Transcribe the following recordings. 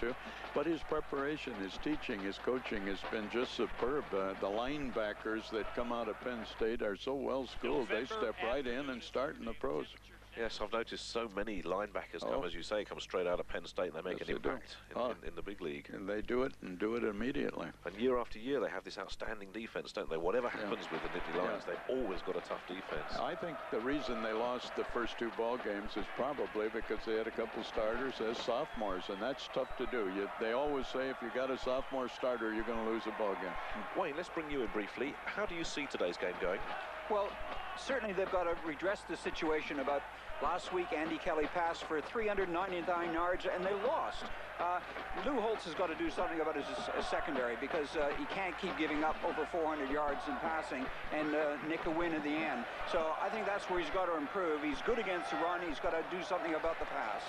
two. But his preparation, his teaching, his coaching has been just superb. Uh, the linebackers that come out of Penn State are so well schooled. They step right in and start in the pros. Yes, I've noticed so many linebackers come, Oh. as you say, come straight out of Penn State and they make Yes, an impact in, Oh. in, in the big league. And they do it and do it immediately. And year after year, they have this outstanding defense, don't they? Whatever happens with the Nittany Lions, Yeah. they've always got a tough defense. I think the reason they lost the first two ball games is probably because they had a couple starters as sophomores, and that's tough to do. You, they always say if you got a sophomore starter, you're going to lose a ball game. Wayne, let's bring you in briefly. How do you see today's game going? Well, certainly they've got to redress the situation about last week Andy Kelly passed for 399 yards and they lost. Uh, Lou Holtz has got to do something about his, his secondary because uh, he can't keep giving up over 400 yards in passing and uh, nick a win in the end. So I think that's where he's got to improve. He's good against the run. He's got to do something about the pass.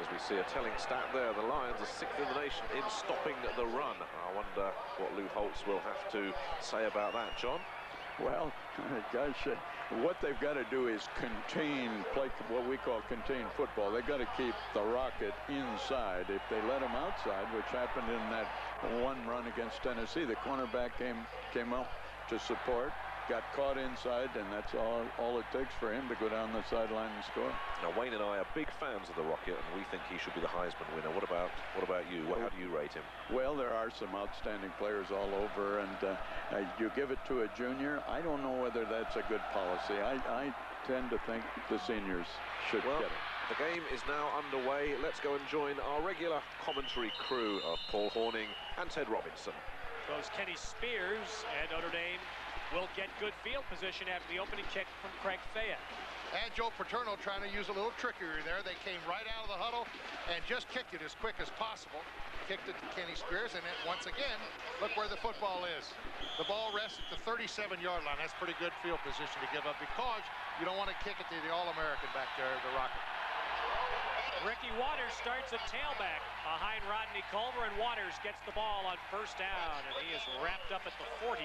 As we see a telling stat there, the Lions are sixth in the nation in stopping the run. I wonder what Lou Holtz will have to say about that, John. Well, gosh, uh, what they've got to do is contain, play what we call contain football. They've got to keep the Rocket inside. If they let him outside, which happened in that one run against Tennessee, the cornerback came came up to support, got caught inside, and that's all all it takes for him to go down the sideline and score. Now, Wayne and I are big fans of the Rocket, and we think he should be the Heisman winner. What about what about you? What, how do you rate him? Well, there are some outstanding players all over, and uh, uh, you give it to a junior. I don't know whether that's a good policy. I, I tend to think the seniors should Well, get it. the game is now underway. Let's go and join our regular commentary crew of Paul Hornung and Ted Robinson. Goes Kenny Spears, and Notre Dame will get good field position after the opening kick from Craig Fayak. And Joe Paterno trying to use a little trickery there. They came right out of the huddle and just kicked it as quick as possible. Kicked it to Kenny Spears, and then once again, look where the football is. The ball rests at the 37-yard line. That's pretty good field position to give up because you don't want to kick it to the All-American back there, the Rocket. Ricky Watters starts at tailback behind Rodney Culver, and Watters gets the ball on first down, and he is wrapped up at the 40.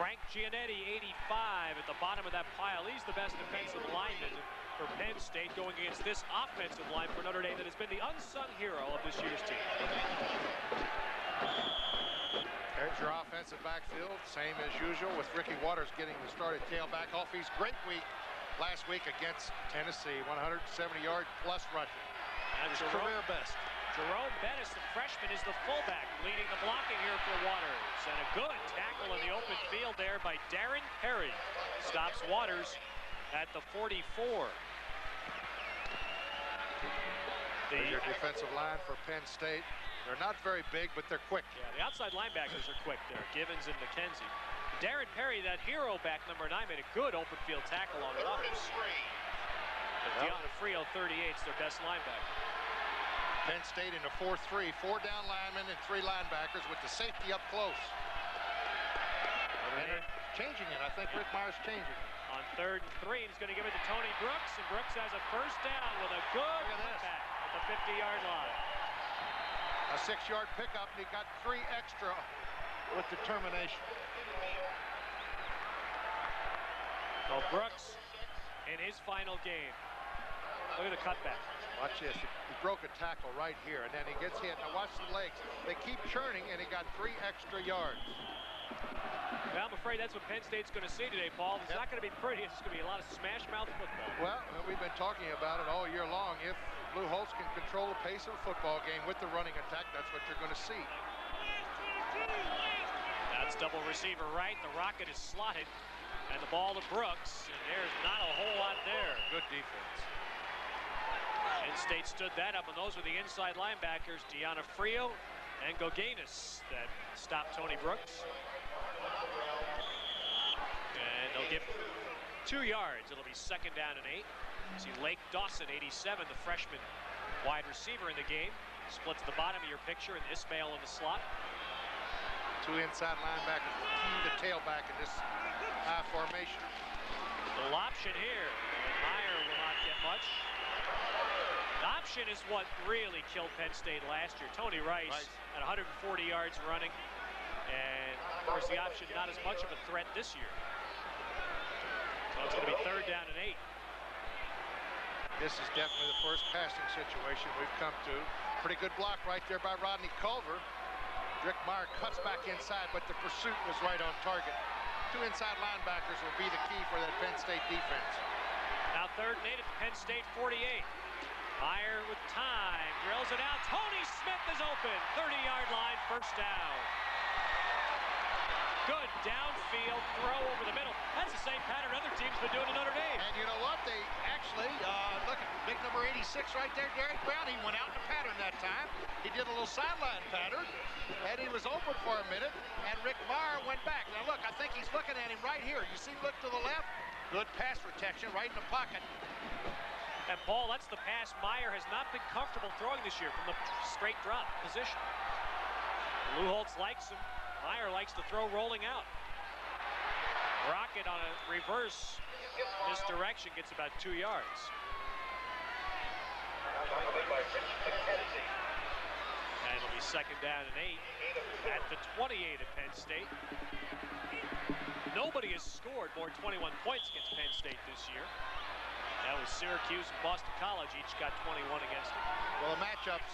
Frank Giannetti, 85, at the bottom of that pile. He's the best defensive lineman for Penn State going against this offensive line for Notre Dame that has been the unsung hero of this year's team. There's your offensive backfield, same as usual with Ricky Watters getting the start at tailback off. He's great week last week against Tennessee, 170 yard plus rushing. And His career best. Jerome Bettis, the freshman, is the fullback, leading the blocking here for Watters. And a good tackle in the open field there by Darren Perry. Stops Watters at the 44. The, your defensive line for Penn State. They're not very big, but they're quick. yeah, the outside linebackers are quick there, Givens and McKenzie. Darren Perry, that hero back number nine, made a good open field tackle on Watters. But Deanna Frio, 38, is their best linebacker. Penn State in a 4-3, four down linemen and three linebackers with the safety up close. And they're changing it. I think Rick Mirer's changing it. On third and three, he's going to give it to Tony Brooks, and Brooks has a first down with a good at this. at the 50-yard line. A six-yard pickup, and he got three extra with determination. So Brooks in his final game. Look at the cutback. Watch this. He broke a tackle right here, and then he gets hit. Now watch the legs. They keep churning, and he got three extra yards. Well, I'm afraid that's what Penn State's going to see today, Paul. It's Yep. not going to be pretty. It's going to be a lot of smash mouth football. Well, we've been talking about it all year long. If Lou Holtz can control the pace of a football game with the running attack, that's what you're going to see. That's double receiver right. The rocket is slotted. And the ball to Brooks. And there's not a whole lot there. Good defense. Penn State stood that up, and those were the inside linebackers, Deanna Frio and Goganious, that stopped Tony Brooks. And they'll give two yards. It'll be second down and eight. You see Lake Dawson, 87, the freshman wide receiver in the game. Splits the bottom of your picture, and Ismail in the slot. Two inside linebackers, the tailback in this high formation. Little option here. And Mirer will not get much. Option is what really killed Penn State last year. Tony Rice Rice. at 140 yards running. And of course the option not as much of a threat this year. So it's going to be third down and eight. This is definitely the first passing situation we've come to. Pretty good block right there by Rodney Culver. Rick Mirer cuts back inside, but the pursuit was right on target. Two inside linebackers will be the key for that Penn State defense. Now third and eight at the Penn State 48. Mirer with time, drills it out. Tony Smith is open. 30-yard line, first down. Good downfield throw over the middle. That's the same pattern other teams have been doing in Notre Dame. And you know what? They actually, uh, look at big number 86 right there, Derek Brown. He went out in the pattern that time. He did a little sideline pattern, and he was open for a minute, and Rick Mirer went back. Now look, I think he's looking at him right here. You see look to the left? Good pass protection right in the pocket. And Paul, that's the pass Mirer has not been comfortable throwing this year from the straight drop position. Lou Holtz likes him. Mirer likes to throw rolling out. Rocket on a reverse misdirection gets about two yards. And it'll be second down and eight at the 28 at Penn State. Nobody has scored more 21 points against Penn State this year. That was Syracuse and Boston College each got 21 against them. Well, the matchups,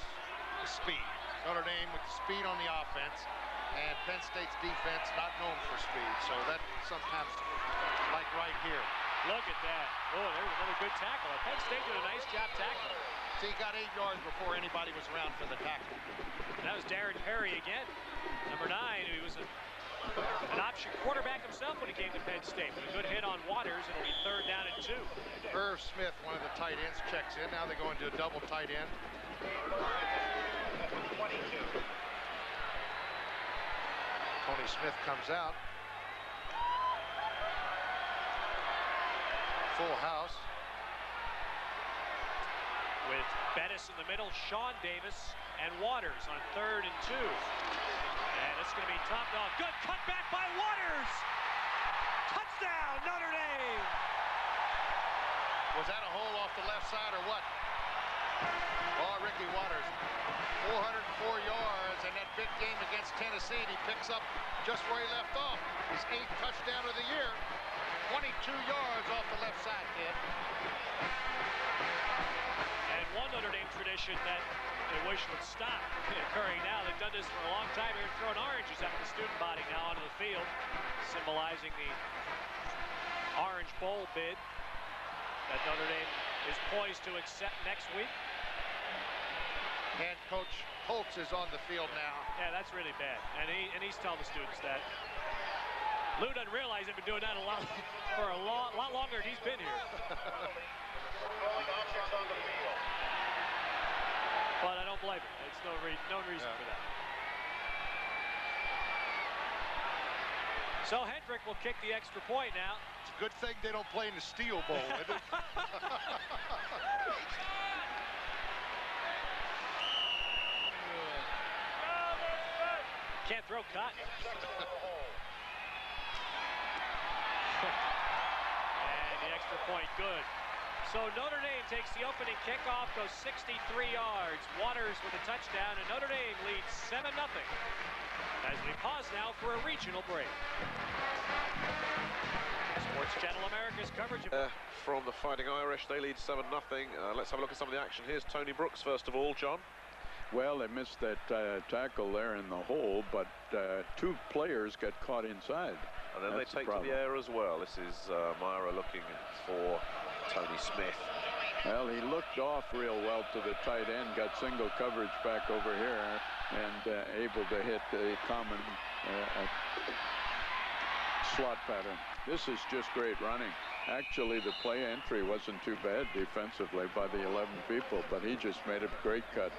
the speed. Notre Dame with the speed on the offense, and Penn State's defense not known for speed. So that sometimes, like right here. Look at that. Oh, there's another good tackle. Penn State did a nice job tackling. See, he got eight yards before anybody was around for the tackle. That was Darren Perry again. Number nine, he was a, an option quarterback himself when he came to Penn State. With a good hit on Watters, it'll be third down and two. Irv Smith, one of the tight ends, checks in. Now they go into a double tight end. Tony Smith comes out. Full house. With Bettis in the middle, Sean Davis, and Watters on third and two. It's going to be top dog. Good cutback by Watters! Touchdown, Notre Dame! Was that a hole off the left side or what? Oh, Ricky Watters. 404 yards in that big game against Tennessee. And he picks up just where he left off. His eighth touchdown of the year. 22 yards off the left side, kid. And one Notre Dame tradition that they wish would stop occurring now. They've done this for a long time here, throwing oranges at the student body now onto the field, symbolizing the Orange Bowl bid that Notre Dame is poised to accept next week. And Coach Holtz is on the field now. Yeah, that's really bad. And he and he's telling the students that. Lou doesn't realize they've been doing that a lot for a lot, lot longer than he's been here. but I don't blame him. It's no, re no reason Yeah. for that. So Hentrich will kick the extra point now. It's a good thing they don't play in the Steel Bowl. isn't it? Can't throw cotton. and the extra point good. So Notre Dame takes the opening kickoff, goes 63 yards. Watters with a touchdown, and Notre Dame leads 7-0. As we pause now for a regional break. Sports Channel America's coverage of Uh, from the Fighting Irish, they lead 7-0. Uh, let's have a look at some of the action. Here's Tony Brooks, first of all, John. Well, they missed that uh, tackle there in the hole, but uh, two players got caught inside. And then That's they take to the air as well. This is uh, Mirer looking for Tony Smith. Well, he looked off real well to the tight end, got single coverage back over here, and uh, able to hit the common uh, uh, slot pattern. This is just great running. Actually, the play entry wasn't too bad defensively by the 11 people, but he just made a great cut.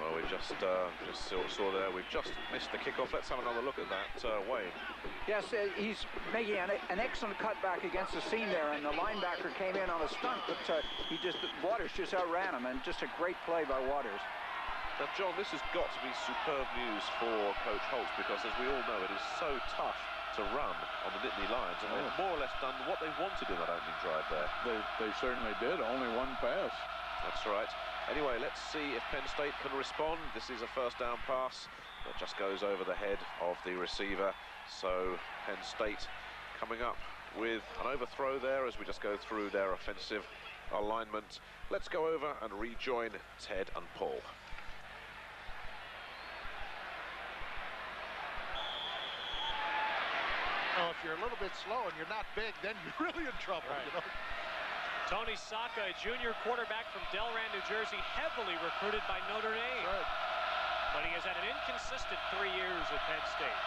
Well, we just uh, just saw, saw there. We've just missed the kickoff. Let's have another look at that, uh, Wayne. Yes, uh, he's making an, an excellent cutback against the seam there, and the linebacker came in on a stunt, but uh, he just Watters just outran him, and just a great play by Watters. Now, John, this has got to be superb news for Coach Holtz because, as we all know, it is so tough to run on the Nittany Lions, and they've more or less done what they wanted in that opening drive there. They, they certainly did. Only one pass. That's right. Anyway, let's see if Penn State can respond. This is a first down pass that just goes over the head of the receiver. So Penn State coming up with an overthrow there as we just go through their offensive alignment. Let's go over and rejoin Ted and Paul. Oh, if you're a little bit slow and you're not big, then you're really in trouble. Right. You know? Tony Sacca, a junior quarterback from Delran, New Jersey, heavily recruited by Notre Dame. Right. But he has had an inconsistent three years at Penn State.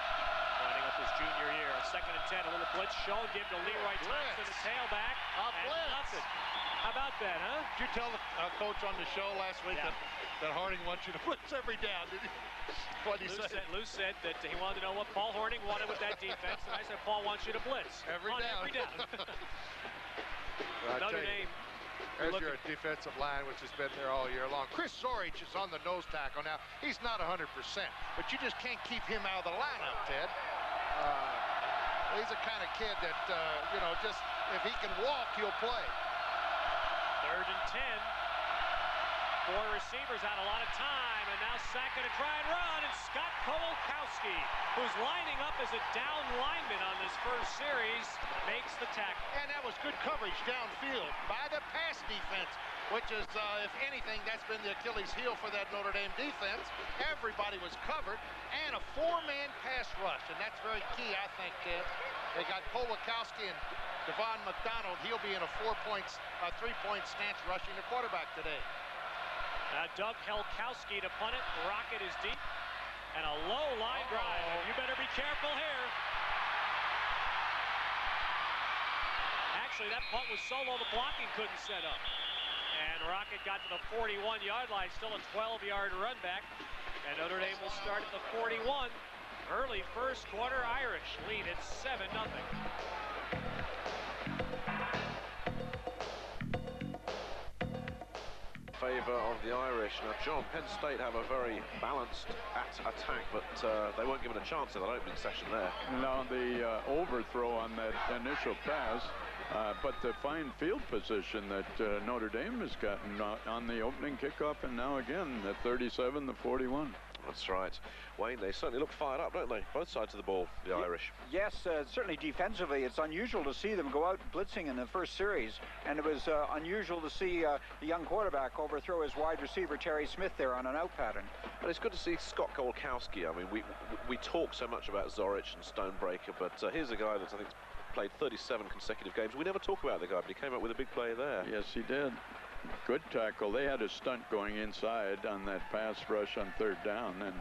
Winding up his junior year. On second and ten, a little blitz show. Give to Leroy Thompson, the tailback. A blitz. nothing. How about that, huh? Did you tell the uh, coach on the show last week Yeah. that, that Harding wants you to blitz every down? Did he? What he Lou say? said, Lou said that he wanted to know what Paul Hornung wanted with that defense, and I said, Paul wants you to blitz. Every on down. Every down. I tell Notre you, Dame. There's looking- your defensive line, which has been there all year long. Chris Zorich is on the nose tackle now. He's not 100%, but you just can't keep him out of the lineup, Ted. Uh, he's the kind of kid that, uh, you know, just if he can walk, he'll play. Third and ten. Four receivers had a lot of time, and now Sacca to try and run, and Scott Kowalkowski, who's lining up as a down lineman on this first series, makes the tackle. And that was good coverage downfield by the pass defense, which is, uh, if anything, that's been the Achilles heel for that Notre Dame defense. Everybody was covered, and a four-man pass rush, and that's very key, I think, Ted. They got Kowalkowski and Devon McDonald. He'll be in a four-point, uh, three-point stance rushing the quarterback today. Now Doug Helkowski to punt it. Rocket is deep. And a low line drive. You better be careful here. Actually, that punt was so low the blocking couldn't set up. And Rocket got to the 41-yard line. Still a 12-yard run back. And Notre Dame will start at the 41. Early first quarter, Irish lead at 7 Favor of the Irish. Now, John, Penn State have a very balanced at attack, but uh, they weren't given a chance in that opening session there. Now the uh, overthrow on that initial pass, uh, but the fine field position that uh, Notre Dame has gotten uh, on the opening kickoff and now again the 37, the 41. That's right. Wayne, they certainly look fired up, don't they? Both sides of the ball, the Irish. Yes, uh, certainly defensively, it's unusual to see them go out blitzing in the first series, and it was uh, unusual to see uh, the young quarterback overthrow his wide receiver Terry Smith there on an out pattern. And it's good to see Scott Kowalkowski. I mean, we we talk so much about Zorich and Stonebreaker, but uh, here's a guy that I think played 37 consecutive games. We never talk about the guy, but he came up with a big play there. Yes, he did. Good tackle. They had a stunt going inside on that pass rush on third down and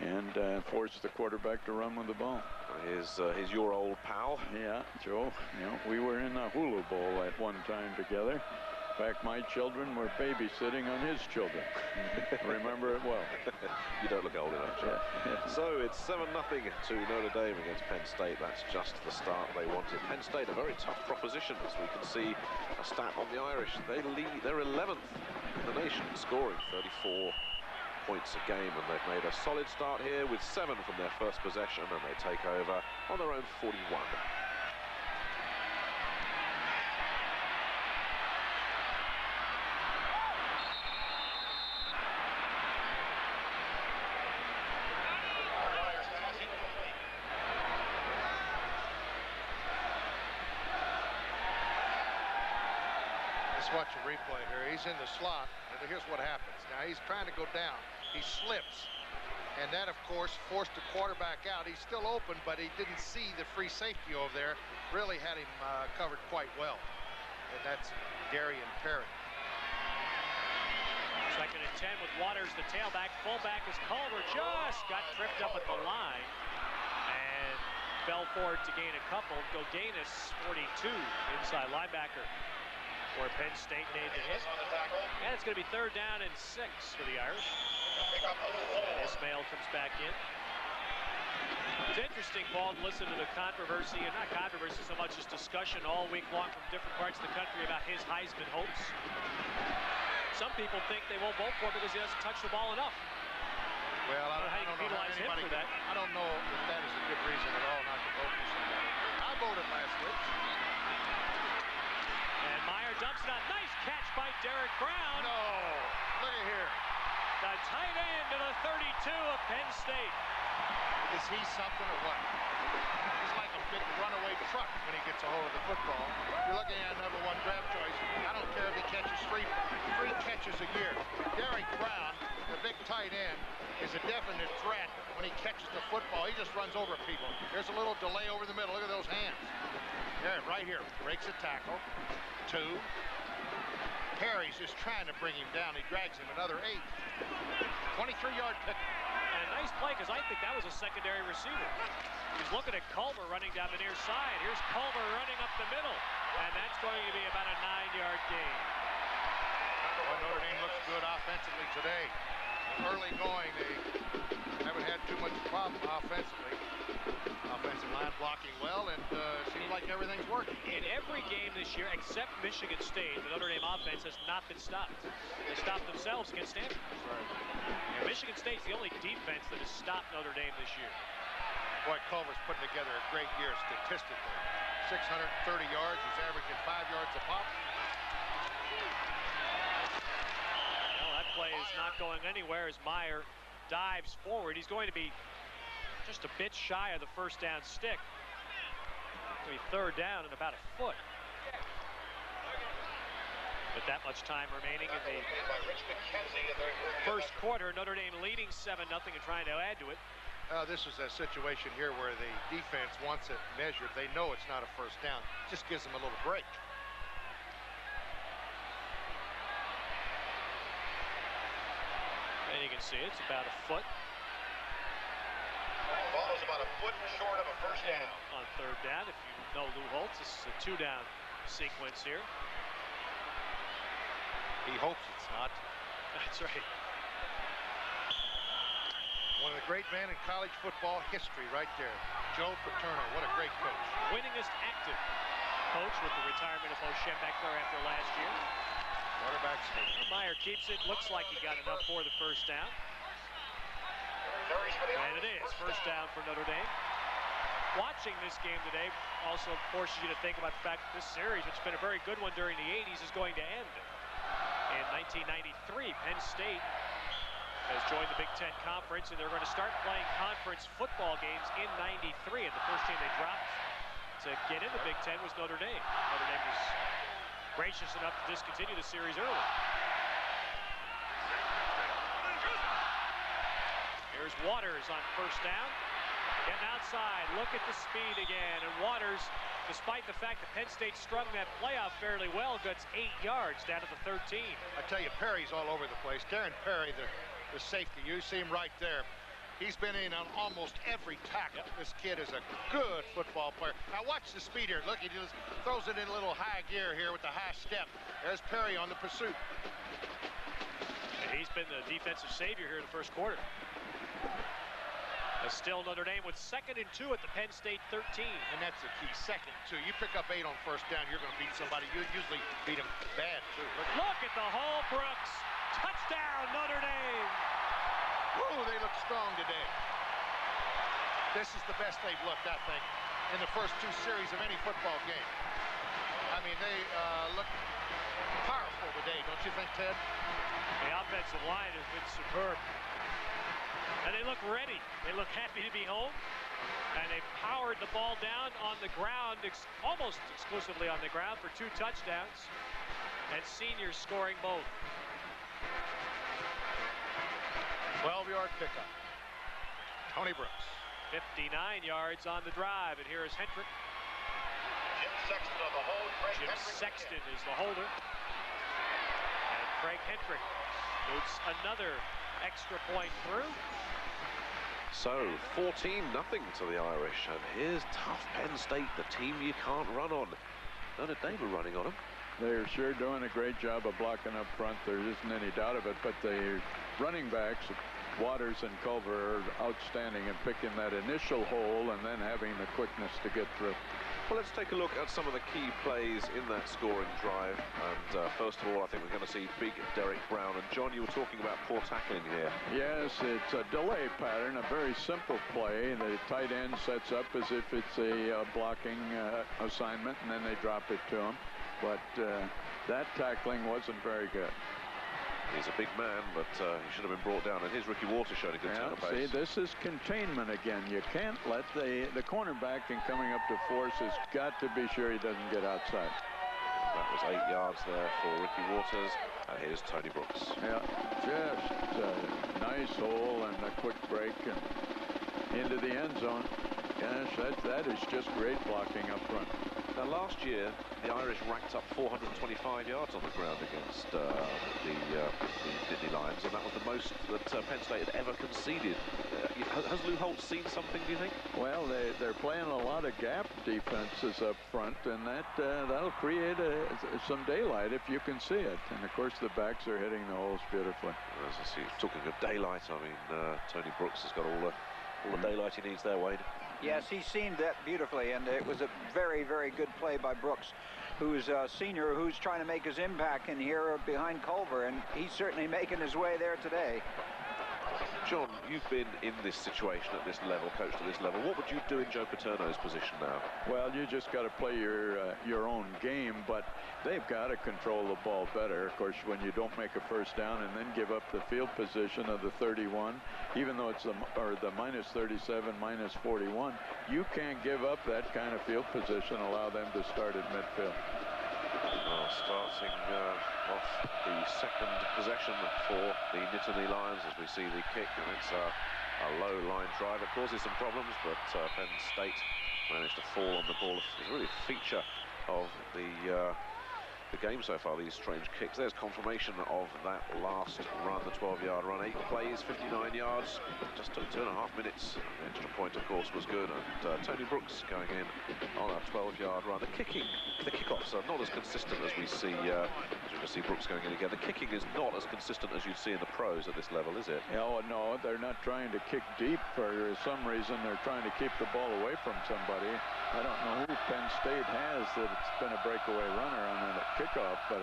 and uh, forced the quarterback to run with the ball. Here's, uh, here's your old pal. Yeah, Joe. You know, we were in a hula bowl at one time together. In fact, my children were babysitting on his children. Remember it well. you don't look old enough, John. So it's 7 nothing to Notre Dame against Penn State. That's just the start they wanted. Penn State, a very tough proposition, as we can see a stat on the Irish. They lead, they're 11th in the nation, scoring 34 points a game, and they've made a solid start here with seven from their first possession, and they take over on their own 41. Watch a replay here. He's in the slot, and here's what happens. Now he's trying to go down. He slips, and that, of course, forced the quarterback out. He's still open, but he didn't see the free safety over there. Really had him uh, covered quite well, and that's Darren Perry. Second and 10 with Watters, the tailback. Fullback is Culver. Just got tripped up at the line. And fell forward to gain a couple. Goganious, 42, inside linebacker. Where Penn State made the hit. And it's going to be third down and six for the Irish. Ismail comes back in. It's interesting, Paul, to listen to the controversy, and not controversy so much as discussion all week long from different parts of the country about his Heisman hopes. Some people think they won't vote for him because he doesn't touch the ball enough. Well, I I don't you don't know how anybody for that. I don't know if that is a good reason at all not to vote for somebody. I voted last week. Dumps it out. Nice catch by Derek Brown. No, look at here. The tight end to the 32 of Penn State. Is he something or what? He's like a a big runaway truck when he gets a hold of the football. You're looking at number one draft choice. I don't care if he catches three, three catches a year. Derek Brown, the big tight end, is a definite threat when he catches the football. He just runs over people. There's a little delay over the middle. Look at those hands. There, right here. Breaks a tackle. Two. Perry's just trying to bring him down. He drags him another eight. 23-yard pick. And a nice play because I think that was a secondary receiver. He's looking at Culver running down the near side. Here's Culver running up the middle. And that's going to be about a nine-yard gain. Well, Notre Dame looks good offensively today. Early going, they haven't had too much problem offensively. Offensive line blocking well, and uh, seems like everything's working. In every game this year, except Michigan State, the Notre Dame offense has not been stopped. They stopped themselves against Stanford. Right. And Michigan State's the only defense that has stopped Notre Dame this year. Boy, Culver's putting together a great year statistically. 630 yards. He's averaging five yards a pop. Well, that play is not going anywhere as Mirer dives forward. He's going to be just a bit shy of the first down stick. It'll be third down and about a foot. With that much time remaining in the first quarter, Notre Dame leading 7-0 and trying to add to it. Uh, this is a situation here where the defense wants it measured. They know it's not a first down. Just gives them a little break. And you can see it's about a foot Ball is about a foot short of a first down. on third down. If you know Lou Holtz, this is a two-down sequence here. He hopes it's not. That's right. One of the great men in college football history right there. Joe Paterno, what a great coach. Winningest active coach with the retirement of Bo Schembechler after last year. Quarterback sneak. Mirer keeps it. Looks like he got enough for the first down. And it is first down for Notre Dame. Watching this game today also forces you to think about the fact that this series, which has been a very good one during the 80s, is going to end. In 1993, Penn State has joined the Big Ten Conference, and they're going to start playing conference football games in 93. And the first team they dropped to get in the Big Ten was Notre Dame. Notre Dame was gracious enough to discontinue the series early. Here's Watters on first down. Getting outside, look at the speed again. And Watters, despite the fact that Penn State strung that playoff fairly well, gets eight yards down to the 13. I tell you, Perry's all over the place. Darren Perry, the, the safety, you see him right there. He's been in on almost every tackle. This kid is a good football player. Now watch the speed here. Look, he just throws it in a little high gear here with the high step. There's Perry on the pursuit. And he's been the defensive savior here in the first quarter. But still Notre Dame with second and two at the Penn State 13. And that's the key. Second, two. You pick up eight on first down, you're going to beat somebody. You usually beat them bad, too. Look, Look at the hole, Brooks. Touchdown, Notre Dame. Woo, they look strong today. This is the best they've looked, I think, in the first two series of any football game. I mean, they uh, look powerful today, don't you think, Ted? The offensive line has been superb. And they look ready. They look happy to be home. And they powered the ball down on the ground, ex almost exclusively on the ground for two touchdowns. And seniors scoring both. 12-yard pickup. Tony Brooks. 59 yards on the drive. And here is Hentrich. Jim Sexton on the hold. Craig Jim Hentrich Sexton is the holder. And Craig Hentrich boots another extra point through. So 14 nothing to the Irish. And here's tough Penn State, the team you can't run on. Notre Dame are running on them. They're sure doing a great job of blocking up front. There isn't any doubt of it. But the running backs, Watters and Culver, are outstanding in picking that initial hole and then having the quickness to get through. Well, let's take a look at some of the key plays in that scoring drive. And uh, first of all, I think we're going to see big Derek Brown. And John, you were talking about poor tackling here. Yes, it's a delay pattern, a very simple play. The tight end sets up as if it's a uh, blocking uh, assignment, and then they drop it to him. But uh, that tackling wasn't very good. He's a big man, but uh, he should have been brought down. And here's Ricky Water showing a good Yeah, turn of see, pace. this is containment again. You can't let the the cornerback in coming up to force has got to be sure he doesn't get outside. That was eight yards there for Ricky Watters. And here's Tony Brooks. Yeah, just a nice hole and a quick break and into the end zone. Gosh, that that is just great blocking up front. Now, last year, the Irish racked up 425 yards on the ground against uh, the, uh, the Nittany Lions, and that was the most that uh, Penn State had ever conceded. Uh, has, Lou Holtz seen something, do you think? Well, they, they're playing a lot of gap defenses up front, and that uh, that'll create a, some daylight if you can see it. And of course, the backs are hitting the holes beautifully. As I see, talking of daylight, I mean, uh, Tony Brooks has got all the, all the daylight he needs there, Wade. Yes, he seemed that beautifully, and it was a very, very good play by Brooks, who's a senior, who's trying to make his impact in here behind Culver, and he's certainly making his way there today. John, you've been in this situation at this level, coached at this level. What would you do in Joe Paterno's position now? Well, you just got to play your uh, your own game, but they've got to control the ball better. Of course, when you don't make a first down and then give up the field position of the 31, even though it's the or the minus 37, minus 41, you can't give up that kind of field position. Allow them to start at midfield. Well, starting uh, off the second possession for the Nittany Lions as we see the kick, and it's a, a low line drive. It causes some problems, but uh, Penn State managed to fall on the ball. It's really a feature of the uh, the game so far, these strange kicks. There's confirmation of that last run, the 12-yard run. Eight plays, 59 yards. Just took two and a half minutes. The extra point, of course, was good. And uh, Tony Brooks going in on a 12-yard run. The kicking, the kickoffs are not as consistent as we see, uh, as we can see Brooks going in again. The kicking is not as consistent as you'd see in the pros at this level, is it? Oh, no, they're not trying to kick deep for some reason. They're trying to keep the ball away from somebody. I don't know who Penn State has that it's been a breakaway runner on a kickoff, but,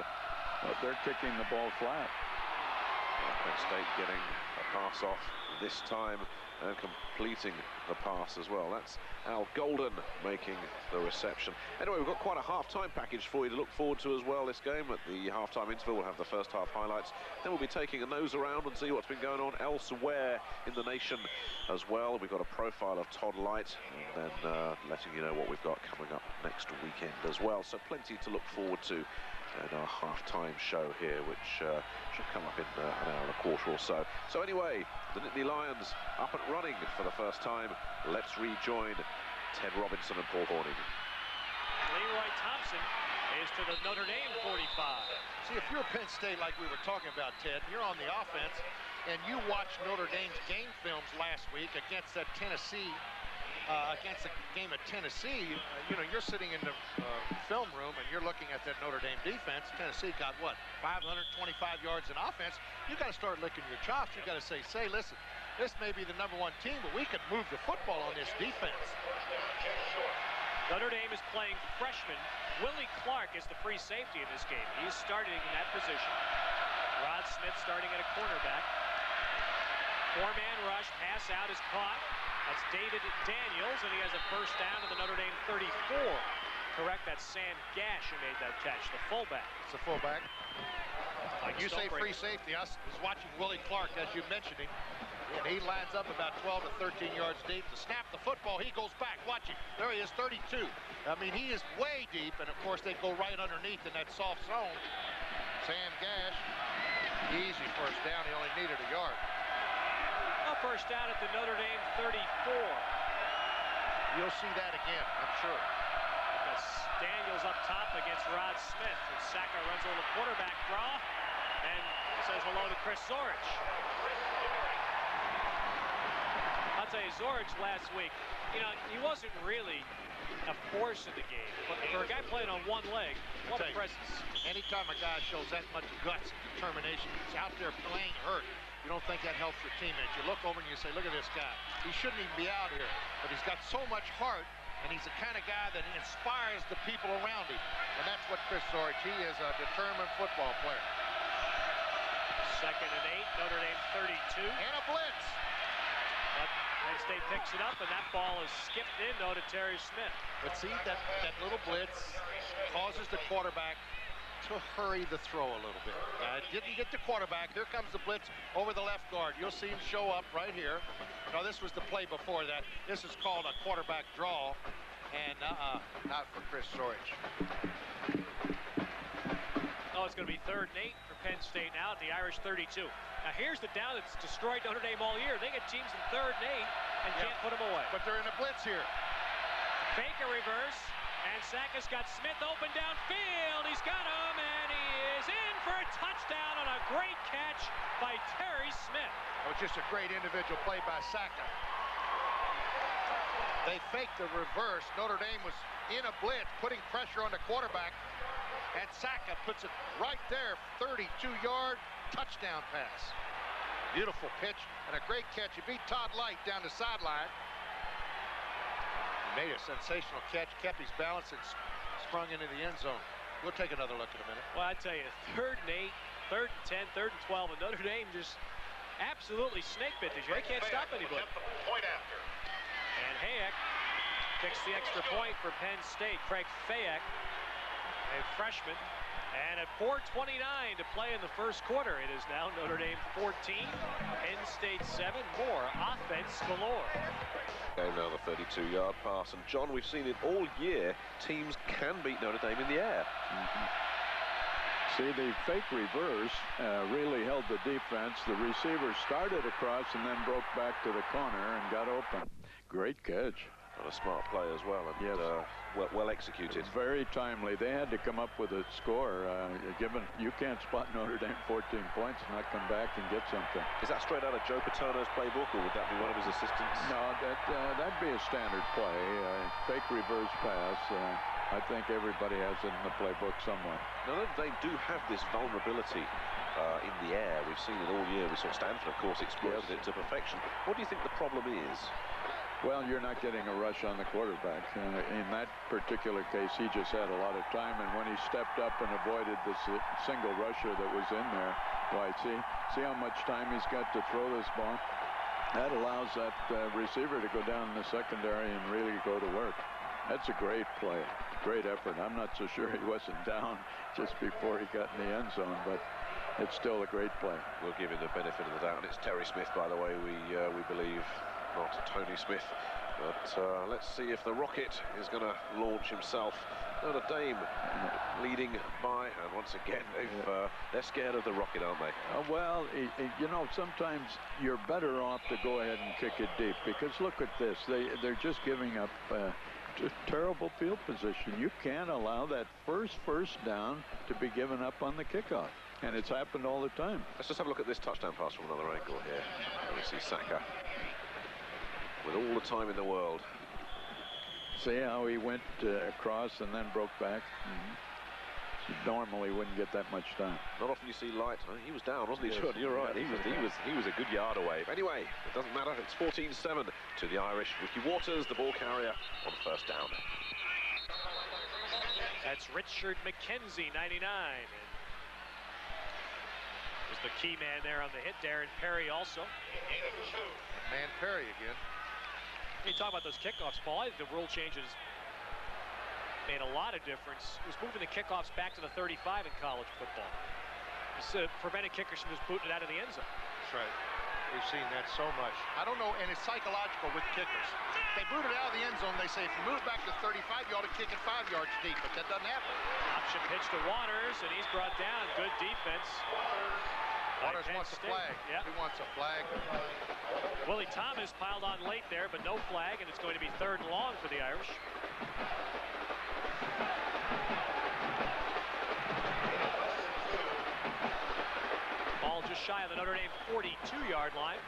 they're kicking the ball flat. Penn State getting a pass off this time and completing the pass as well. That's Al Golden making the reception. Anyway, we've got quite a half-time package for you to look forward to as well this game. At the half-time interval, we'll have the first half highlights. Then we'll be taking a nose around and see what's been going on elsewhere in the nation as well. We've got a profile of Todd Lyght and then uh, letting you know what we've got coming up next weekend as well. So plenty to look forward to in our half-time show here, which uh, should come up in uh, an hour and a quarter or so. So anyway, the Nittany Lions up and running for the first time. Let's rejoin Ted Robinson and Paul Hornung. Leroy Thompson is to the Notre Dame 45. See, if you're Penn State, like we were talking about, Ted, you're on the offense, and you watched Notre Dame's game films last week against that Tennessee uh, against the game at Tennessee, uh, you know, you're sitting in the uh, film room and you're looking at that Notre Dame defense. Tennessee got what, 525 yards in offense. You got to start licking your chops. You got to say, say, listen, this may be the number one team, but we could move the football on this defense. Notre Dame is playing freshman. Willie Clark is the free safety in this game. He's starting in that position. Rod Smith starting at a cornerback. Four-man rush, pass out is caught. That's David Daniels, and he has a first down to the Notre Dame 34. Correct, that's Sam Gash who made that catch, the fullback. It's a fullback. Like you say free safety. I was watching Willie Clark, as you mentioned him. And he lines up about 12 to 13 yards deep to snap the football. He goes back. Watch him. There he is, 32. I mean, he is way deep, and of course they go right underneath in that soft zone. Sam Gash, easy first down. He only needed a yard. First down at the Notre Dame 34. You'll see that again, I'm sure. That's Daniels up top against Rod Smith. And Sacca runs a little quarterback draw and says hello to Chris Zorich. I'll tell you, Zorich last week, you know, he wasn't really a force in the game. But for a guy playing on one leg, what a presence. Anytime a guy shows that much guts and determination, he's out there playing hurt. You don't think that helps your teammates. You look over and you say, look at this guy. He shouldn't even be out here, but he's got so much heart, and he's the kind of guy that inspires the people around him. And that's what Chris Zorich, he is a determined football player. Second and eight, Notre Dame 32. And a blitz. But Penn State picks it up, and that ball is skipped in though to Terry Smith. But see, that, that little blitz causes the quarterback to hurry the throw a little bit. Uh, didn't get the quarterback. Here comes the blitz over the left guard. You'll see him show up right here. No, this was the play before that. This is called a quarterback draw. And uh-uh, not for Chris Zorich. Oh, it's going to be third and eight for Penn State now at the Irish 32. Now here's the down that's destroyed Notre Dame all year. They get teams in third and eight and Yep. can't put them away. But they're in a blitz here. Baker a reverse, and Sacca's got Smith open downfield. He's got him, and he is in for a touchdown on a great catch by Terry Smith. Oh, it was just a great individual play by Sacca. They faked the reverse. Notre Dame was in a blitz, putting pressure on the quarterback. And Sacca puts it right there, 32-yard touchdown pass. Beautiful pitch and a great catch. He beat Todd Lyght down the sideline. Made a sensational catch, kept his balance, and sprung into the end zone. We'll take another look in a minute. Well, I tell you, third and eight, third and ten, third and 12, and Notre Dame just absolutely snake bit this year. They can't stop anybody. Point after. And Fayak kicks the extra point for Penn State. Craig Fayak, a freshman. And at 4.29 to play in the first quarter, it is now Notre Dame 14, Penn State 7. More offense galore. Game now the 32-yard pass. And John, we've seen it all year. Teams can beat Notre Dame in the air. See, the fake reverse uh, really held the defense. The receiver started across and then broke back to the corner and got open. Great catch. And a smart play as well. And Yes. uh, well, well executed. It's very timely. They had to come up with a score. Uh, given you can't spot Notre Dame 14 points and not come back and get something. Is that straight out of Joe Paterno's playbook, or would that be one of his assistants? No, that uh, that'd be a standard play. Uh, fake reverse pass. Uh, I think everybody has it in the playbook somewhere. Now, Dame do have this vulnerability uh, in the air. We've seen it all year. We saw Stanford, of course, exploited Yes. it to perfection. What do you think the problem is? Well, you're not getting a rush on the quarterback. Uh, in that particular case, he just had a lot of time, and when he stepped up and avoided the single rusher that was in there, why, see, see how much time he's got to throw this ball? That allows that uh, receiver to go down in the secondary and really go to work. That's a great play, great effort. I'm not so sure he wasn't down just before he got in the end zone, but it's still a great play. We'll give him the benefit of the doubt. It's Terry Smith, by the way, we uh, we believe, not Tony Smith. But uh, let's see if the rocket is going to launch himself. Notre Dame leading by, and once again, they've, uh, they're scared of the rocket, aren't they? Uh, well, i i you know, sometimes you're better off to go ahead and kick it deep because look at this. They, they're just giving up uh, terrible field position. You can't allow that first first down to be given up on the kickoff. And it's happened all the time. Let's just have a look at this touchdown pass from another angle here. We see Sacca with all the time in the world. See how he went uh, across and then broke back? You normally wouldn't get that much time. Not often you see light. He was down, wasn't he, Yes. John? You're right. He was, he was, he was a good yard away. But anyway, it doesn't matter. It's 14-7 to the Irish. Ricky Watters, the ball carrier, on first down. That's Richard McKenzie, 99. And was the key man there on the hit. Darren Perry also. Man Perry again. You talk about those kickoffs, Paul. I think the rule changes made a lot of difference. It was moving the kickoffs back to the 35 in college football. It's, uh, prevented kickers from just booting it out of the end zone. That's right. We've seen that so much. I don't know, and it's psychological with kickers. They boot it out of the end zone. They say if you move back to 35, you ought to kick it five yards deep, but that doesn't happen. Option pitch to Watters, and he's brought down. Good defense. Watters wants a flag. Yeah. He wants a flag. Willie Thomas piled on late there, but no flag, and it's going to be third and long for the Irish. Ball just shy of the Notre Dame 42-yard line.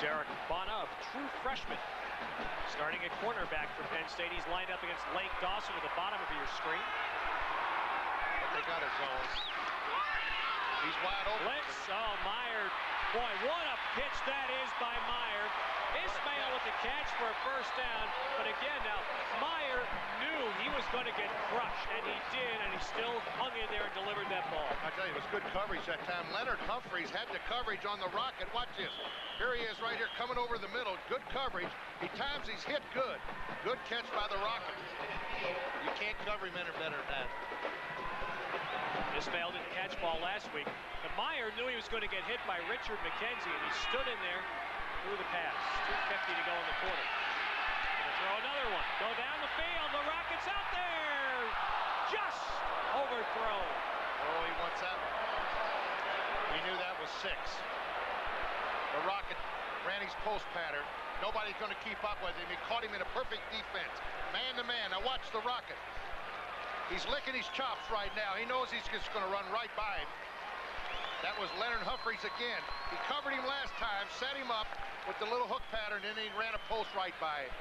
Derek Bochna, a true freshman, starting at cornerback for Penn State. He's lined up against Lake Dawson at the bottom of your screen. But they got his zone. He's wide open. Blitz. Oh, Mirer. Boy, what a pitch that is by Mirer. Ismail with the catch for a first down. But again, now, Mirer knew he was going to get crushed, and he did, and he still hung in there and delivered that ball. I tell you, it was good coverage that time. Leonard Humphries had the coverage on the rocket. Watch this. Here he is right here coming over the middle. Good coverage. He times he's hit good. Good catch by the rocket. You can't cover him any better than that. This failed didn't catch ball last week. But Mirer knew he was going to get hit by Richard McKenzie, and he stood in there through the pass. 250 to go in the quarter. Gonna throw another one. Go down the field. The Rockets out there. Just overthrown. Oh, he wants that one. He knew that was six. The Rocket ran his post pattern. Nobody's going to keep up with him. He caught him in a perfect defense. Man to man. Now watch the Rocket. He's licking his chops right now. He knows he's just going to run right by him. That was Leonard Humphries again. He covered him last time, set him up with the little hook pattern, and then he ran a post right by him.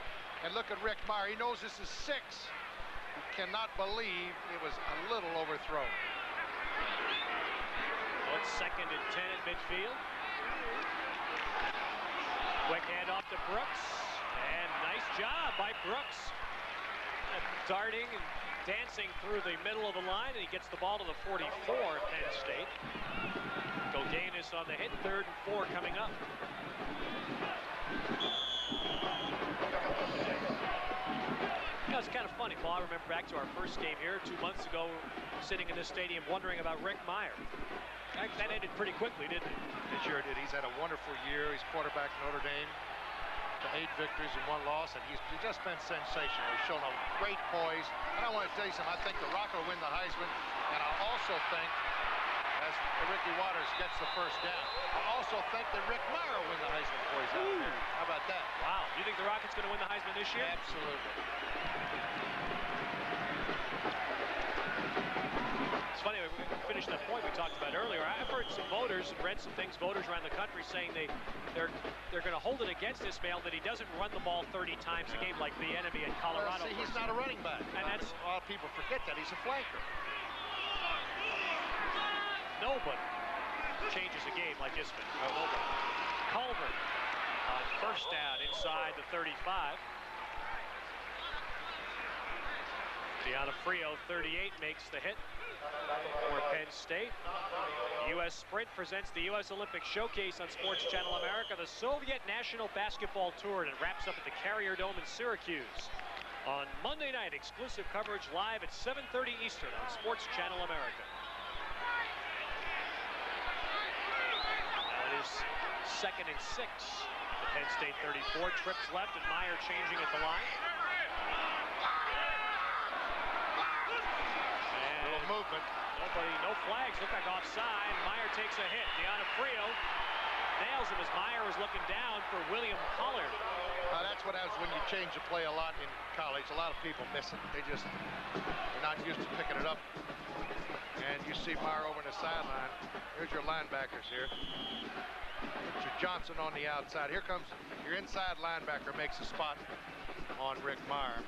And look at Rick Mirer. He knows this is six. He cannot believe it was a little overthrown. Oh, it's second and 10 at midfield. Quick handoff to Brooks. And nice job by Brooks. Darting and dancing through the middle of the line, and he gets the ball to the 44, Penn State. Goganious on the hit, third and four coming up. Know, it's kind of funny, Paul. I remember back to our first game here two months ago, sitting in this stadium wondering about Rick Mirer. That, that ended pretty quickly, didn't it? It sure did. He's had a wonderful year. He's quarterback Notre Dame to eight victories and one loss, and he's just been sensational. He's shown a great poise. And I want to tell you something. I think the Rocket will win the Heisman, and I also think, as Ricky Watters gets the first down, I also think that Rick Mirer will win the Heisman before he's out there. How about that? Wow. Do you think the Rockets going to win the Heisman this year? Absolutely. It's funny, we finished that point we talked about earlier. I've heard some voters and read some things, voters around the country saying they, they're they're going to hold it against Ismail that he doesn't run the ball 30 times a game like Bieniemy in Colorado. Well, see, he's not a running back. And that's a lot of people forget that he's a flanker. Nobody changes a game like Ismail. No, nobody. Culver on first down inside the 35. D'Onofrio, 38, makes the hit for Penn State. U.S. Sprint presents the U.S. Olympic Showcase on Sports Channel America, the Soviet National Basketball Tour, and it wraps up at the Carrier Dome in Syracuse. On Monday night, exclusive coverage live at 7.30 Eastern on Sports Channel America. Now it is second and six. The Penn State 34, trips left, and Mirer changing at the line. Movement. Nobody, no flags. Look like offside. Mirer takes a hit. Deanna Frio nails him as Mirer was looking down for William Pollard. Uh, that's what happens when you change the play a lot in college. A lot of people miss it. They just they're not used to picking it up. And you see Mirer over in the sideline. Here's your linebackers here. Your Johnson on the outside. Here comes your inside linebacker makes a spot on Rick Mirer.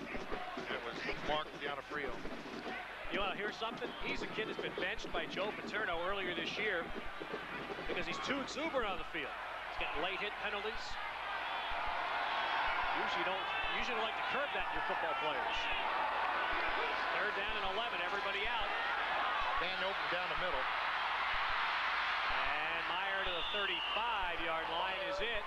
It was Mark D'Onofrio. You want to hear something? He's a kid that's been benched by Joe Paterno earlier this year because he's too exuberant on the field. He's getting late hit penalties. Usually don't usually don't like to curb that in your football players. Third down and 11, everybody out. Man open down the middle. And Mirer to the 35-yard line is it.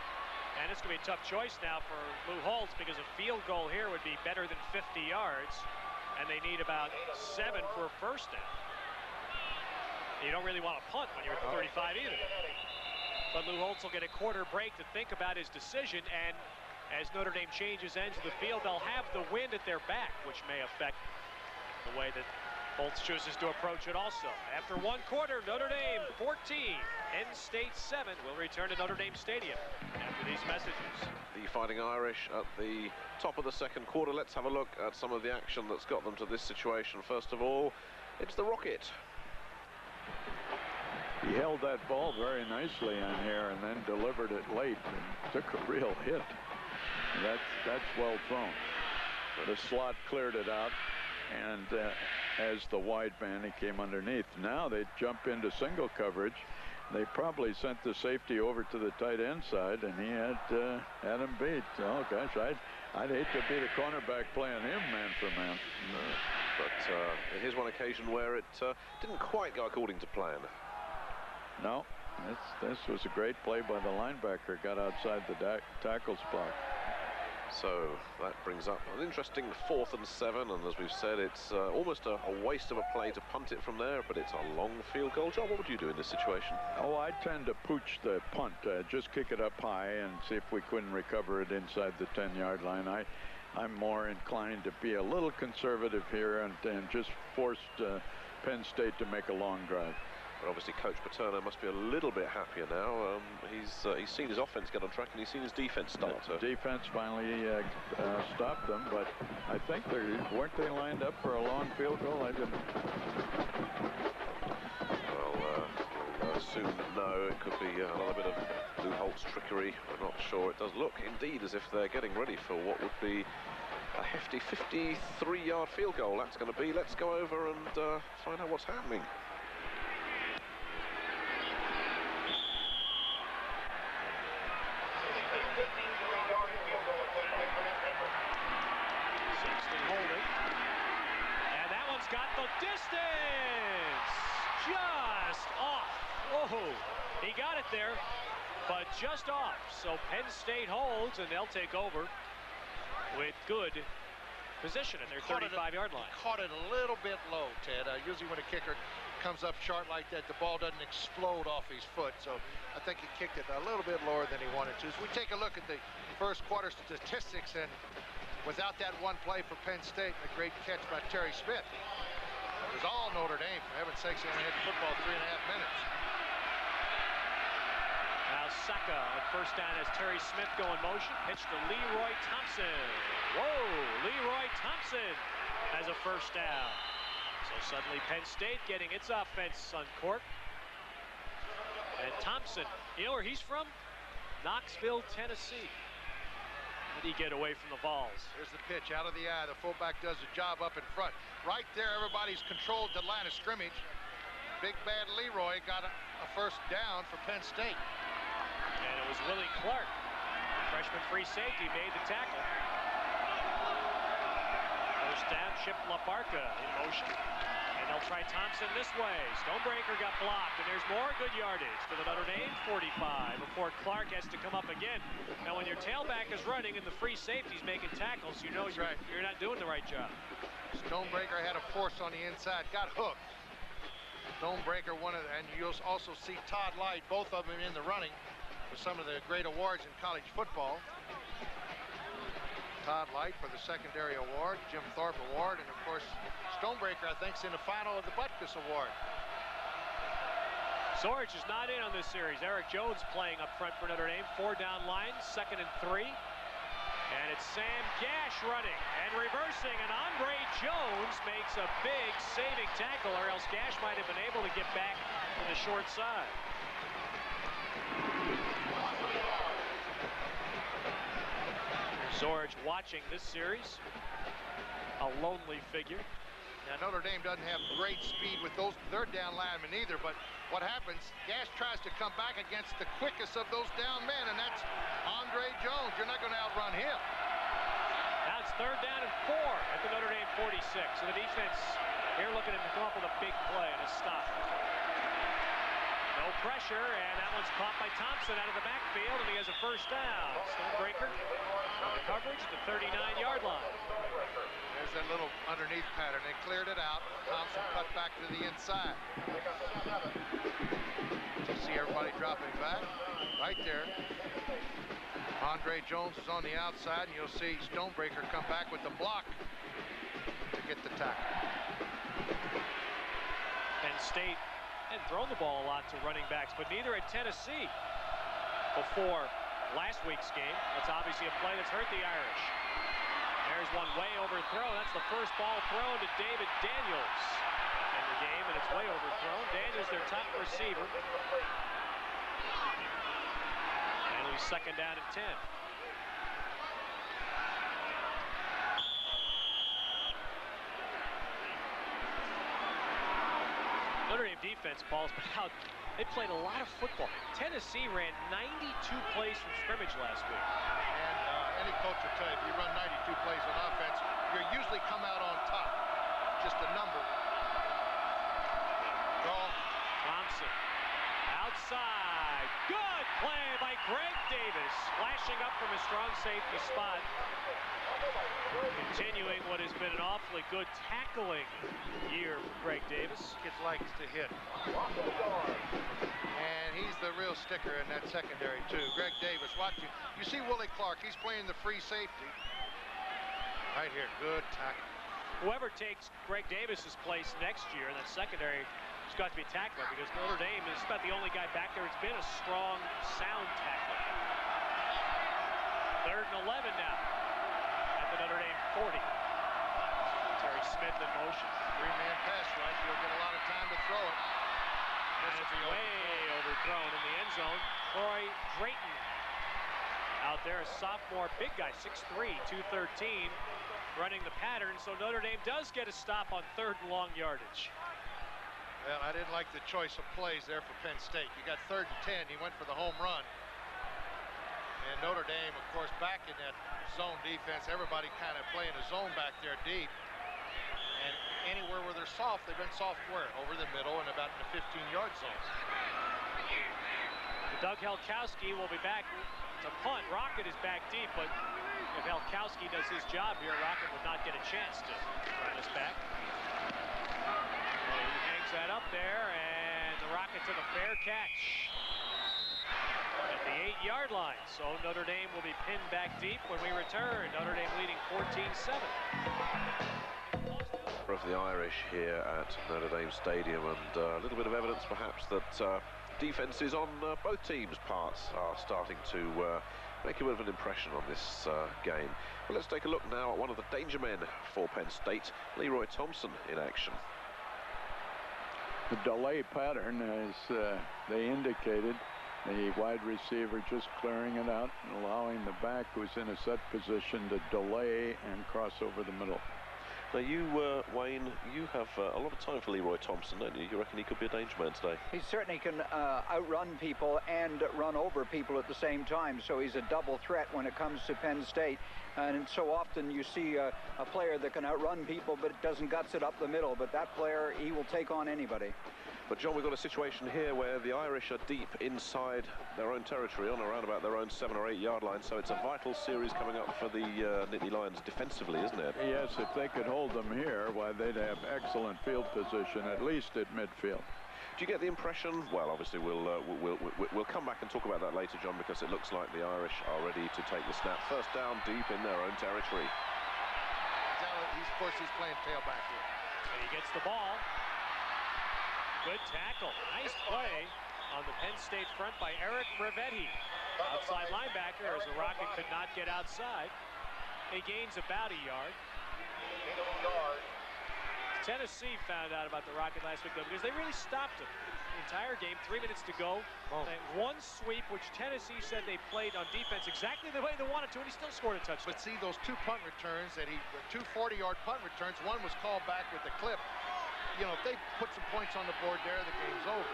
And it's going to be a tough choice now for Lou Holtz because a field goal here would be better than 50 yards and they need about seven for a first down. You don't really want to punt when you're at the 35 either. But Lou Holtz will get a quarter break to think about his decision, and as Notre Dame changes ends of the field, they'll have the wind at their back, which may affect the way that Holtz chooses to approach it also. After one quarter, Notre Dame 14, Penn State 7 will return to Notre Dame Stadium these messages. The Fighting Irish at the top of the second quarter. Let's have a look at some of the action that's got them to this situation. First of all, it's the Rocket. He held that ball very nicely on here and then delivered it late and took a real hit. That's, that's well thrown. But the slot cleared it out, and uh, as the wide man, he came underneath. Now they jump into single coverage. They probably sent the safety over to the tight end side, and he had uh, had him beat. Oh gosh, I'd I'd hate to be the cornerback playing him man for man. No. But uh, here's one occasion where it uh, didn't quite go according to plan. No, this, this was a great play by the linebacker. Got outside the tackle spot. So that brings up an interesting fourth and seven, and as we've said, it's uh, almost a, a, waste of a play to punt it from there, but it's a long field goal job. What would you do in this situation? Oh, I tend to pooch the punt, uh, just kick it up high and see if we couldn't recover it inside the 10-yard line. I, I'm more inclined to be a little conservative here and, and just force uh, Penn State to make a long drive. But obviously, Coach Paterno must be a little bit happier now. Um, he's uh, he's seen his offense get on track and he's seen his defense start to. Defense finally uh, uh, stopped them, but I think they weren't they lined up for a long field goal. I didn't. Well, uh, we'll uh, soon know. It could be another bit of Lou Holtz trickery. I'm not sure. It does look indeed as if they're getting ready for what would be a hefty 53-yard field goal. That's going to be. Let's go over and uh, find out what's happening. 'Oh, he got it there, but just off. So Penn State holds, and they'll take over with good position in their 35-yard line. Caught it a little bit low, Ted. Uh, usually when a kicker comes up short like that, the ball doesn't explode off his foot. So I think he kicked it a little bit lower than he wanted to. As we take a look at the first quarter statistics, and without that one play for Penn State, a great catch by Terry Smith, it was all Notre Dame. For heaven's sakes, they only had the football three and a half minutes. Sacca at first down as Terry Smith go in motion. Pitch to Leroy Thompson. Whoa, Leroy Thompson has a first down. So suddenly Penn State getting its offense on court. And Thompson, you know where he's from? Knoxville, Tennessee. How did he get away from the Vols? Here's the pitch out of the eye. The fullback does the job up in front. Right there, everybody's controlled the line of scrimmage. Big bad Leroy got a, a first down for Penn State. It was Willie Clark, freshman free safety, made the tackle. First down, Chip LaBarca in motion. And they'll try Thompson this way. Stonebreaker got blocked, and there's more good yardage to the Notre Dame 45 before Clark has to come up again. Now, when your tailback is running and the free safety's making tackles, you know you're, right. you're not doing the right job. Stonebreaker had a force on the inside, got hooked. Stonebreaker, one of and you'll also see Todd Lyght, both of them in the running for some of the great awards in college football. Todd Lyght for the secondary award, Jim Thorpe award, and of course Stonebreaker I think is in the final of the Butkus award. Zorich is not in on this series. Eric Jones playing up front for Notre Dame. Four down lines, second and three. And it's Sam Gash running and reversing, and Andre Jones makes a big saving tackle, or else Gash might have been able to get back to the short side. Zorich watching this series. A lonely figure. Now, Notre Dame doesn't have great speed with those third down linemen either, but what happens, Gash tries to come back against the quickest of those down men, and that's Andre Jones. You're not going to outrun him. Now it's third down and four at the Notre Dame 46. So the defense here looking to come up with a big play and a stop. No pressure, and that one's caught by Thompson out of the backfield, and he has a first down. Stonebreaker the coverage the 39-yard line. There's that little underneath pattern. They cleared it out. Thompson cut back to the inside. You see everybody dropping back right there. Andre Jones is on the outside, and you'll see Stonebreaker come back with the block to get the tackle. Penn State and thrown the ball a lot to running backs, but neither at Tennessee before last week's game. That's obviously a play that's hurt the Irish. There's one way overthrown. That's the first ball thrown to David Daniels in the game, and it's way overthrown. Daniels, their top receiver. And it second down and 10. Notre Dame defense, Paul's been out. They played a lot of football. Tennessee ran 92 plays from scrimmage last week. And uh, any coach will tell you, if you run 92 plays on offense, you usually come out on top. Just a number. Draw. Thompson. Outside. Good play by Greg Davis. Flashing up from a strong safety spot. Continuing what has been an awfully good tackling year for Greg Davis. Kids likes to hit. And he's the real sticker in that secondary, too. Greg Davis, watch you. You see Willie Clark. He's playing the free safety. Right here. Good tackle. Whoever takes Greg Davis's place next year in that secondary has got to be a tackler because Notre Dame is about the only guy back there who's been a strong, sound tackler. Third and 11 now at the Notre Dame 40. Terry Smith in motion. Three-man pass rush. You'll get a lot of time to throw it. And it's way overthrown in the end zone. Troy Drayton out there, a sophomore, big guy, 6'3", 213, running the pattern. So Notre Dame does get a stop on third and long yardage. Well, I didn't like the choice of plays there for Penn State. You got third and 10. He went for the home run. And Notre Dame, of course, back in that zone defense. Everybody kind of playing a zone back there deep. And anywhere where they're soft, they've been soft where? Over the middle and about in the 15-yard zone. Doug Helkowski will be back to punt. Rocket is back deep, but if Helkowski does his job here, Rocket would not get a chance to run this back. Hangs that up there, and the Rocket took a fair catch at the eight-yard line. So Notre Dame will be pinned back deep when we return. Notre Dame leading 14-7 of the Irish here at Notre Dame Stadium and uh, a little bit of evidence perhaps that uh, defences on uh, both teams' parts are starting to uh, make a bit of an impression on this uh, game. Well, let's take a look now at one of the danger men for Penn State, Leroy Thompson in action. The delay pattern, as uh, they indicated, the wide receiver just clearing it out and allowing the back who's in a set position to delay and cross over the middle. Now you, uh, Wayne, you have uh, a lot of time for Leroy Thompson, don't you? You reckon he could be a danger man today? He certainly can uh, outrun people and run over people at the same time, so he's a double threat when it comes to Penn State. And so often you see a, a player that can outrun people but doesn't guts it up the middle, but that player, he will take on anybody. But John, we've got a situation here where the Irish are deep inside their own territory, on around about their own seven or eight yard line. So it's a vital series coming up for the uh, Nittany Lions defensively, isn't it? Yes, if they could hold them here, why they'd have excellent field position, at least at midfield. Do you get the impression? Well, obviously we'll, uh, we'll, we'll we'll come back and talk about that later, John, because it looks like the Irish are ready to take the snap. First down, deep in their own territory. He's, of course, he's playing tailback here. And he gets the ball. Good tackle. Nice play on the Penn State front by Eric Rivetti. Outside linebacker as the Rocket could not get outside. He gains about a yard. Tennessee found out about the Rocket last week, though, because they really stopped him. The entire game, three minutes to go. Oh. One sweep, which Tennessee said they played on defense exactly the way they wanted to, and he still scored a touchdown. But see, those two punt returns that he, the two 40-yard punt returns, one was called back with the clip. You know, if they put some points on the board there, the game's over.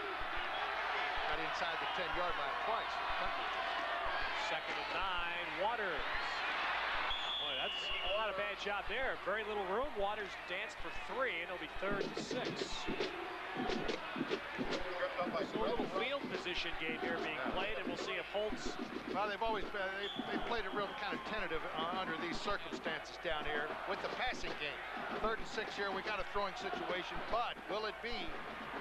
Got inside the 10-yard line twice. Second and nine, Watters. Boy, that's a lot of bad job there. Very little room. Watters danced for three, and it'll be third and six. So a little field position game here being played, and we'll see if Holtz. Well, they've always been, they, they played it real kind of tentative uh, under these circumstances down here with the passing game. Third and six here, we got a throwing situation, but will it be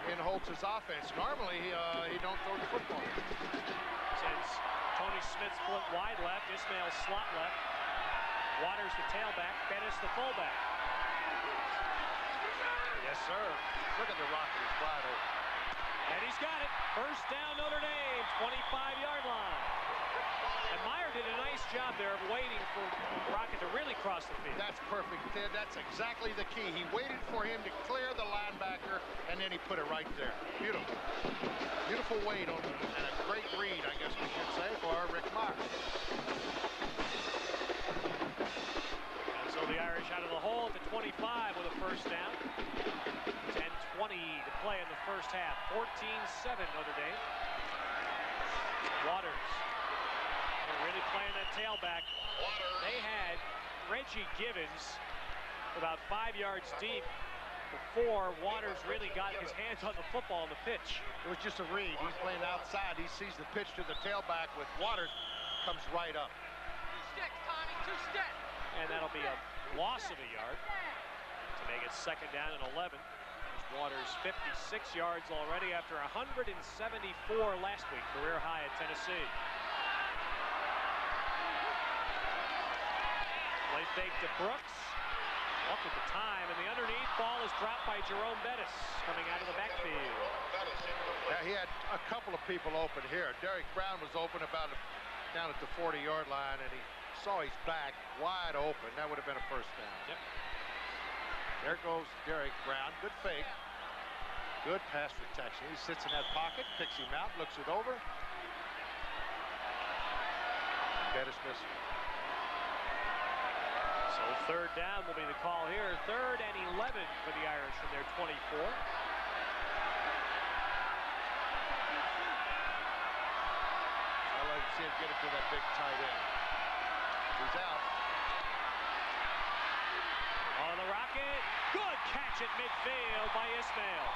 in Holtz's offense? Normally, uh, he don't throw the football. Since Tony Smith split wide left, Ismail slot left. Watters the tailback, Bettis the fullback. Yes, sir. Look at the rocket, it's wide open. And he's got it. First down Notre Dame, 25-yard line. And Mirer did a nice job there of waiting for Rocket to really cross the field. That's perfect, Ted. That's exactly the key. He waited for him to clear the linebacker, and then he put it right there. Beautiful. Beautiful wait on and a great read, I guess we should say, for Rick Mirer. Out of the hole at the 25 with a first down. 10-20 to play in the first half. 14-7 Notre Dame. Watters. They're really playing that tailback. They had Reggie Givens about five yards deep before Watters really got his hands on the football on the pitch. It was just a read. He's playing outside. He sees the pitch to the tailback with Watters, comes right up. Two sticks, Tommy. Two sticks. And that'll be a loss of a yard to make it second down and 11. Watters 56 yards already after 174 last week, career high at Tennessee. Play fake to Brooks. Up at the time, and the underneath ball is dropped by Jerome Bettis coming out of the backfield. Yeah, he had a couple of people open here. Derek Brown was open about down at the 40-yard line, and he saw his back wide open. That would have been a first down. Yep. There goes Derek Brown. Good fake. Good pass protection. He sits in that pocket, picks him out, looks it over. Bettis misses. So third down will be the call here. Third and 11 for the Irish from their 24. I like to see him get it to that big tight end. He's out. On the rocket. Good catch at midfield by Ismail.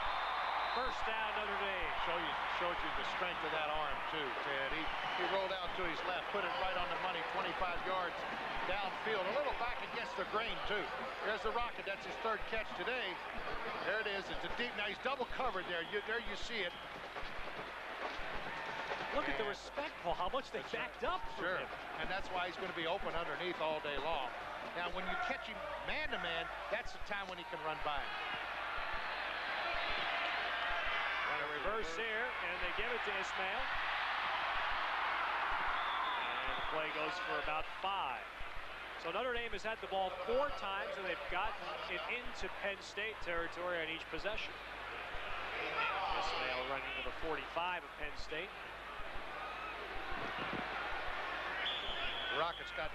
First down Notre Dame. Show you, shows you the strength of that arm too, Ted. He, he rolled out to his left, put it right on the money, 25 yards downfield. A little back against the grain too. There's the rocket. That's his third catch today. There it is. It's a deep. Now he's double covered there. You, there you see it. Look at the respect, Paul, how much they backed up for Sure. him. And that's why he's going to be open underneath all day long. Now, when you catch him man to man, that's the time when he can run by him. And a reverse here, and they give it to Ismail. And the play goes for about five. So Notre Dame has had the ball four times, and they've gotten it into Penn State territory on each possession. Ismail running to the 45 of Penn State. The Rockets got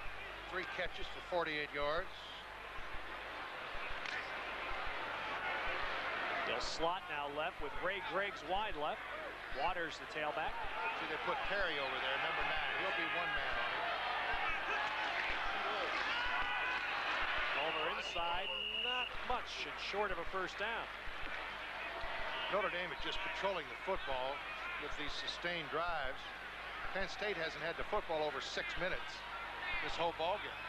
three catches for 48 yards. They'll slot now left with Ray Griggs wide left. Watters the tailback. See, they put Perry over there, number nine. He'll be one man on him. Over inside, not much, and short of a first down. Notre Dame is just patrolling the football with these sustained drives. Penn State hasn't had the football over six minutes this whole ball game.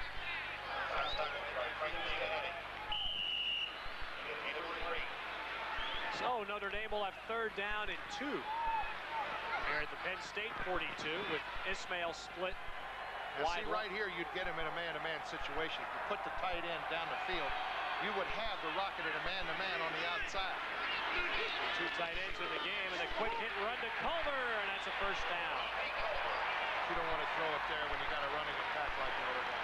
So Notre Dame will have third down and two. Here at the Penn State 42 with Ismail split Now, wide see, right here, you'd get him in a man-to-man situation. If you put the tight end down the field, you would have the Rocket in a man-to-man on the outside. Two tight ends in the game, and a quick hit run to Culver, and that's a first down. You don't want to throw it there when you got a running attack like Notre Dame.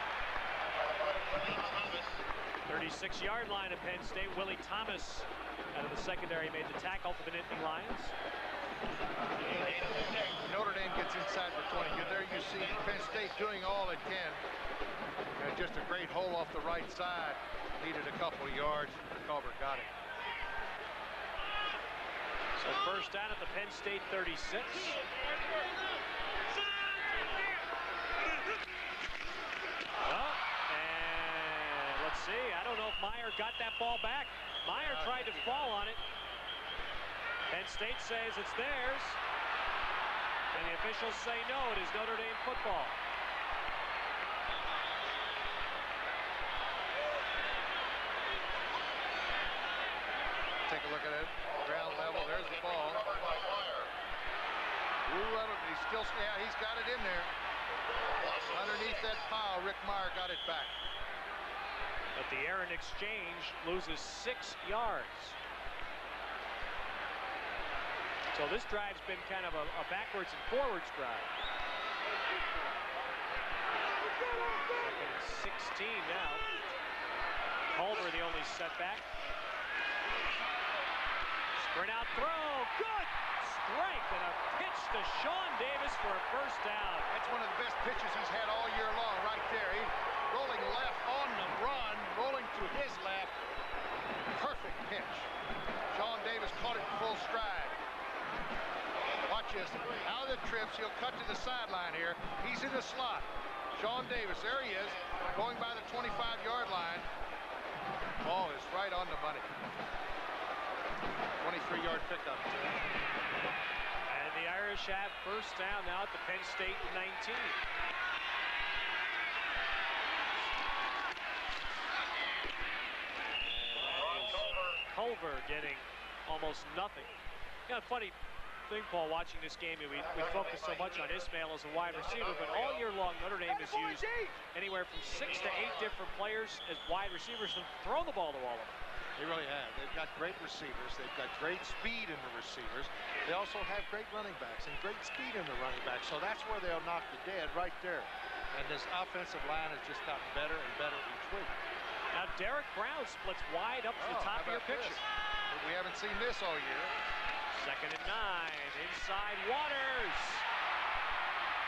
36-yard line of Penn State. Willie Thomas out of the secondary made the tackle for the Nittany Lions. Notre Dame gets inside the 20. There you see Penn State doing all it can. And just a great hole off the right side. Needed a couple of yards. Culver got it. So first down at the Penn State 36. Oh, and let's see. I don't know if Mirer got that ball back. Mirer uh, tried to fall on it. Penn State says it's theirs. And the officials say no, it is Notre Dame football. Take a look at it. Ground level. There's the ball. Ooh, still, yeah, he's got it in there. Underneath that pile, Rick Mirer got it back. But the Aaron exchange loses six yards. So this drive's been kind of a, a backwards and forwards drive. Second 16 now. Culver the only setback. Sprint out throw. Good and a pitch to Sean Davis for a first down. That's one of the best pitches he's had all year long right there. He rolling left on the run, rolling to his left. Perfect pitch. Sean Davis caught it in full stride. Watch this. Out of the trips, he'll cut to the sideline here. He's in the slot. Sean Davis, there he is, going by the 25-yard line. Ball is right on the money. 23-yard pickup. And the Irish have first down now at the Penn State 19. Culver getting almost nothing. You know, funny thing, Paul, watching this game, we, we focus so much on Ismail as a wide receiver, but all year long, Notre Dame has used anywhere from six to eight different players as wide receivers and throw the ball to all of them. They really have. They've got great receivers. They've got great speed in the receivers. They also have great running backs and great speed in the running backs. So that's where they'll knock you dead right there. And this offensive line has just gotten better and better each week. Now Derek Brown splits wide up to the Oh, top of your picture. this? We haven't seen this all year. Second and nine, inside Watters.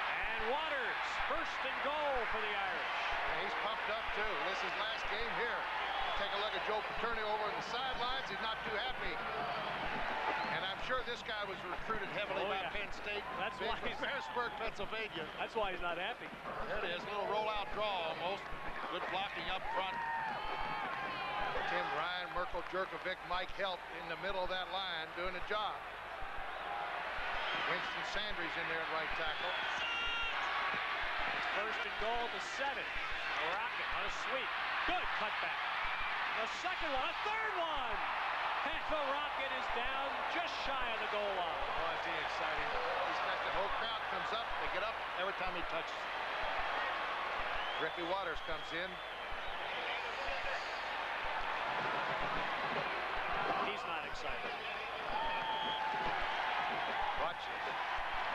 And Watters, first and goal for the Irish. And he's pumped up too. This is last game here. Take a look at Joe Paterno over on the sidelines. He's not too happy. And I'm sure this guy was recruited heavily Oh, by yeah. Penn State. That's why from he's- Harrisburg, Pennsylvania. That's why he's not happy. There it is, a little rollout draw almost. Good blocking up front. Tim Ryan, Mirko Jurkovic, Mike Heldt in the middle of that line doing the job. Winston Sandri's in there at right tackle. First and goal to seven. A rocket on a sweep. Good cutback. A second one, a third one. And the rocket is down just shy of the goal line. Oh, it's exciting. He's got the whole crowd comes up. They get up every time he touches. Ricky Watters comes in. He's not excited. Watch it.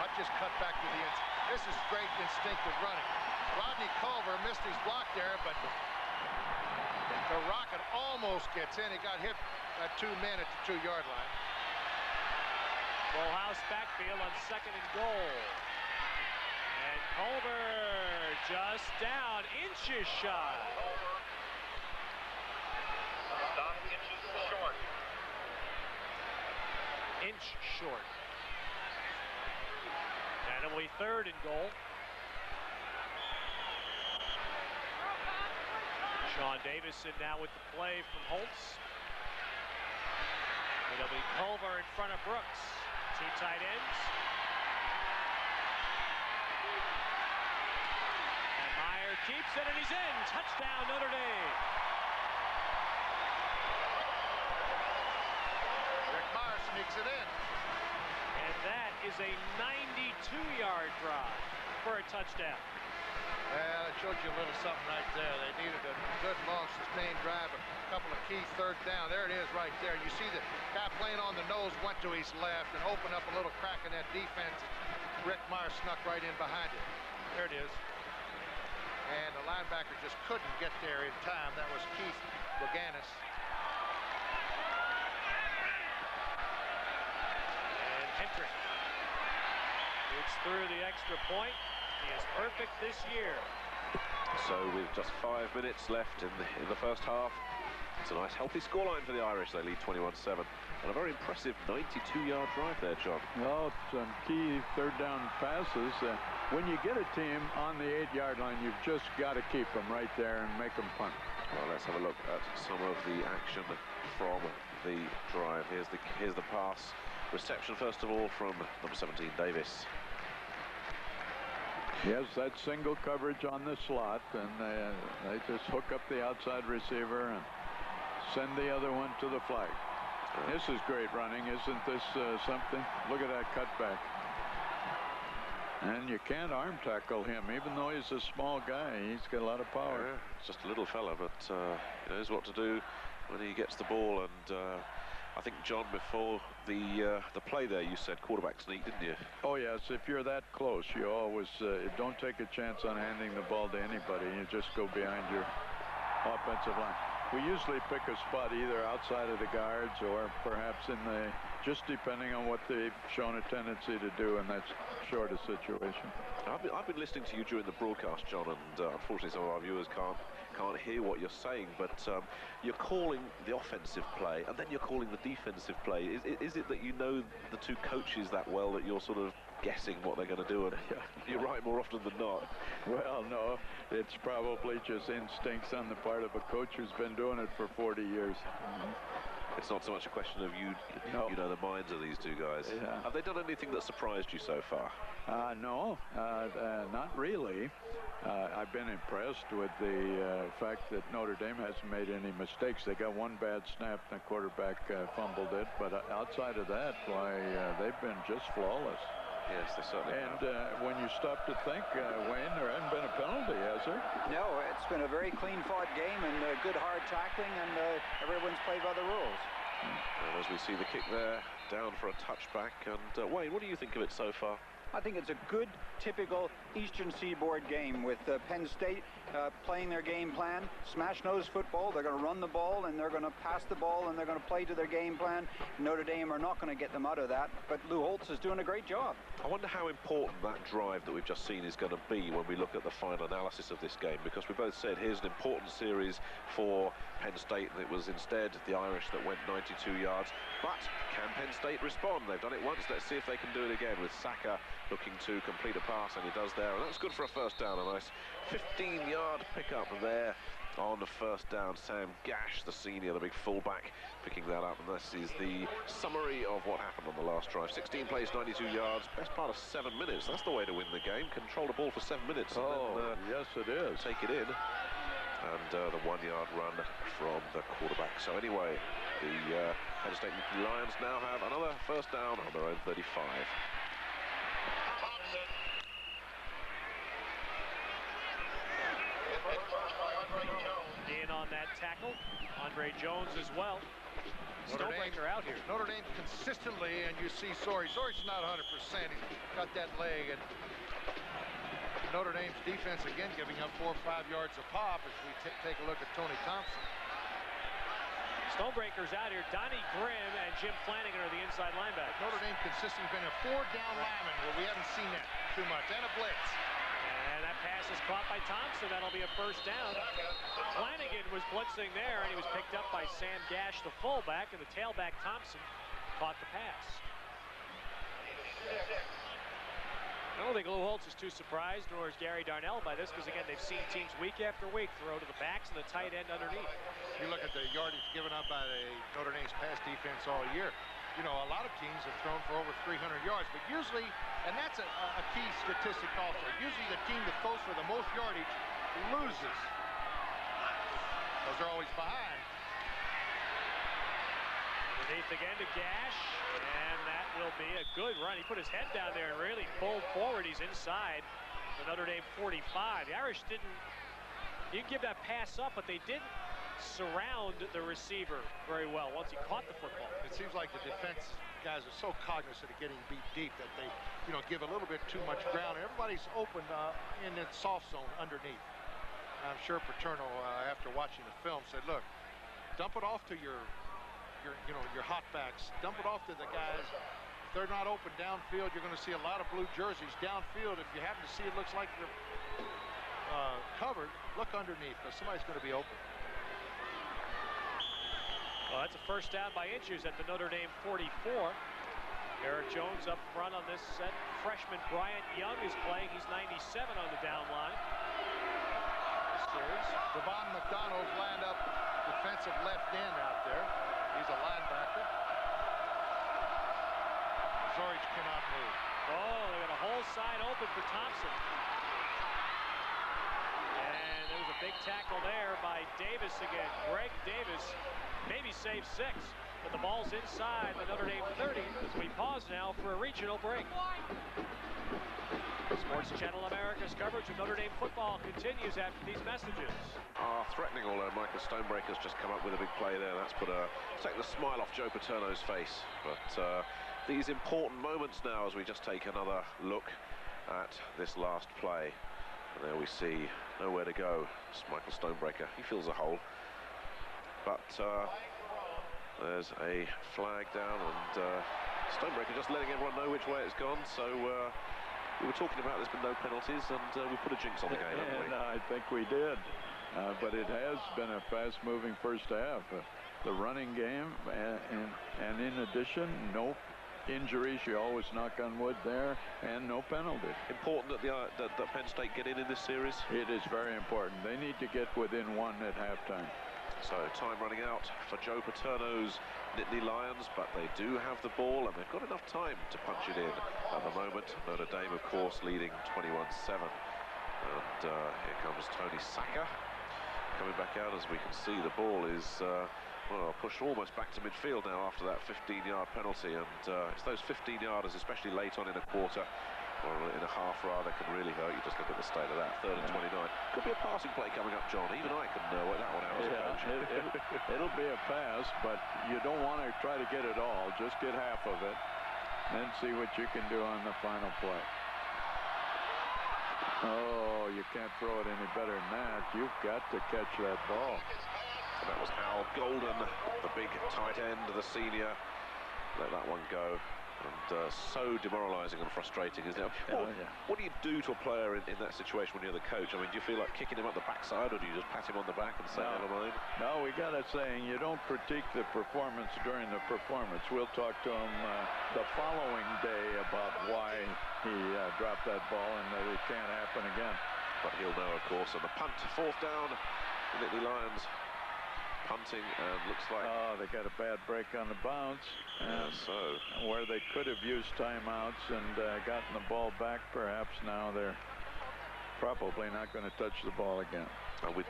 Watch this cut back to the inside. This is great instinctive running. Rodney Culver missed his block there, but the rocket almost gets in. He got hit by two men at the two-yard line. Full house backfield on second and goal. And Culver just down, inches. Stop inches short. Inch short. And it'll be third and goal. Sean Davison now with the play from Holtz. It'll be Culver in front of Brooks. Two tight ends. And Mirer keeps it and he's in. Touchdown Notre Dame. Rick Mirer sneaks it in. And that is a 92-yard drive for a touchdown. Well, it showed you a little something right there. They needed a good, long, sustained drive, a couple of key third down. There it is right there. You see the guy playing on the nose went to his left and opened up a little crack in that defense. Rick Mirer snuck right in behind it. There it is. And the linebacker just couldn't get there in time. That was Keith Goganious. And Hentrich gets through the extra point. He is perfect this year. So with just five minutes left in the, in the first half, it's a nice healthy scoreline for the Irish. They lead 21-7. And a very impressive 92-yard drive there, John. Well, some key third down passes. Uh, when you get a team on the eight-yard line, you've just got to keep them right there and make them punt. Well, let's have a look at some of the action from the drive. Here's the here's the pass. Reception, first of all, from number 17, Davis. Yes, that single coverage on the slot, and they, they just hook up the outside receiver and send the other one to the flag. This is great running, isn't this uh, something? Look at that cutback. And you can't arm tackle him, even though he's a small guy. He's got a lot of power. Yeah, just a little fella, but uh, he knows what to do when he gets the ball. And uh, I think, John, before the uh, the play there, you said quarterback sneak, didn't you? Oh yes, if you're that close, you always uh, don't take a chance on handing the ball to anybody. You just go behind your offensive line. We usually pick a spot either outside of the guards or perhaps in the, just depending on what they've shown a tendency to do in that short a situation. I've been, I've been listening to you during the broadcast, John, and uh, unfortunately some of our viewers can't can't hear what you're saying. But um, you're calling the offensive play, and then you're calling the defensive play. Is, is it that you know the two coaches that well that you're sort of guessing what they're going to do, and you're right more often than not? Well, no, it's probably just instincts on the part of a coach who's been doing it for 40 years. It's not so much a question of you, No. you know the minds of these two guys. Yeah. Have they done anything that surprised you so far? Uh, no, uh, uh, not really. Uh, I've been impressed with the uh, fact that Notre Dame hasn't made any mistakes. They got one bad snap, the quarterback uh, fumbled it, but uh, outside of that, why, uh, they've been just flawless. Yes, they certainly And uh, when you stop to think, uh, Wayne, there hasn't been a penalty, has there? No, it's been a very clean fought game and uh, good hard tackling, and uh, everyone's played by the rules. And as we see the kick there, down for a touchback. And uh, Wayne, what do you think of it so far? I think it's a good, typical Eastern Seaboard game with uh, Penn State uh, playing their game plan, smash nose football. They're going to run the ball and they're going to pass the ball and they're going to play to their game plan. Notre Dame are not going to get them out of that, but Lou Holtz is doing a great job. I wonder how important that drive that we've just seen is going to be when we look at the final analysis of this game, because we both said here's an important series for Penn State, and it was instead the Irish that went 92 yards. But can Penn State respond? They've done it once. Let's see if they can do it again with Sacca looking to complete a pass, and he does there, and that's good for a first down. A nice 15-yard pickup there on the first down. Sam Gash, the senior, the big fullback, picking that up. And this is the summary of what happened on the last drive. 16 plays, 92 yards, best part of seven minutes. That's the way to win the game. Control the ball for seven minutes Oh, then uh, yes, it is. take it in. And uh, the one-yard run from the quarterback. So anyway, the uh, Penn State Lions now have another first down on their own 35. Thompson. Hit first by Andre Jones. In on that tackle. Andre Jones as well. Notre Dame- Stonebreaker out here. Notre Dame consistently, and you see Sorry. Sorry's not 100%. He's got that leg, and Notre Dame's defense again giving up four or five yards a pop as we take a look at Tony Thompson. Stonebreaker's out here. Donnie Grimm and Jim Flanigan are the inside linebackers. Notre Dame consistently been a four down lineman where we haven't seen that too much, and a blitz. And that pass is caught by Thompson. That'll be a first down. Flanigan was blitzing there, and he was picked up by Sam Gash, the fullback, and the tailback Thompson caught the pass. I don't think Lou Holtz is too surprised, nor is Gary Darnell by this, because again, they've seen teams week after week throw to the backs and the tight end underneath. You look at the yardage given up by the Notre Dame's pass defense all year. You know, a lot of teams have thrown for over 300 yards, but usually, and that's a, a key statistic also, usually the team that throws for the most yardage loses. Because they're always behind. Underneath again to Gash, and that will be a good run. He put his head down there and really pulled forward. He's inside the Notre Dame 45. The Irish didn't, can give that pass up, but they didn't surround the receiver very well once he caught the football. It seems like the defense guys are so cognizant of getting beat deep that they, you know, give a little bit too much ground. Everybody's open uh, in that soft zone underneath. I'm sure Paterno, uh, after watching the film, said, "Look, dump it off to your, your, you know, your hot backs. Dump it off to the guys. If they're not open downfield, you're going to see a lot of blue jerseys downfield. If you happen to see it looks like they're uh, covered, look underneath because somebody's going to be open." Well, that's a first down by inches at the Notre Dame 44. Eric Jones up front on this set. Freshman Bryant Young is playing. He's 97 on the down line. Series. Devon McDonald's lined up defensive left end out there. He's a linebacker. Zorich cannot move. Oh, they got a whole side open for Thompson. And there was a big tackle there by Davis again. Greg Davis maybe saved six, but the ball's inside the Notre Dame 30 as we pause now for a regional break. Sports Channel America's coverage of Notre Dame football continues after these messages. are threatening, although Michael Stonebreaker's just come up with a big play there. That's put a taken the smile off Joe Paterno's face. But uh, these important moments now as we just take another look at this last play. And there we see nowhere to go. It's Michael Stonebreaker. He fills a hole. But uh, there's a flag down and uh, Stonebreaker just letting everyone know which way it's gone. So uh, we were talking about there's been no penalties and uh, we put a jinx on the game, haven't we? I think we did. Uh, but it has been a fast-moving first half. Uh, the running game, and, and, and in addition, no injuries. You always knock on wood there, and no penalty. Important that, the, uh, that, that Penn State get in in this series. It is very important. They need to get within one at halftime. So time running out for Joe Paterno's Nittany Lions, but they do have the ball and they've got enough time to punch it in at the moment. Notre Dame, of course, leading 21-7. And uh, here comes Tony Sacca coming back out as we can see the ball is uh, well pushed almost back to midfield now after that 15-yard penalty and uh, it's those 15-yarders especially late on in a quarter or in a half rather can really hurt you just look at the state of that third and 29 could be a passing play coming up John even I can uh, work that one out as a coach. it, will be a pass but you don't want to try to get it all just get half of it then see what you can do on the final play Oh, you can't throw it any better than that. You've got to catch that ball. That was Al Golden, the big tight end, the senior. Let that one go and uh, so demoralising and frustrating, isn't it? What, yeah. what, do you do to a player in, in, that situation when you're the coach? I mean, do you feel like kicking him up the backside, or do you just pat him on the back and say, no. never mind? No, we got a saying, you don't critique the performance during the performance. We'll talk to him uh, the following day about why he uh, dropped that ball and that it can't happen again. But he'll know, of course, and the punt, fourth down, the Nittany Lions punting and looks like... Oh, they got a bad break on the bounce. And yeah, so... Where they could have used timeouts and uh, gotten the ball back, perhaps now they're probably not going to touch the ball again. And with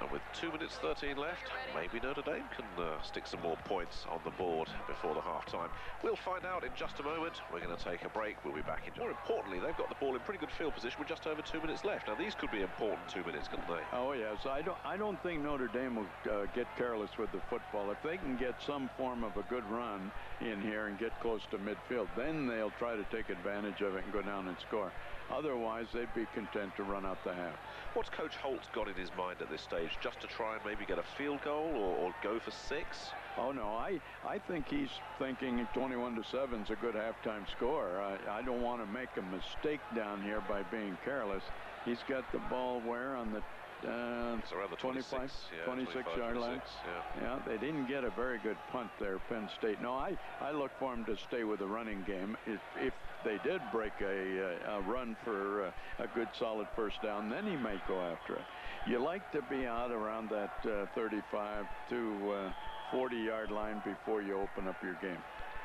and with 2 minutes 13 left, maybe Notre Dame can uh, stick some more points on the board before the half-time. We'll find out in just a moment. We're going to take a break. We'll be back in. More importantly, they've got the ball in pretty good field position with just over two minutes left. Now, these could be important two minutes, couldn't they? Oh, yes. I don't, I don't think Notre Dame will uh, get careless with the football. If they can get some form of a good run in here and get close to midfield, then they'll try to take advantage of it and go down and score. Otherwise, they'd be content to run out the half. What's Coach Holtz got in his mind at this stage? Just to try and maybe get a field goal or, or go for six? Oh, no. I, I think he's thinking 21 to 7 is a good halftime score. I, I don't want to make a mistake down here by being careless. He's got the ball where on the uh, it's around the 25, 26, yeah, 26 yard line. Yeah. yeah, they didn't get a very good punt there, Penn State. No, I, I look for them to stay with the running game. If, if they did break a, a, a run for a, a, good solid first down, then he might go after it. You like to be out around that uh, 35 to uh, 40 yard line before you open up your game.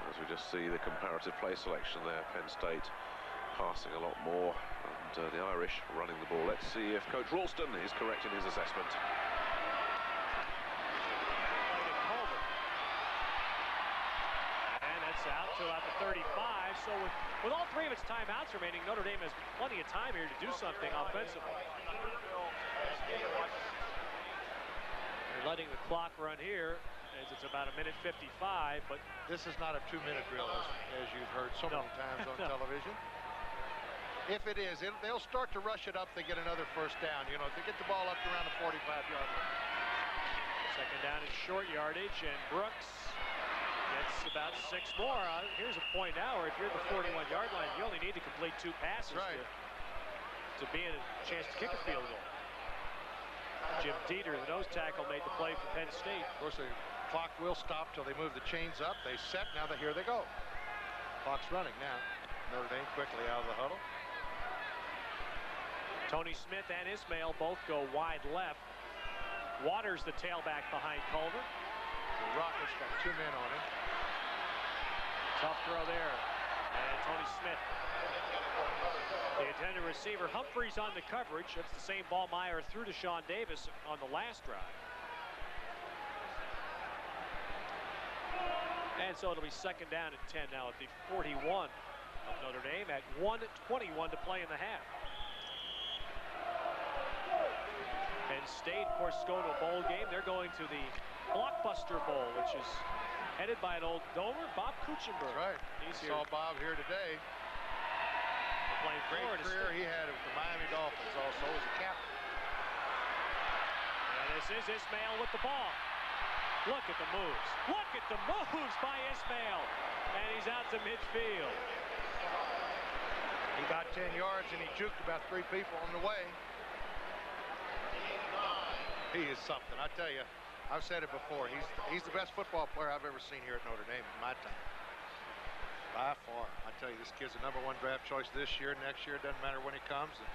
As we just see the comparative play selection there, Penn State passing a lot more and uh, the Irish running the ball. Let's see if Coach Ralston is correct in his assessment. And that's out to about the 35. So with, with all three of its timeouts remaining, Notre Dame has plenty of time here to do something offensively. They're letting the clock run here as it's about a minute 55, but... This is not a two-minute drill, as, as, you've heard so no. many times on no. television. If it is, it, they'll start to rush it up. They get another first down. You know, if they get the ball up around the 45-yard line. Second down is short yardage, and Brooks gets about six more. Uh, here's a point now where if you're at the 41-yard line, you only need to complete two passes right. to, to be in a chance to kick a field goal. Jim Dieter, the nose tackle, made the play for Penn State. Of course, the clock will stop till they move the chains up. They set, now that here they go. Clock's running now. Notre Dame quickly out of the huddle. Tony Smith and Ismail both go wide left. Watters the tailback behind Culver. The Rockets got two men on him. Tough throw there. And Tony Smith. The intended receiver Humphries on the coverage. That's the same ball Mirer threw to Sean Davis on the last drive. And so it'll be second down and 10 now at the 41 of Notre Dame at 121 to play in the half. Penn State, of course, to a bowl game. They're going to the Blockbuster Bowl, which is headed by an old Domer, Bob Kuechenberg. That's right. He's here. Saw Bob here today. Playing Great Florida career State. he had with the Miami Dolphins also as a captain. And this is Ismail with the ball. Look at the moves. Look at the moves by Ismail. And he's out to midfield. He got 10 yards and he juked about three people on the way. He is something. I tell you, I've said it before. He's he's the best football player I've ever seen here at Notre Dame in my time. By far. I tell you, this kid's the number one draft choice this year, next year, doesn't matter when he comes. And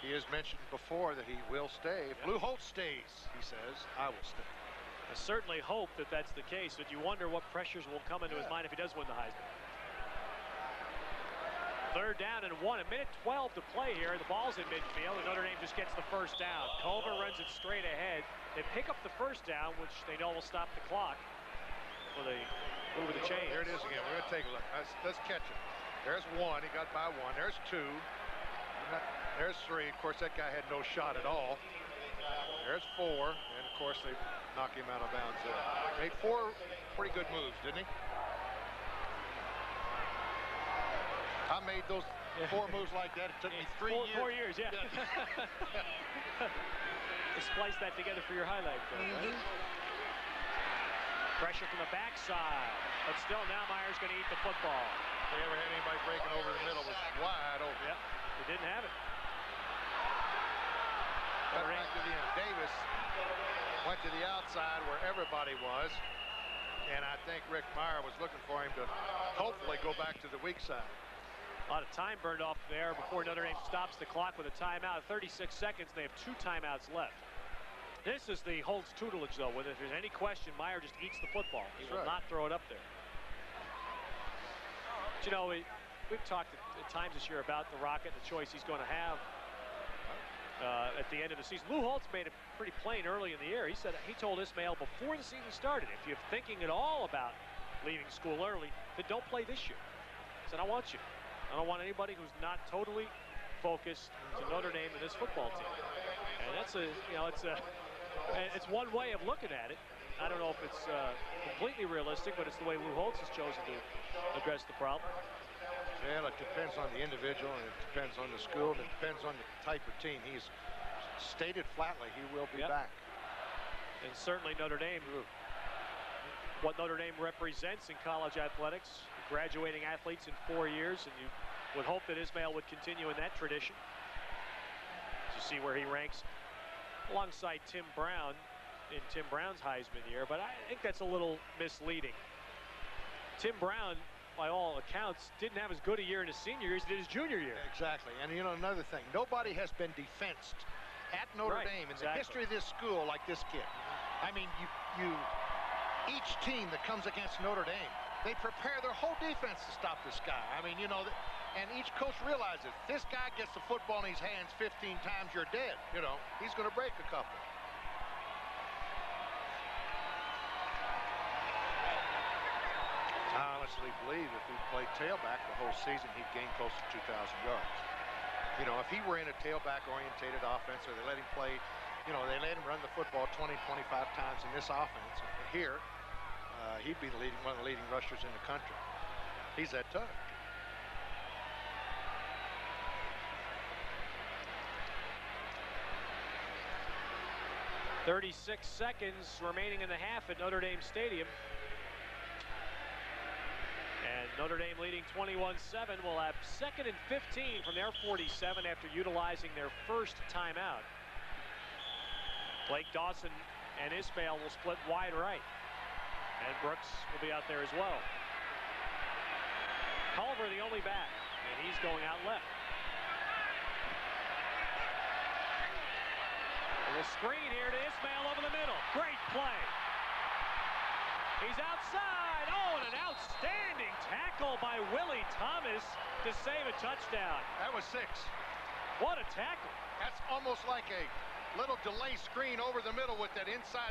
he has mentioned before that he will stay. If Lou Holtz stays, he says, I will stay. I certainly hope that that's the case, but you wonder what pressures will come into his mind if he does win the Heisman. Third down and one, a minute 12 to play here. The ball's in midfield, and Notre Dame just gets the first down. Culver runs it straight ahead. They pick up the first down, which they know will stop the clock with a move of the oh, chains. Here it is again. We're going to take a look. Let's, let's catch it. There's one. He got by one. There's two. There's three. Of course, that guy had no shot at all. There's four. And, of course, they knock him out of bounds there. Made four pretty good moves, didn't he? I made those four moves like that. It took me three four, years. Four years, yeah. Just splice that together for your highlight film, right? Mhm. Pressure from the backside. But still, now Mirer's going to eat the football. If they ever had anybody breaking over the middle, it was wide open. Yep, he didn't have it. Cut back to the end. Davis went to the outside where everybody was. And I think Rick Mirer was looking for him to hopefully go back to the weak side. A lot of time burned off there before Notre Dame stops the clock with a timeout. 36 seconds, they have two timeouts left. This is the Holtz tutelage, though. Whether if there's any question, Mirer just eats the football. He That's will right. not throw it up there. But, you know, we, we've talked at, at times this year about the Rocket, the choice he's going to have uh, at the end of the season. Lou Holtz made it pretty plain early in the year. He said he told Ismail before the season started, if you're thinking at all about leaving school early, then don't play this year. He said, I want you. I don't want anybody who's not totally focused to Notre Dame and this football team. And that's a, you know, it's a, it's one way of looking at it. I don't know if it's uh, completely realistic, but it's the way Lou Holtz has chosen to address the problem. Well, it depends on the individual, and it depends on the school, and it depends on the type of team. He's stated flatly he will be Yep. back. And certainly Notre Dame, what Notre Dame represents in college athletics, graduating athletes in four years, and you would hope that Ismail would continue in that tradition. To see where he ranks alongside Tim Brown in Tim Brown's Heisman year, but I think that's a little misleading. Tim Brown, by all accounts, didn't have as good a year in his senior year as he did his junior year. Exactly. And you know another thing, nobody has been defensed at Notre Right, Dame in exactly. the history of this school like this kid. I mean, you you each team that comes against Notre Dame, they prepare their whole defense to stop this guy. I mean, you know, and each coach realizes this guy gets the football in his hands 15 times, you're dead. You know, he's going to break a couple. I honestly believe if he played tailback the whole season, he'd gain close to 2,000 yards. You know, if he were in a tailback-orientated offense, or they let him play, you know, they let him run the football 20, 25 times in this offense here, uh, he'd be leading, one of the leading rushers in the country. He's that tough. Thirty-six seconds remaining in the half at Notre Dame Stadium. And Notre Dame leading 21-7 will have second and 15 from their 47 after utilizing their first timeout. Lake Dawson and Ismail will split wide right. And Brooks will be out there as well. Culver the only back, and he's going out left. Little screen here to Ismail over the middle. Great play. He's outside. Oh, and an outstanding tackle by Willie Thomas to save a touchdown. That was six. What a tackle. That's almost like a little delay screen over the middle with that inside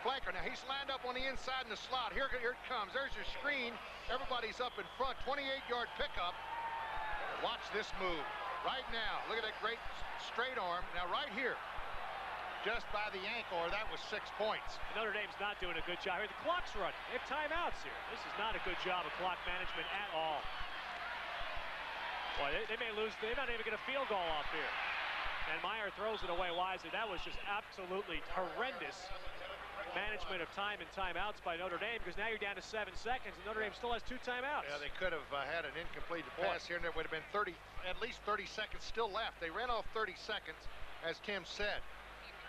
flanker. Now he's lined up on the inside in the slot. Here, here it comes. There's your screen. Everybody's up in front. 28-yard pickup. Watch this move right now. Look at that great straight arm. Now right here, just by the ankle, or that was six points. Notre Dame's not doing a good job here. The clock's running. They have timeouts here. This is not a good job of clock management at all. Boy, they, they may lose. They might even get a field goal off here. And Mirer throws it away wisely. That was just absolutely horrendous management of time and timeouts by Notre Dame because now you're down to seven seconds and Notre Dame still has two timeouts. Yeah, they could have uh, had an incomplete pass here, and there would have been 30, at least 30 seconds still left. They ran off 30 seconds, as Tim said.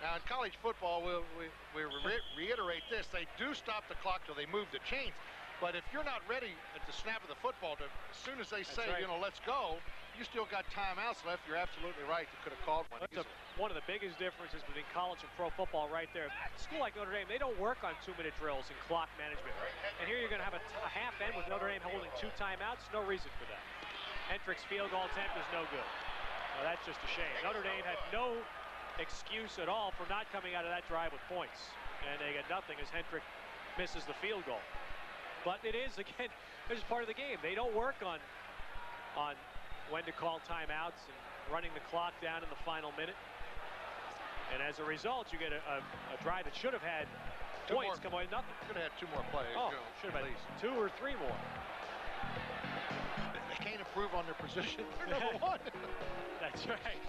Now, in college football, we'll, we, we re- reiterate this. They do stop the clock till they move the chains. But if you're not ready at the snap of the football, to, as soon as they say, right. you know, let's go, you still got timeouts left, you're absolutely right. You could have called one. That's a, one of the biggest differences between college and pro football right there. A school like Notre Dame, they don't work on two-minute drills and clock management. And here you're going to have a, a half end with Notre Dame holding two timeouts. No reason for that. Hentrich's field goal attempt is no good. Well, that's just a shame. Notre Dame had no excuse at all for not coming out of that drive with points. And they get nothing as Hentrich misses the field goal. But it is, again, this is part of the game. They don't work on, on when to call timeouts and running the clock down in the final minute. And as a result, you get a, a, a drive that should have had Two points more. come away nothing. Could have had two more plays. Oh, you know, should have at had least. two or three more. They can't improve on their position. They're number one. That's right.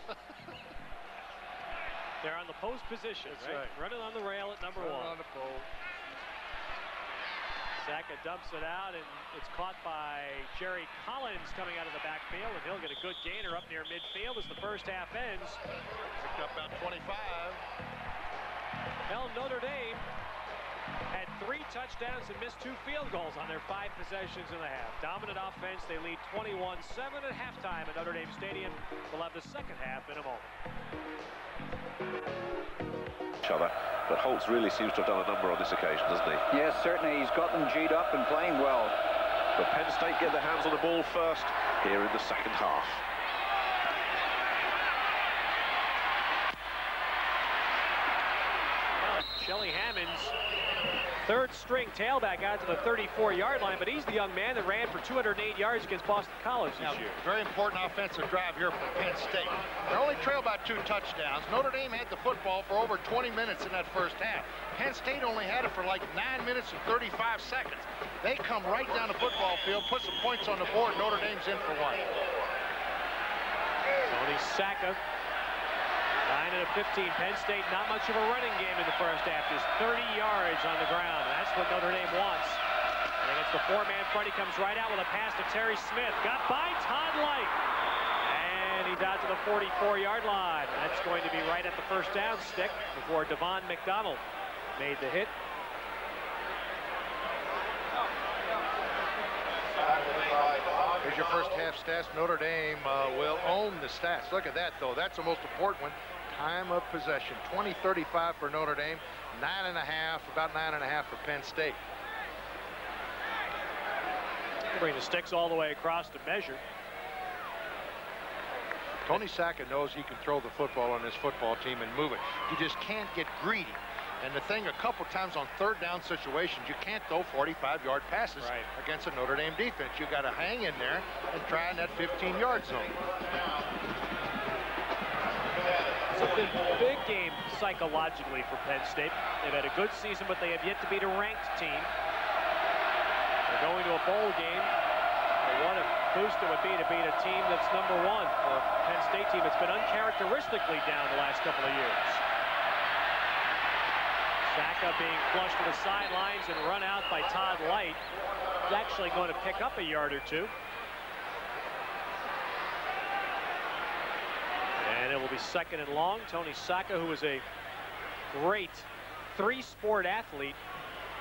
They're on the post position, That's right? right. Running on the rail at number Running one. on the pole. Sacca dumps it out, and it's caught by Jerry Collins coming out of the backfield, and he'll get a good gainer up near midfield as the first half ends. Picked up about 25. Hell, Notre Dame had three touchdowns and missed two field goals on their five possessions in the half. Dominant offense. They lead 21-7 at halftime at Notre Dame Stadium. We'll have the second half in a moment. Each other, but Holtz really seems to have done a number on this occasion, doesn't he? Yes, certainly. He's got them G'd up and playing well. But Penn State get their hands on the ball first here in the second half. Third string tailback out to the 34-yard line, but he's the young man that ran for 208 yards against Boston College this Now, year. very important offensive drive here for Penn State. They only trail by two touchdowns. Notre Dame had the football for over 20 minutes in that first half. Penn State only had it for like 9 minutes and 35 seconds. They come right down the football field, put some points on the board. Notre Dame's in for one. Tony Sacca, 9 out of 15. Penn State, not much of a running game in the first half, just 30 yards on the ground. That's what Notre Dame wants. And against the four-man front, he comes right out with a pass to Terry Smith. Got by Todd Lyght. And he's out to the 44-yard line. That's going to be right at the first down stick before Devon McDonald made the hit. Here's your first half stats. Notre Dame uh, will own the stats. Look at that, though. That's the most important one. Time of possession. 20-35 for Notre Dame. Nine and a half, about nine and a half for Penn State. Bring the sticks all the way across to measure. Tony Sacca knows he can throw the football on this football team and move it. You just can't get greedy. And the thing, a couple times on third down situations, you can't throw 45-yard passes Right. against a Notre Dame defense. You got to hang in there and try in that 15-yard zone. It's a big, game psychologically for Penn State. They've had a good season, but they have yet to beat a ranked team. They're going to a bowl game. What a boost it would be to beat a team that's number one for Penn State team. It's been uncharacteristically down the last couple of years. Sacca being flushed to the sidelines and run out by Todd Lyght. He's actually going to pick up a yard or two. And it will be second and long. Tony Sacca, who was a great three-sport athlete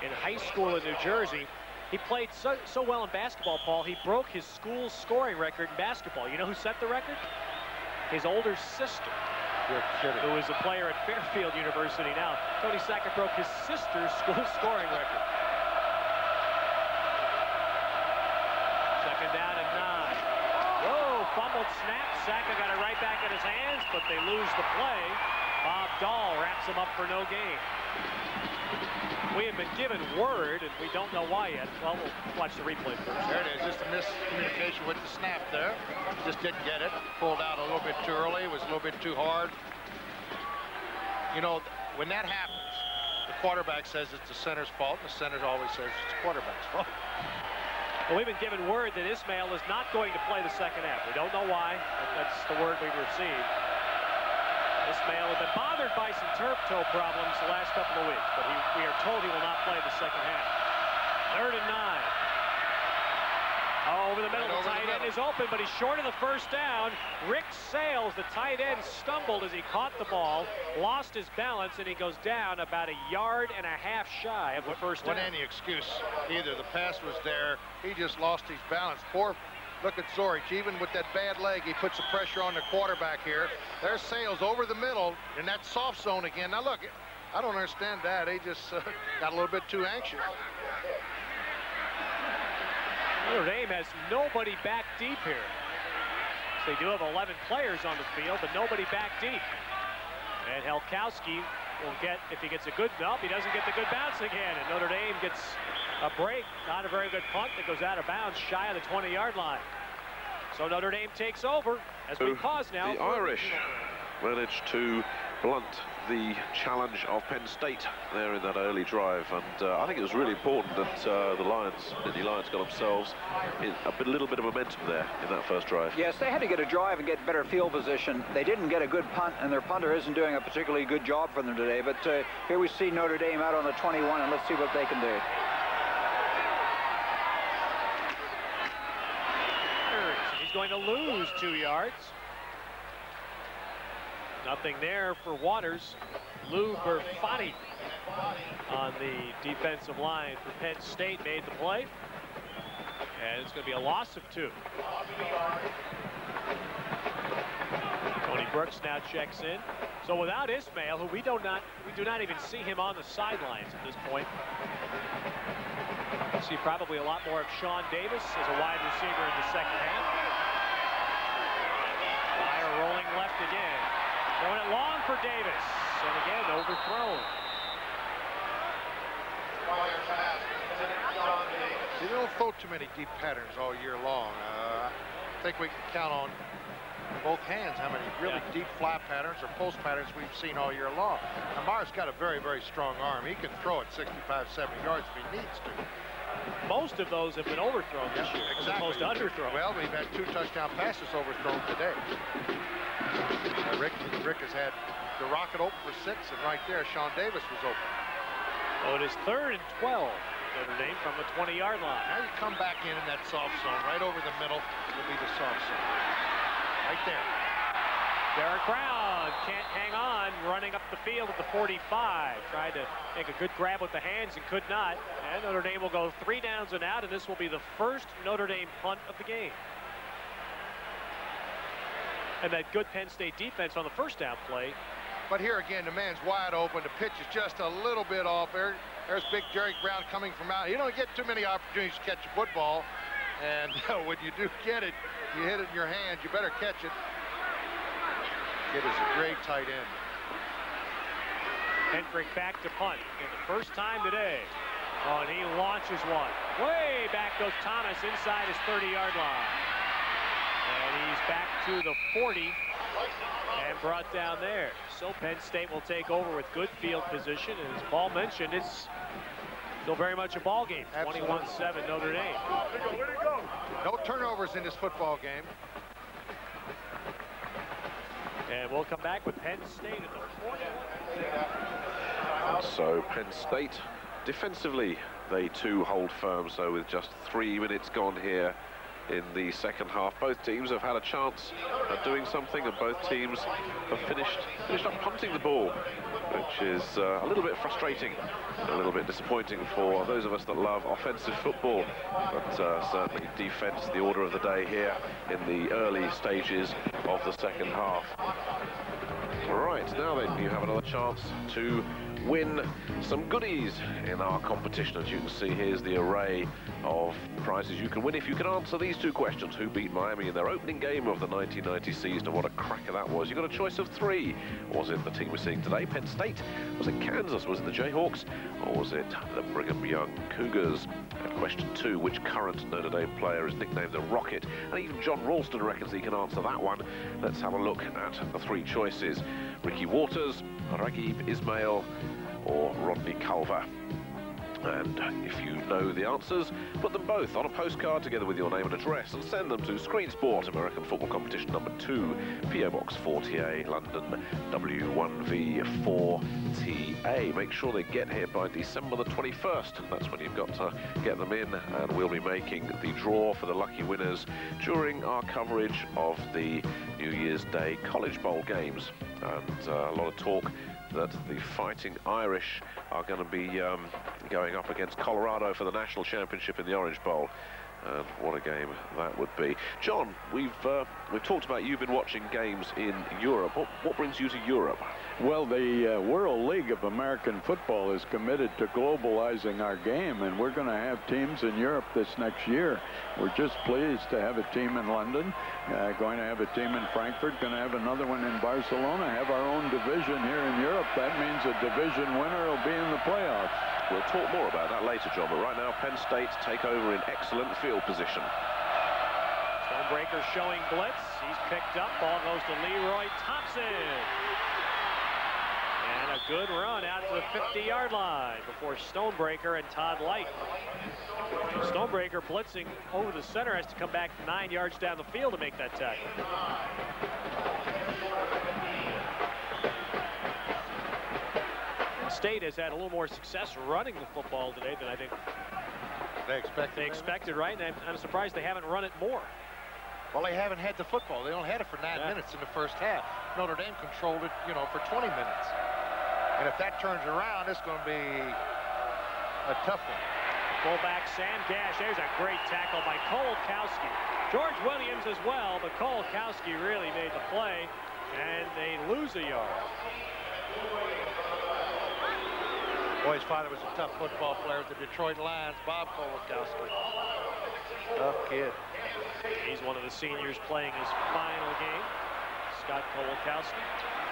in high school in New Jersey. He played so, so well in basketball, Paul, he broke his school's scoring record in basketball. You know who set the record? His older sister, who is a player at Fairfield University now. Tony Sacca broke his sister's school scoring record. Sacca got it right back in his hands, but they lose the play. Bob Dahl wraps him up for no gain. We have been given word, and we don't know why yet. Well, we'll watch the replay first. There it is, just a miscommunication with the snap there. Just didn't get it. Pulled out a little bit too early, was a little bit too hard. You know, when that happens, the quarterback says it's the center's fault, and the center always says it's the quarterback's fault. We've been given word that Ismail is not going to play the second half. We don't know why, but that's the word we've received. Ismail has been bothered by some turf toe problems the last couple of weeks, but he, we are told he will not play the second half. Third and nine. Oh, over the middle, the over the tight end is open, but he's short of the first down. Rick Sales, the tight end, stumbled as he caught the ball, lost his balance, and he goes down about a yard and a half shy of the first down. Wasn't any excuse either. The pass was there. He just lost his balance. Poor Look at Zorich, even with that bad leg, he puts the pressure on the quarterback here. There's Sales over the middle in that soft zone again. Now look, I don't understand that. They just uh, got a little bit too anxious. Notre Dame has nobody back deep here. So they do have 11 players on the field, but nobody back deep. And Helkowski will get, if he gets a good, nope, he doesn't get the good bounce again. And Notre Dame gets a break, not a very good punt that goes out of bounds, shy of the 20-yard line. So Notre Dame takes over as we pause now. The Irish managed to blunt the challenge of Penn State there in that early drive. And uh, I think it was really important that uh, the Lions, the Lions got themselves a bit, little bit of momentum there in that first drive. Yes, they had to get a drive and get better field position. They didn't get a good punt, and their punter isn't doing a particularly good job for them today. But uh, here we see Notre Dame out on the 21, and let's see what they can do. He's going to lose two yards. Nothing there for Watters. Lou Benfatti on the defensive line for Penn State made the play. And it's going to be a loss of two. Tony Brooks now checks in. So without Ismail, who we do not we do not even see him on the sidelines at this point. We see probably a lot more of Sean Davis as a wide receiver in the second half. Mirer rolling left again. Throwing it long for Davis. And again, overthrown. You don't throw too many deep patterns all year long. Uh, I think we can count on both hands how many really yeah. deep flat patterns or post patterns we've seen all year long. Mirer's got a very, very strong arm. He can throw it 65, 70 yards if he needs to. Most of those have been overthrown this year, exactly. as opposed to underthrown. Well, we've had two touchdown passes overthrown today. Uh, Rick, Rick has had the rocket open for six, and right there, Sean Davis was open. Oh, it is third and 12. Notre Dame from the 20-yard line. Now you come back in in that soft zone, right over the middle will be the soft zone. Right there. Derek Brown can't hang on, running up the field at the 45. Tried to make a good grab with the hands and could not. And Notre Dame will go three downs and out, and this will be the first Notre Dame punt of the game and that good Penn State defense on the first down play. But here again, the man's wide open. The pitch is just a little bit off. There, there's big Derek Brown coming from out. You don't get too many opportunities to catch a football. And when you do get it, you hit it in your hands. You better catch it. It is a great tight end. Hentrich back to punt. And the first time today. Oh, and he launches one. Way back goes Thomas inside his 30-yard line. And he's back to the 40 and brought down there. So Penn State will take over with good field position. And as Paul mentioned, it's still very much a ball game. 21-7 Notre Dame. No turnovers in this football game. And we'll come back with Penn State at the 41. So Penn State defensively, they too hold firm. So with just three minutes gone here, in the second half. Both teams have had a chance at doing something, and both teams have finished finished up punting the ball, which is uh, a little bit frustrating, a little bit disappointing for those of us that love offensive football, but uh, certainly defense the order of the day here in the early stages of the second half. Right, now then, you have another chance to win some goodies in our competition. As you can see, here's the array of prizes you can win if you can answer these two questions. Who beat Miami in their opening game of the 1990 season? What a cracker that was. You got a choice of three. Was it the team we're seeing today, Penn State? Was it Kansas? Was it the Jayhawks? Or was it the Brigham Young Cougars? And question two, which current Notre Dame player is nicknamed the Rocket? And even John Ralston reckons he can answer that one. Let's have a look at the three choices. Ricky Watters, Raghib Ismail, or Rodney Culver. And if you know the answers, put them both on a postcard together with your name and address and send them to Screen Sport, American Football Competition number 2, PO Box 40A, London W1V4TA. Make sure they get here by December the 21st. That's when you've got to get them in, and we'll be making the draw for the lucky winners during our coverage of the New Year's Day College Bowl games. And uh, a lot of talk that the Fighting Irish are going to be um, going up against Colorado for the national championship in the Orange Bowl. And what a game that would be. John, we've uh, we've talked about you've been watching games in Europe. What, what brings you to Europe? Well, the uh, World League of American Football is committed to globalizing our game, and we're going to have teams in Europe this next year. We're just pleased to have a team in London, uh, going to have a team in Frankfurt, going to have another one in Barcelona, have our own division here in Europe. That means a division winner will be in the playoffs. We'll talk more about that later, John, but right now Penn State take over in excellent field position. Stonebreaker showing blitz. He's picked up. Ball goes to Leroy Thompson. Good run out to the 50-yard line before Stonebreaker and Todd Lyght. Stonebreaker blitzing over the center has to come back nine yards down the field to make that tackle. State has had a little more success running the football today than I think They expected. they expected, right? And I'm, I'm surprised they haven't run it more. Well, they haven't had the football. They only had it for nine Yeah. minutes in the first half. Notre Dame controlled it, you know, for 20 minutes. And if that turns around, it's going to be a tough one. Fullback Sam Gash. There's a great tackle by Kowalkowski. George Williams as well, but Kowalkowski really made the play, and they lose a yard. Boy, his father was a tough football player at the Detroit Lions, Bob Kowalkowski. Tough kid. He's one of the seniors playing his final game. Scott Kowalkowski.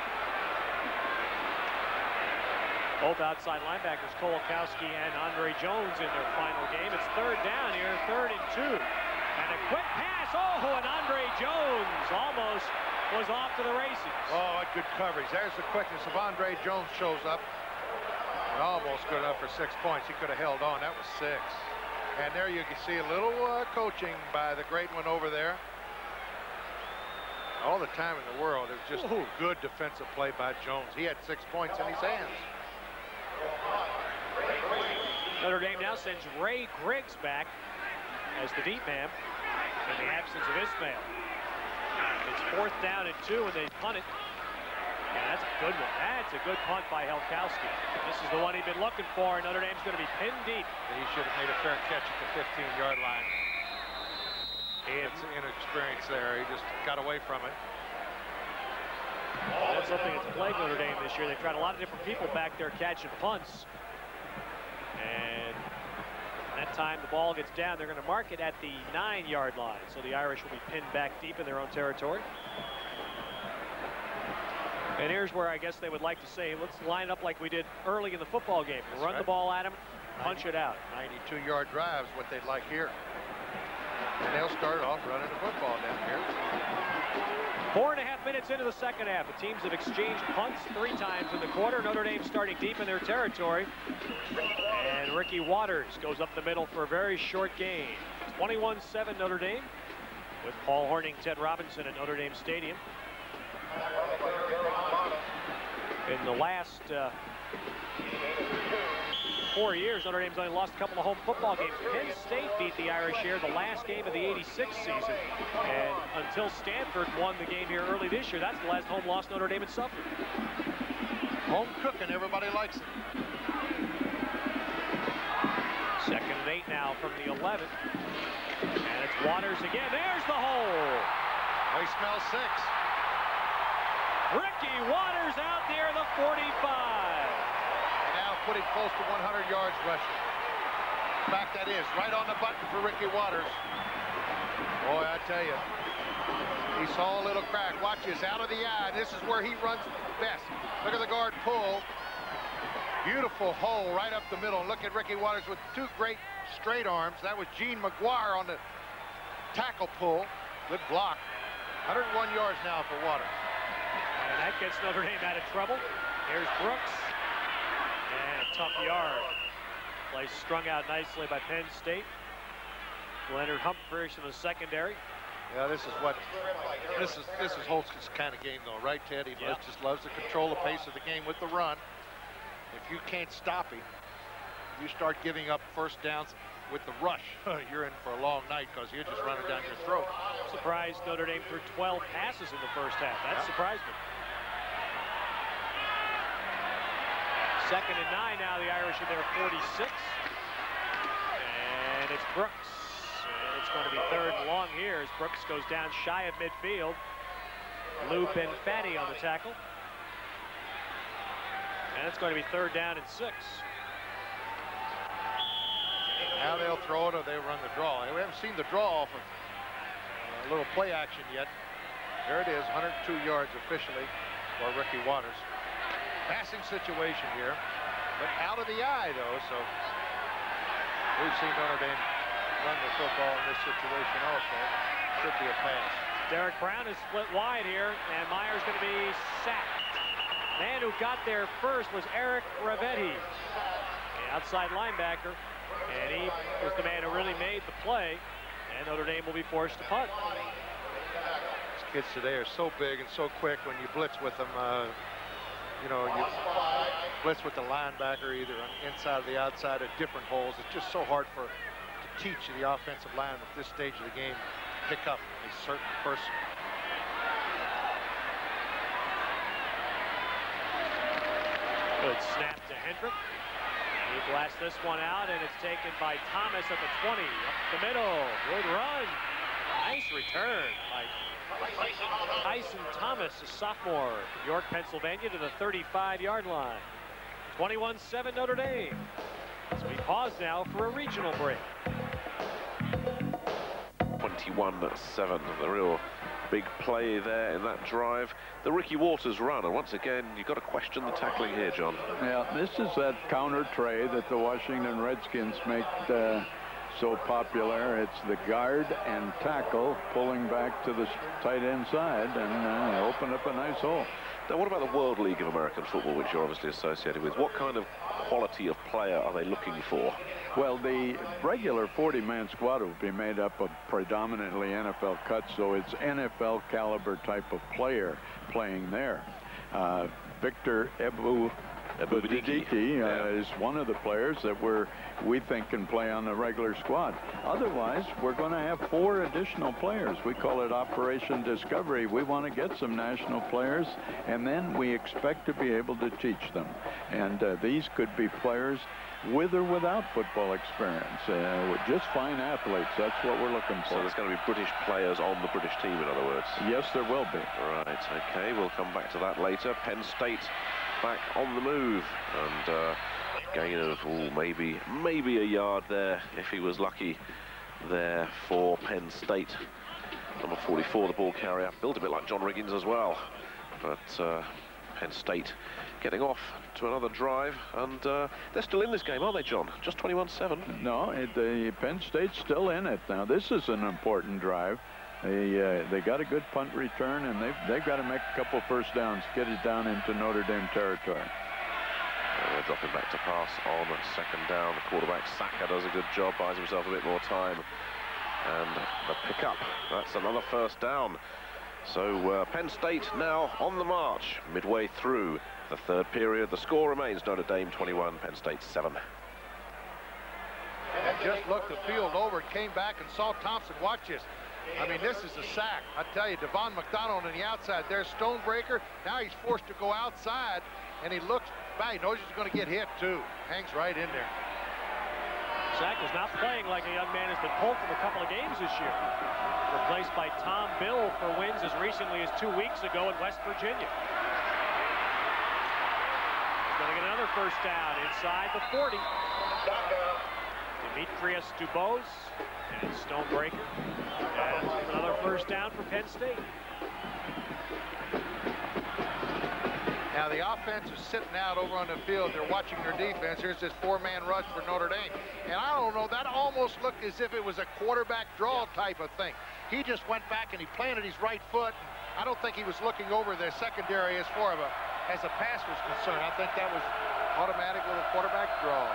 Both outside linebackers, Kowalkowski and Andre Jones in their final game. It's third down here, third and two. And a quick pass. Oh, and Andre Jones almost was off to the races. Oh, what good coverage. There's the quickness of Andre Jones shows up. And almost good enough for six points. He could have held on. That was six. And there you can see a little uh, coaching by the great one over there. All the time in the world. It was just Ooh. good defensive play by Jones. He had six points in his hands. Notre Dame now sends Ray Griggs back as the deep man in the absence of Ismail. It's fourth down and two, and they punt it. Yeah, that's a good one. That's a good punt by Helkowski. This is the one he'd been looking for, and Notre Dame's going to be pinned deep. He should have made a fair catch at the 15-yard line. It's inexperience there. He just got away from it. That's something that's plagued Notre Dame this year. They've tried a lot of different people back there catching punts. And that time the ball gets down, they're going to mark it at the nine-yard line. So the Irish will be pinned back deep in their own territory. And here's where I guess they would like to say, let's line up like we did early in the football game. That's Run the ball at them, punch it out. 92-yard drives, what they'd like here. And they'll start off running the football down here. Four and a half minutes into the second half. The teams have exchanged punts three times in the quarter. Notre Dame starting deep in their territory. And Ricky Watters goes up the middle for a very short gain. 21-7 Notre Dame with Paul Hornung, Ted Robinson at Notre Dame Stadium. In the last uh, four years, Notre Dame's only lost a couple of home football games. Penn State beat the Irish here the last game of the 86 season. And until Stanford won the game here early this year, that's the last home loss Notre Dame had suffered. Home cooking, everybody likes it. Second and eight now from the 11. And it's Watters again. There's the hole. They smell six. Ricky Watters out near the 45. Now putting close to 100 yards rushing. In fact, that is right on the button for Ricky Watters. Boy, I tell you, he saw a little crack. Watch this, out of the I. This is where he runs best. Look at the guard pull. Beautiful hole right up the middle. Look at Ricky Watters with two great straight arms. That was Gene McGuire on the tackle pull. Good block. 101 yards now for Watters. And that gets Notre Dame out of trouble. Here's Brooks. Tough yard. Play strung out nicely by Penn State. Leonard Humphries in the secondary. Yeah, this is what this is. This is Holtz's kind of game, though, right, Ted? He loves, just loves to control the pace of the game with the run. If you can't stop him, you start giving up first downs with the rush. You're in for a long night because you're just running down your throat. Surprised Notre Dame threw 12 passes in the first half. That Yeah. surprised me. Second and nine now, the Irish are there 46. And it's Brooks. And it's going to be third and long here as Brooks goes down shy of midfield. Lou Benfatti on the tackle. And it's going to be third down and six. Now they'll throw it or they run the draw. We haven't seen the draw off of uh, a little play action yet. There it is, 102 yards officially for Ricky Watters. Passing situation here, but out of the I though, so we've seen Notre Dame run the football in this situation also. Should be a pass. Derek Brown is split wide here, and Mirer's going to be sacked. Man who got there first was Eric Ravotti, the outside linebacker, and he was the man who really made the play, and Notre Dame will be forced to punt. These kids today are so big and so quick when you blitz with them. Uh, you know, you blitz with the linebacker either on inside or the outside at different holes. It's just so hard for to teach the offensive line at this stage of the game pick up a certain person. Good snap to Hentrich. He blasts this one out, and it's taken by Thomas at the 20. Up the middle. Good run. Nice return by Tyson Thomas, a sophomore, York, Pennsylvania, to the 35-yard line. 21-7 Notre Dame. As we pause now for a regional break. 21-7, the real big play there in that drive. The Ricky Watters run, and once again, you've got to question the tackling here, John. Yeah, this is that counter trey that the Washington Redskins make uh, so popular. It's the guard and tackle pulling back to the tight end side and uh, open up a nice hole. Now, what about the World League of American Football, which you're obviously associated with? What kind of quality of player are they looking for? Well, the regular 40-man squad will be made up of predominantly NFL cuts, so it's NFL caliber type of player playing there. Uh, Victor Ebu Budidiki uh, is one of the players that we're we think can play on the regular squad. Otherwise, we're going to have four additional players. We call it Operation Discovery. We want to get some national players, and then we expect to be able to teach them. And uh, these could be players with or without football experience. Uh, just fine athletes. That's what we're looking for. So there's going to be British players on the British team, in other words. Yes, there will be. Right, okay, we'll come back to that later. Penn State back on the move and uh, gain of ooh, maybe maybe a yard there if he was lucky there for Penn State. Number 44, the ball carrier, built a bit like John Riggins as well, but uh, Penn State getting off to another drive and uh, they're still in this game, aren't they, John? Just 21-7. No, it, the Penn State's still in it now. This is an important drive. They uh, they got a good punt return, and they've they've got to make a couple first downs, get it down into Notre Dame territory. Uh, they're dropping back to pass on second down. The quarterback, Sacca, does a good job, buys himself a bit more time. And the pickup, that's another first down. So uh, Penn State now on the march, midway through the third period. The score remains Notre Dame 21, Penn State 7. And just looked the field over, came back and saw Thompson. Watch this. I mean, this is a sack. I tell you, Devon McDonald on the outside. There's Stonebreaker. Now he's forced to go outside, and he looks back. He knows he's going to get hit, too. Hangs right in there. Zach is not playing like a young man has been pulled from a couple of games this year. Replaced by Tom Bill for wins as recently as two weeks ago in West Virginia. He's going to get another first down inside the 40. Demetrius Dubose and Stonebreaker. First down for Penn State. Now the offense is sitting out over on the field. They're watching their defense. Here's this four-man rush for Notre Dame. And I don't know, that almost looked as if it was a quarterback draw type of thing. He just went back and he planted his right foot. I don't think he was looking over the secondary as far of a, as a pass was concerned. I think that was automatic little quarterback draw.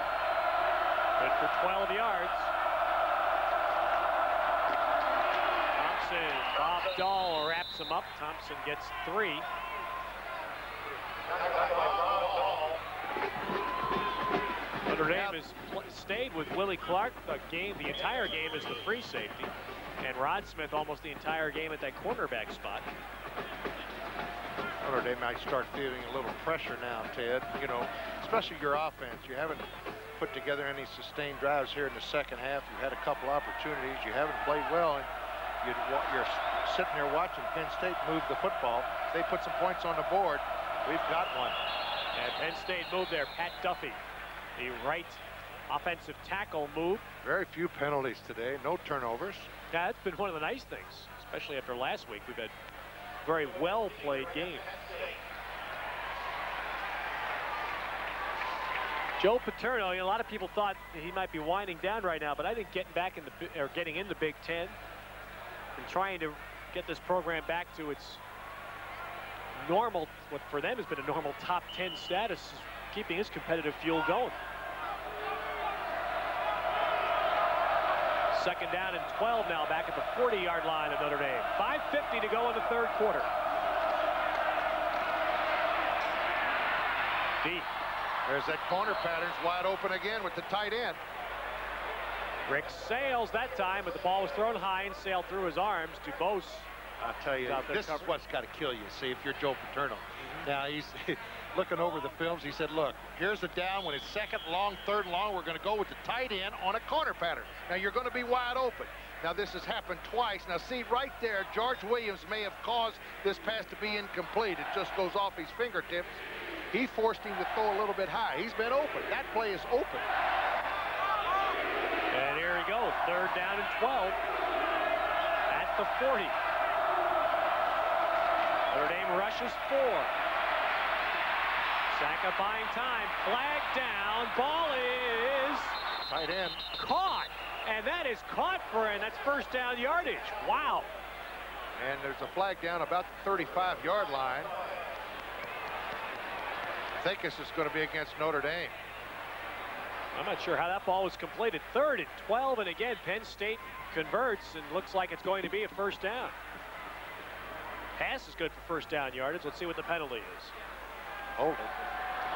Good for 12 yards. Bob Dahl wraps him up. Thompson gets three. Notre Dame has stayed with Willie Clark the game, the entire game as the free safety, and Rod Smith almost the entire game at that cornerback spot. Notre Dame might start feeling a little pressure now, Ted. You know, especially your offense. You haven't put together any sustained drives here in the second half. You had a couple opportunities. You haven't played well, and you are sitting there watching Penn State move the football. They put some points on the board. We've got one. And Penn State moved there. Pat Duffy, the right offensive tackle move. Very few penalties today. No turnovers. Yeah, that's been one of the nice things, especially after last week. We've had very well played game. Joe Paterno, you know, a lot of people thought he might be winding down right now, but I think getting back in the or getting in the Big Ten and trying to get this program back to its normal, what for them has been a normal top 10 status, is keeping his competitive fuel going. Second down and 12 now back at the 40-yard line of Notre Dame. 5.50 to go in the third quarter. Deep. There's that corner patterns wide open again with the tight end. Rick Sales that time, but the ball was thrown high and sailed through his arms. Dubose. I'll tell you, this covered. is what's got to kill you, see, if you're Joe Paterno. Mm -hmm. Now, he's looking over the films. He said, look, here's the down. When it's second long, third long, we're going to go with the tight end on a corner pattern. Now, you're going to be wide open. Now, this has happened twice. Now, see, right there, George Williams may have caused this pass to be incomplete. It just goes off his fingertips. He forced him to throw a little bit high. He's been open. That play is open. And here we go. Third down and 12 at the 40. Notre Dame rushes four. Sacca buying time. Flag down. Ball is tight end. Caught. And that is caught for and that's first down yardage. Wow. And there's a flag down about the 35-yard line. I think this is going to be against Notre Dame. I'm not sure how that ball was completed. Third and 12, and again, Penn State converts and looks like it's going to be a first down. Pass is good for first down yardage. Let's see what the penalty is. Oh.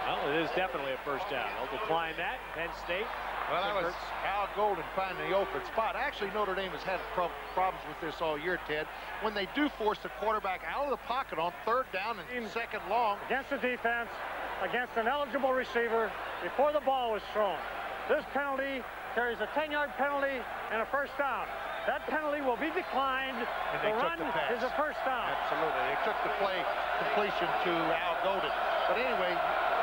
Well, it is definitely a first down. They'll decline that. Penn State well, that was Al Golden finding the open spot. Actually, Notre Dame has had problems with this all year, Ted. When they do force the quarterback out of the pocket on third down and second long. Against the defense, against an eligible receiver before the ball was thrown. This penalty carries a 10-yard penalty and a first down. That penalty will be declined. And the run the is a first down. Absolutely. They took the play completion to Al Golden. But anyway,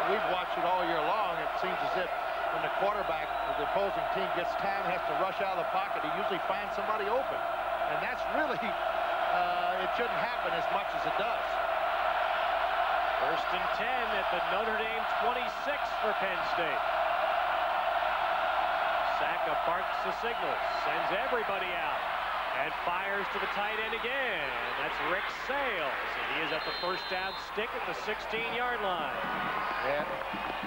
we've watched it all year long. It seems as if when the quarterback of the opposing team gets time, has to rush out of the pocket, he usually finds somebody open. And that's really, uh, it shouldn't happen as much as it does. First and 10 at the Notre Dame 26 for Penn State. Sacca barks the signal, sends everybody out, and fires to the tight end again. That's Rick Sales, and he is at the first down stick at the 16-yard line. Yeah.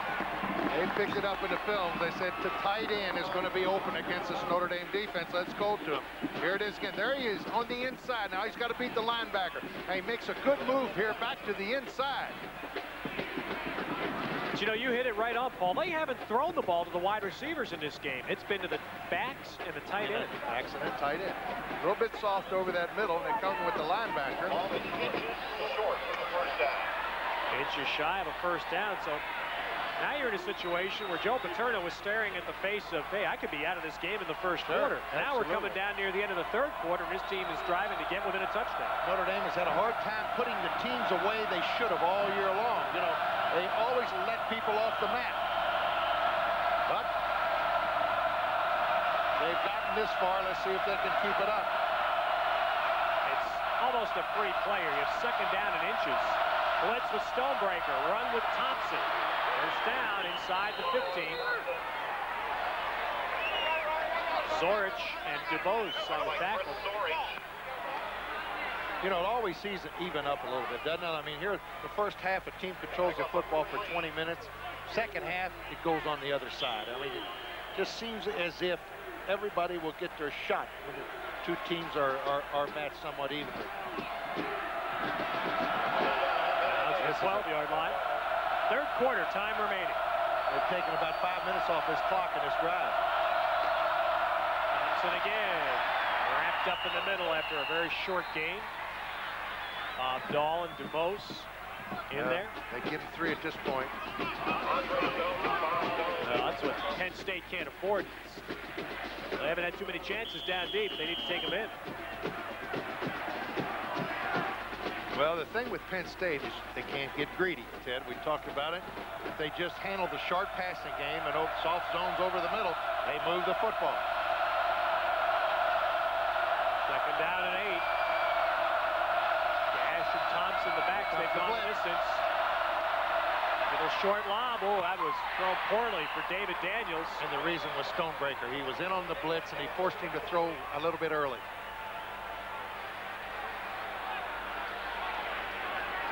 They picked it up in the film. They said the tight end is going to be open against this Notre Dame defense. Let's go to him. Here it is again. There he is on the inside. Now he's got to beat the linebacker. And he makes a good move here back to the inside. But you know, you hit it right on, Paul. They haven't thrown the ball to the wide receivers in this game. It's been to the backs and the tight end. Backs and the tight end. A little bit soft over that middle, and they come with the linebacker. Inches shy of a first down, so now you're in a situation where Joe Paterno was staring at the face of, hey, I could be out of this game in the first sure, quarter. Absolutely. Now we're coming down near the end of the third quarter, and his team is driving to get within a touchdown. Notre Dame has had a hard time putting the teams away they should have all year long. You know, they always let people off the mat. But they've gotten this far. Let's see if they can keep it up. It's almost a free player. You have second down and inches. Blitz with Stonebreaker. Run with Thompson. First down inside the 15. Zorich and Dubose on the tackle. You know, it always sees it even up a little bit, doesn't it? I mean, here, the first half, a team controls the football for 20 minutes. Second half, it goes on the other side. I mean, it just seems as if everybody will get their shot when the two teams are, are, are matched somewhat evenly. That's the 12-yard line. Third quarter, time remaining. They've taken about five minutes off this clock in this drive. Thompson again, wrapped up in the middle after a very short game. Uh, Dahl and Dubose in yeah, there. They give him three at this point. Well, that's what Penn State can't afford. They haven't had too many chances down deep. They need to take them in. Well, the thing with Penn State is they can't get greedy, Ted. We talked about it. If they just handle the short passing game and soft zones over the middle, they move the football. Second down and eight. Gash and Thompson the backs. They've gone distance. Little short lob. Oh, that was thrown poorly for David Daniels. And the reason was Stonebreaker. He was in on the blitz, and he forced him to throw a little bit early.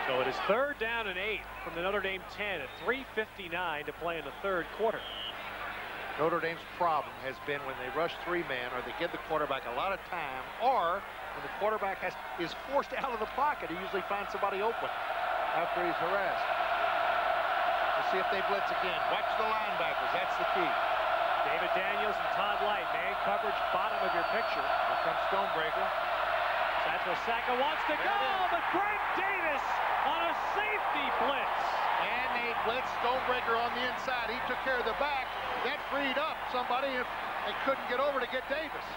So it is third down and eight from the Notre Dame 10 at 3.59 to play in the third quarter. Notre Dame's problem has been when they rush three-man or they give the quarterback a lot of time or when the quarterback has, is forced out of the pocket, he usually finds somebody open after he's harassed. Let's see if they blitz again. Watch the linebackers. That's the key. David Daniels and Todd Lyght, man coverage bottom of your picture. Here comes Stonebreaker. Satchel Sacca wants to go, but Greg Davis on a safety blitz. And they blitz Stonebreaker on the inside. He took care of the back. That freed up somebody and couldn't get over to get Davis.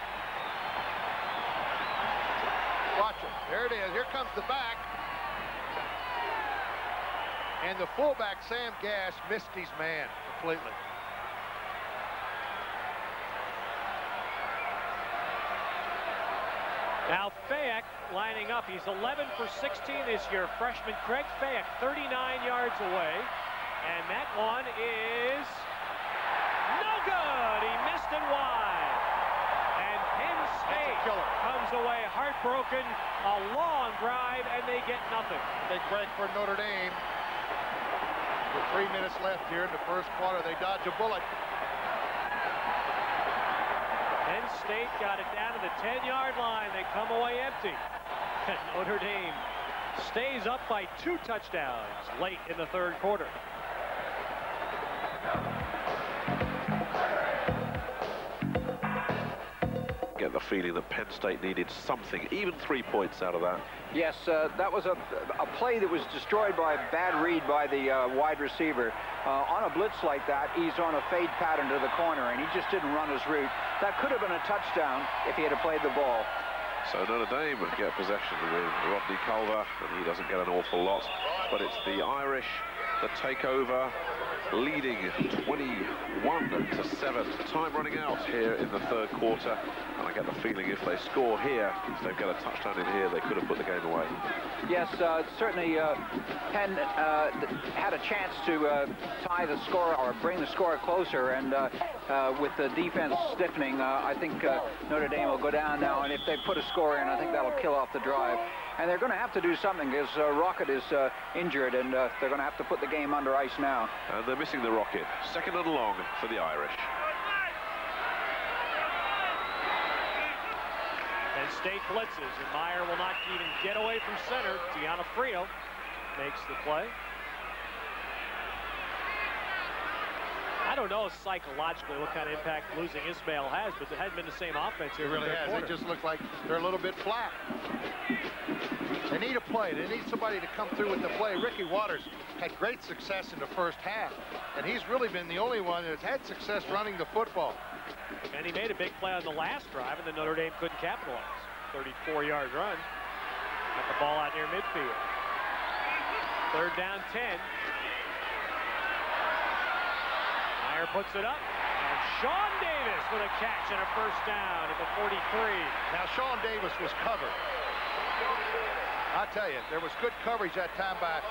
Watch it. There it is. Here comes the back. And the fullback, Sam Gash, missed his man completely. Now Fayak lining up. He's 11 for 16 this year. Freshman Craig Fayak, 39 yards away. And that one is no good. He missed it wide. And Penn State comes away heartbroken. A long drive, and they get nothing. Big break for Notre Dame. With three minutes left here in the first quarter, they dodge a bullet. Penn State got it down to the 10-yard line. They come away empty. And Notre Dame stays up by two touchdowns late in the third quarter. Get the feeling that Penn State needed something, even three points out of that. Yes, uh, that was a, a play that was destroyed by a bad read by the uh, wide receiver. Uh, on a blitz like that, he's on a fade pattern to the corner, and he just didn't run his route. That could have been a touchdown if he had played the ball. So Notre Dame get possession with Rodney Culver, and he doesn't get an awful lot. But it's the Irish that take over leading 21 to 7. Time running out here in the third quarter. I get the feeling if they score here, if they get a touchdown in here, they could have put the game away. Yes, uh, certainly uh, Penn uh, had a chance to uh, tie the score or bring the score closer. And uh, uh, with the defense stiffening, I think Notre Dame will go down now. And if they put a score in, I think that'll kill off the drive. And they're going to have to do something because Rocket is injured, and they're going to have to put the game under ice now. And they're missing the Rocket. Second and long for the Irish. State blitzes, and Mirer will not even get away from center. Deanna Frio makes the play. I don't know psychologically what kind of impact losing Ismail has, but it hasn't been the same offense here. It really has. Quarter. They just look like they're a little bit flat. They need a play. They need somebody to come through with the play. Ricky Watters had great success in the first half, and he's really been the only one that's had success running the football. And he made a big play on the last drive, and then Notre Dame couldn't capitalize. 34-yard run. Got the ball out near midfield. Third down 10. Mirer puts it up. And Sean Davis with a catch and a first down at the 43. Now, Sean Davis was covered. I tell you, there was good coverage that time by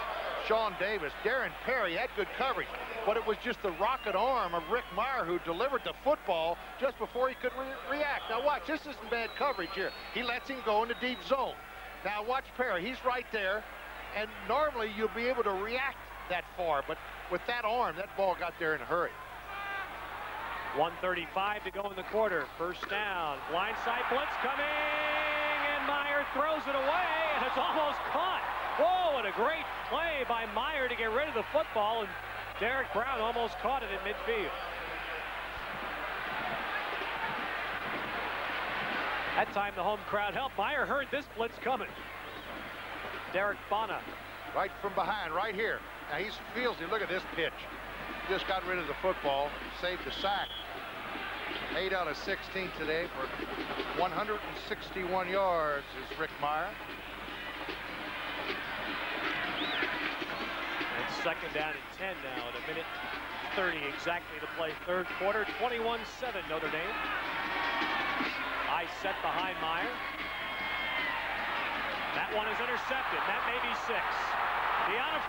Sean Davis. Darren Perry had good coverage, but it was just the rocket arm of Rick Mirer who delivered the football just before he could re react. Now watch, this isn't bad coverage here. He lets him go in the deep zone. Now watch Perry, he's right there, and normally you'll be able to react that far, but with that arm, that ball got there in a hurry. 135 to go in the quarter. First down. Blindside blitz coming, and Mirer throws it away, and it's almost caught. Whoa, what a great play by Mirer to get rid of the football, and Derek Brown almost caught it in midfield. That time the home crowd helped. Mirer heard this blitz coming. Derek Bochna. Right from behind, right here. Now he feels it. Look at this pitch. Just got rid of the football, saved the sack. 8 out of 16 today for 161 yards is Rick Mirer. Second down and 10 now in a minute 30 exactly to play third quarter. 21-7 Notre Dame. I set behind Mirer. That one is intercepted. That may be six.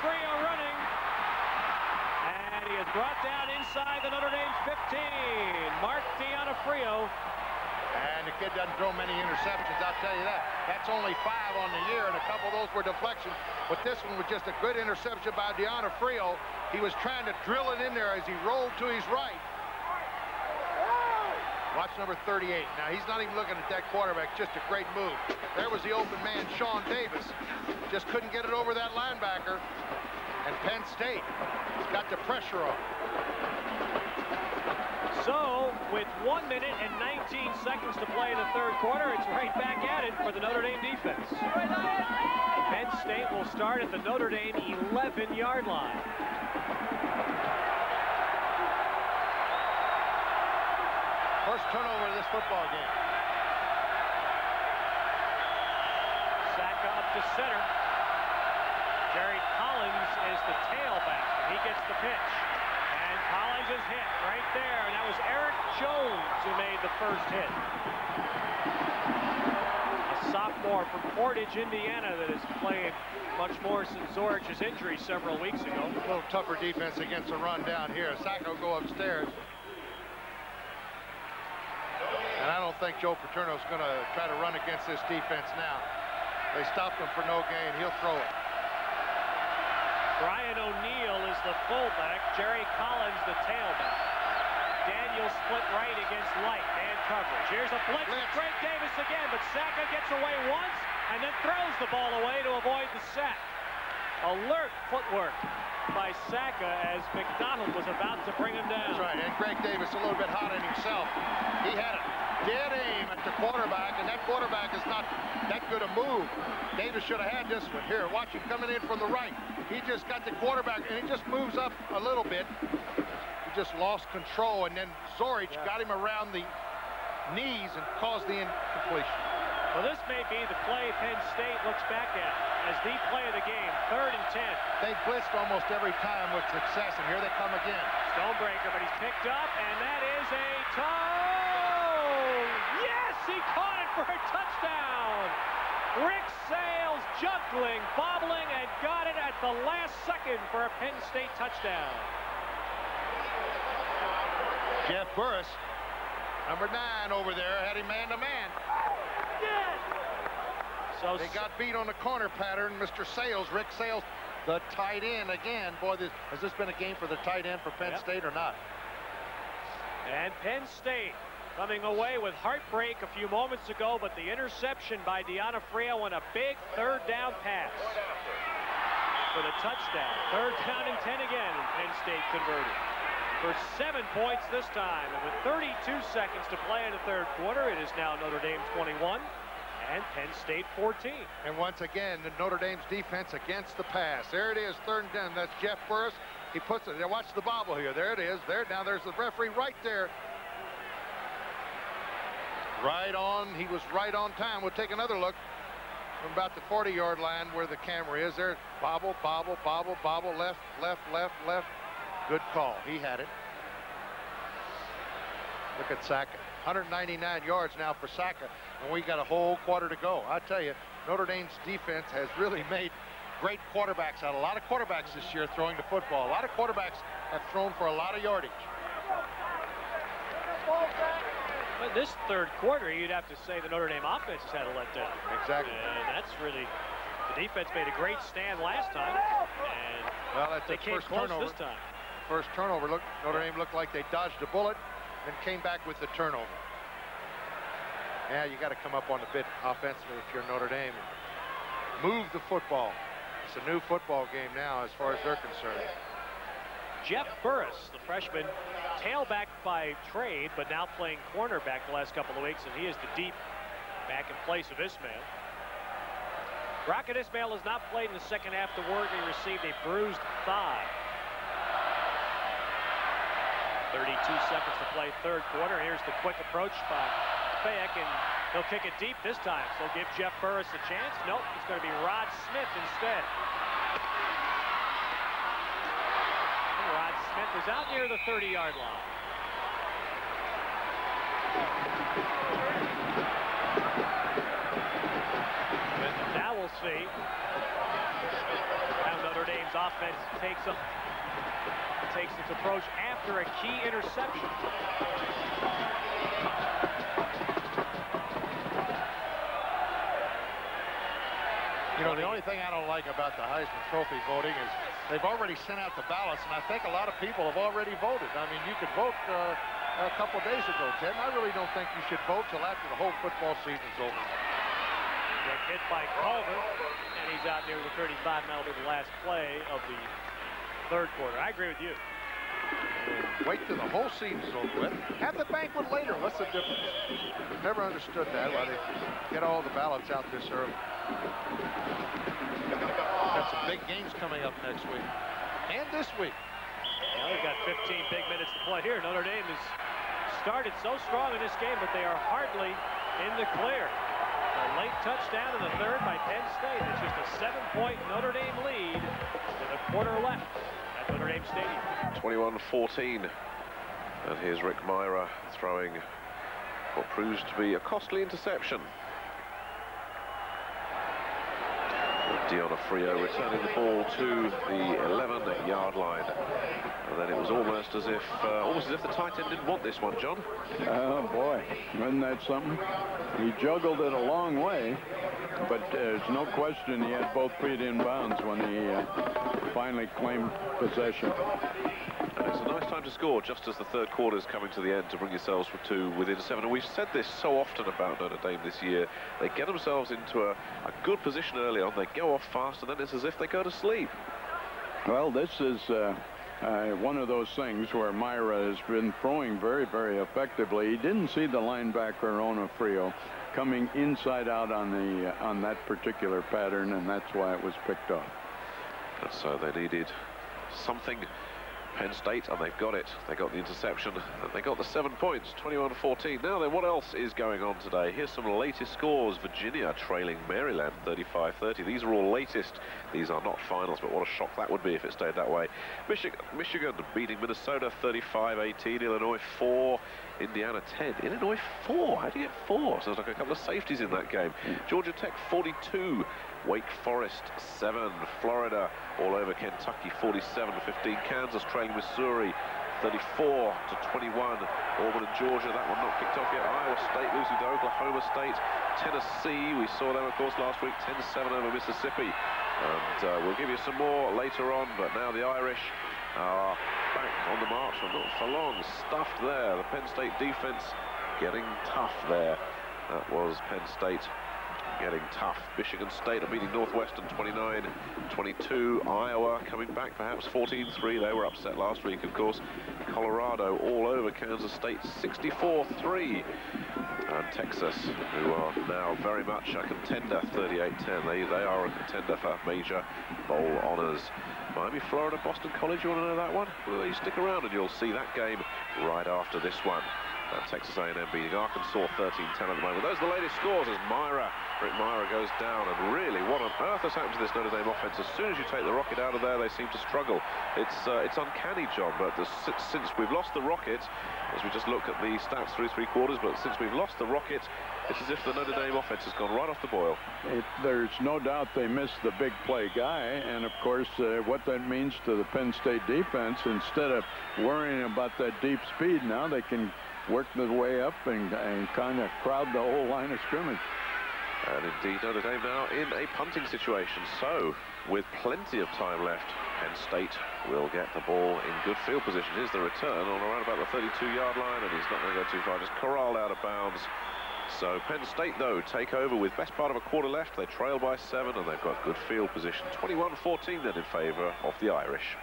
Frio running. And he is brought down inside the Notre Dame 15. Mark Frio. And the kid doesn't throw many interceptions, I'll tell you that. That's only five on the year, and a couple of those were deflections. But this one was just a good interception by D'Onofrio. He was trying to drill it in there as he rolled to his right. Watch number 38. Now, he's not even looking at that quarterback. Just a great move. There was the open man, Sean Davis. Just couldn't get it over that linebacker. And Penn State got the pressure on. So, with one minute and 19 seconds to play in the third quarter, it's right back at it for the Notre Dame defense. Penn State will start at the Notre Dame 11-yard line. First turnover of this football game. Sacca up to center. Jerry Collins is the tailback. And he gets the pitch. And Collins is hit right there. And that was Eric Jones who made the first hit. A sophomore from Portage, Indiana that has played much more since Zorich's injury several weeks ago. A little tougher defense against the run down here. Will go upstairs. And I don't think Joe Paterno's going to try to run against this defense now. They stopped him for no gain. He'll throw it. Brian O'Neill is the fullback. Jerry Collins the tailback. Daniel split right against Lyght. Man coverage. Here's a blitz. blitz. Greg Davis again, but Sacca gets away once and then throws the ball away to avoid the sack. Alert footwork by Sacca as McDonald was about to bring him down. That's right, and Greg Davis a little bit hot in himself. He had a dead aim at the quarterback, and that quarterback is not that good a move. Davis should have had this one. Here, watch him coming in from the right. He just got the quarterback, and he just moves up a little bit. He just lost control, and then Zorich yeah. got him around the knees and caused the incompletion. Well, this may be the play Penn State looks back at as the play of the game, third and 10. They blitzed almost every time with success, and here they come again. Stonebreaker, but he's picked up, and that is a tie he caught it for a touchdown. Rick Sales juggling, bobbling, and got it at the last second for a Penn State touchdown. Jeff Burris, number nine over there, had him man-to-man. So they got beat on the corner pattern. Mr. Sales, Rick Sales, the tight end again. Boy, this, has this been a game for the tight end for Penn yep. State or not? And Penn State coming away with heartbreak a few moments ago, but the interception by Deanna Frio on a big third down pass for the touchdown. Third down and 10 again, and Penn State converted for seven points this time. And with 32 seconds to play in the third quarter, it is now Notre Dame 21 and Penn State 14. And once again, the Notre Dame's defense against the pass. There it is, third and 10. That's Jeff Burris. He puts it, there. watch the bobble here. There it is. There, now there's the referee right there Right on. He was right on time. We'll take another look from about the 40-yard line where the camera is. There, bobble, bobble, bobble, bobble, left, left, left, left. Good call. He had it. Look at Sacca. 199 yards now for Sacca, and we got a whole quarter to go. I tell you, Notre Dame's defense has really made great quarterbacks out. A lot of quarterbacks this year throwing the football. A lot of quarterbacks have thrown for a lot of yardage. But this third quarter, you'd have to say the Notre Dame offense has had a letdown. Exactly. And that's really, the defense made a great stand last time. And well, that's they came first turnover. this time. First turnover. Look, Notre Dame looked like they dodged a bullet and came back with the turnover. Yeah, you got to come up on the bit offensively if you're Notre Dame. Move the football. It's a new football game now as far as they're concerned. Jeff Burris, the freshman, tailback by trade, but now playing cornerback the last couple of weeks, and he is the deep back in place of Ismail. Rocket Ismail has not played in the second half. The word he received a bruised thigh. 32 seconds to play third quarter. Here's the quick approach by Fayak, and he'll kick it deep this time. So give Jeff Burris a chance. Nope, it's going to be Rod Smith instead. And Rod Smith is out near the 30-yard line. And now we'll see how Notre Dame's offense takes a, its approach after a key interception. You know, the only thing I don't like about the Heisman Trophy voting is they've already sent out the ballots, and I think a lot of people have already voted. I mean, you could vote uh, a couple days ago, Ted, I really don't think you should vote till after the whole football season's over. Get hit by Culver, and he's out near the 35. That'll be the last play of the third quarter. I agree with you. Wait till the whole season's over with. Have the banquet later. What's the difference? Never understood that, why they get all the ballots out this early. Got some big games coming up next week. And this week. Well, they've got 15 big minutes to play here. Notre Dame has started so strong in this game, but they are hardly in the clear. A late touchdown in the third by Penn State. It's just a seven-point Notre Dame lead with a quarter left at Notre Dame Stadium. 21-14. And here's Rick Mirer throwing what proves to be a costly interception. Dion Frio returning the ball to the 11-yard line. And then it was almost as if, uh, almost as if the tight end didn't want this one, John. Oh, boy. Wasn't that something? He juggled it a long way, but there's no question he had both feet in bounds when he uh, finally claimed possession. And it's a nice time to score just as the third quarter is coming to the end to bring yourselves to within seven. And we've said this so often about Notre Dame this year. They get themselves into a, a good position early on. They go off fast, and then it's as if they go to sleep. Well, this is uh, uh, one of those things where Mirer has been throwing very, very effectively. He didn't see the linebacker Onofrio coming inside out on the uh, on that particular pattern, and that's why it was picked off. And so they needed something Penn State, and they've got it. They got the interception, and they got the seven points, 21-14. Now then, what else is going on today? Here's some latest scores. Virginia trailing Maryland 35-30. These are all latest. These are not finals, but what a shock that would be if it stayed that way. Michigan, Michigan beating Minnesota 35-18. Illinois 4, Indiana 10. Illinois 4. How do you get 4? So there's like a couple of safeties in that game. Georgia Tech 42. Wake Forest 7, Florida all over Kentucky 47-15, Kansas trailing Missouri 34 to 21, Auburn and Georgia, that one not kicked off yet, Iowa State losing to Oklahoma State, Tennessee, we saw them of course last week, 10-7 over Mississippi, and uh, we'll give you some more later on, but now the Irish Ah, back on the march, not for long, stuffed there, the Penn State defense getting tough there. That was Penn State getting tough. Michigan State are beating Northwestern 29-22. Iowa coming back perhaps 14-3. They were upset last week, of course. Colorado all over Kansas State 64-3. And Texas, who are now very much a contender, 38-10. They, they are a contender for major bowl honors. Miami, Florida, Boston College, you want to know that one? Well, you stick around and you'll see that game right after this one. Uh, Texas A&M beating Arkansas 13-10 at the moment. Those are the latest scores as Mirer, Rick Mirer goes down. And really, what on earth has happened to this Notre Dame offense? As soon as you take the rocket out of there, they seem to struggle. It's uh, it's uncanny, John, but the, since we've lost the rocket, as we just look at the stats through three quarters, but since we've lost the rocket, it's as if the Notre Dame offense has gone right off the boil. It, there's no doubt they missed the big play guy, and of course, uh, what that means to the Penn State defense, instead of worrying about that deep speed, now they can work their way up and, and kind of crowd the whole line of scrimmage. And indeed, Notre Dame now in a punting situation. So, with plenty of time left, Penn State will get the ball in good field position. Here's the return on around about the 32-yard line, and he's not going to go too far, just corralled out of bounds. So Penn State, though, take over with best part of a quarter left. They trail by seven, and they've got good field position. 21-14 then in favor of the Irish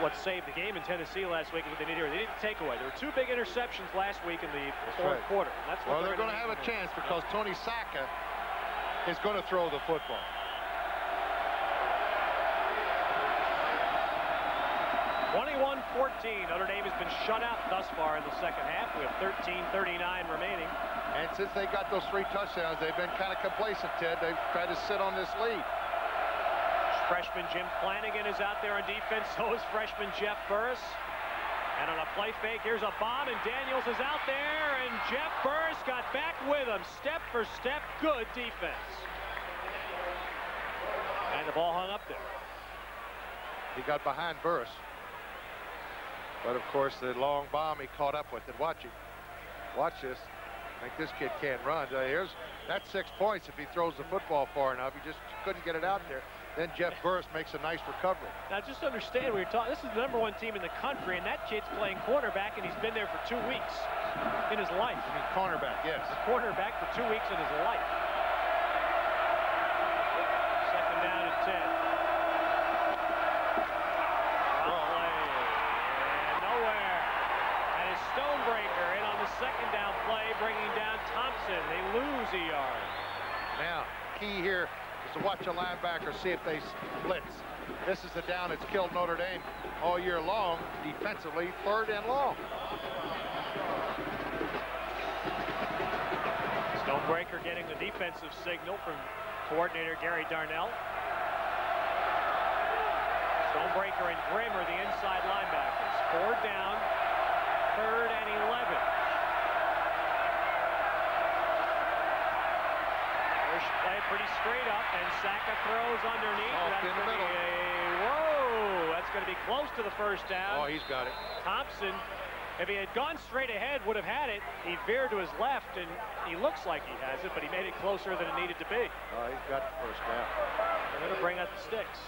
what saved the game in Tennessee last week is what they need here. They need a takeaway. There were two big interceptions last week in the That's fourth right. quarter. That's well, what they're, going to have a chance because Tony Sacca is going to throw the football. 21-14. Notre Dame has been shut out thus far in the second half. We have 13-39 remaining. And since they got those three touchdowns, they've been kind of complacent, Ted. They've tried to sit on this lead. Freshman Jim Flanigan is out there on defense. So is freshman Jeff Burris. And on a play fake, here's a bomb, and Daniels is out there, and Jeff Burris got back with him. Step for step, good defense. And the ball hung up there. He got behind Burris. But of course, the long bomb he caught up with it. Watch it. Watch this. I think this kid can't run. Here's that's six points if he throws the football far enough. He just couldn't get it out there. Then Jeff Burris makes a nice recovery. Now, just understand, we are talking. This is the number one team in the country, and that kid's playing quarterback, and he's been there for two weeks in his life. I mean, cornerback, yes. Quarterback for two weeks in his life. Second down and ten. Drop play, and nowhere. And it's Stonebreaker in on the second down play, bringing down Thompson. They lose a yard. Now, key here is to watch a linebacker, see if they blitz. This is the down that's killed Notre Dame all year long, defensively, third and long. Stonebreaker getting the defensive signal from coordinator Gary Darnell. Stonebreaker and Grimmer, the inside linebackers. Four down, third and 11. Pretty straight up, and Sacca throws underneath. Off That's in the middle. a- whoa, that's going to be close to the first down. Oh, he's got it. Thompson, if he had gone straight ahead, would have had it. He veered to his left, and he looks like he has it, but he made it closer than it needed to be. Oh, he's got the first down. They're going to bring out the sticks.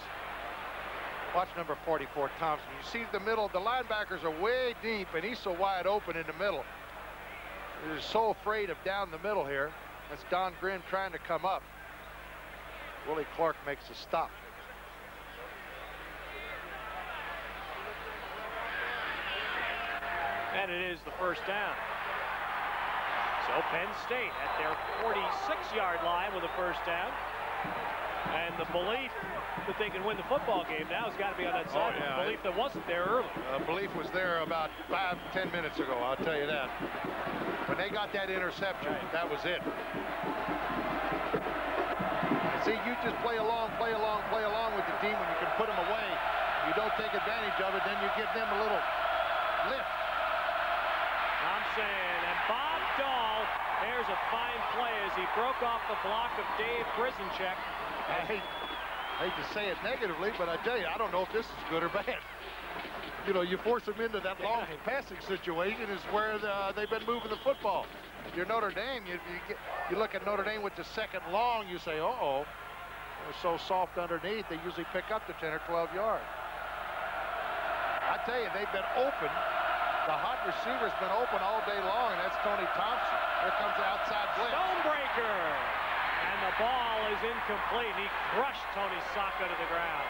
Watch number 44, Thompson. You see the middle, the linebackers are way deep, and he's so wide open in the middle. He's so afraid of down the middle here. That's Don Grimm trying to come up. Willie Clark makes a stop. And it is the first down. So Penn State at their 46-yard line with a first down. And the belief that they can win the football game now has got to be on that side. yeah. The belief that wasn't there early. Uh, belief was there about five, ten minutes ago, I'll tell you that. When they got that interception, that was it. See, you just play along, play along, play along with the team when you can put them away. You don't take advantage of it, then you give them a little lift. Thompson and Bob Dahl. There's a fine play as he broke off the block of Dave Brisencheck. I hate, hate to say it negatively, but I tell you, I don't know if this is good or bad. You know, you force them into that long passing situation is where the, they've been moving the football. If you're Notre Dame, you, you, get, you look at Notre Dame with the second long, you say, uh-oh, they're so soft underneath, they usually pick up the 10 or 12 yards. I tell you, they've been open. The hot receiver's been open all day long, and that's Tony Thompson. Here comes the outside blitz. Stonebreaker. And the ball is incomplete. He crushed Tony Sacca to the ground.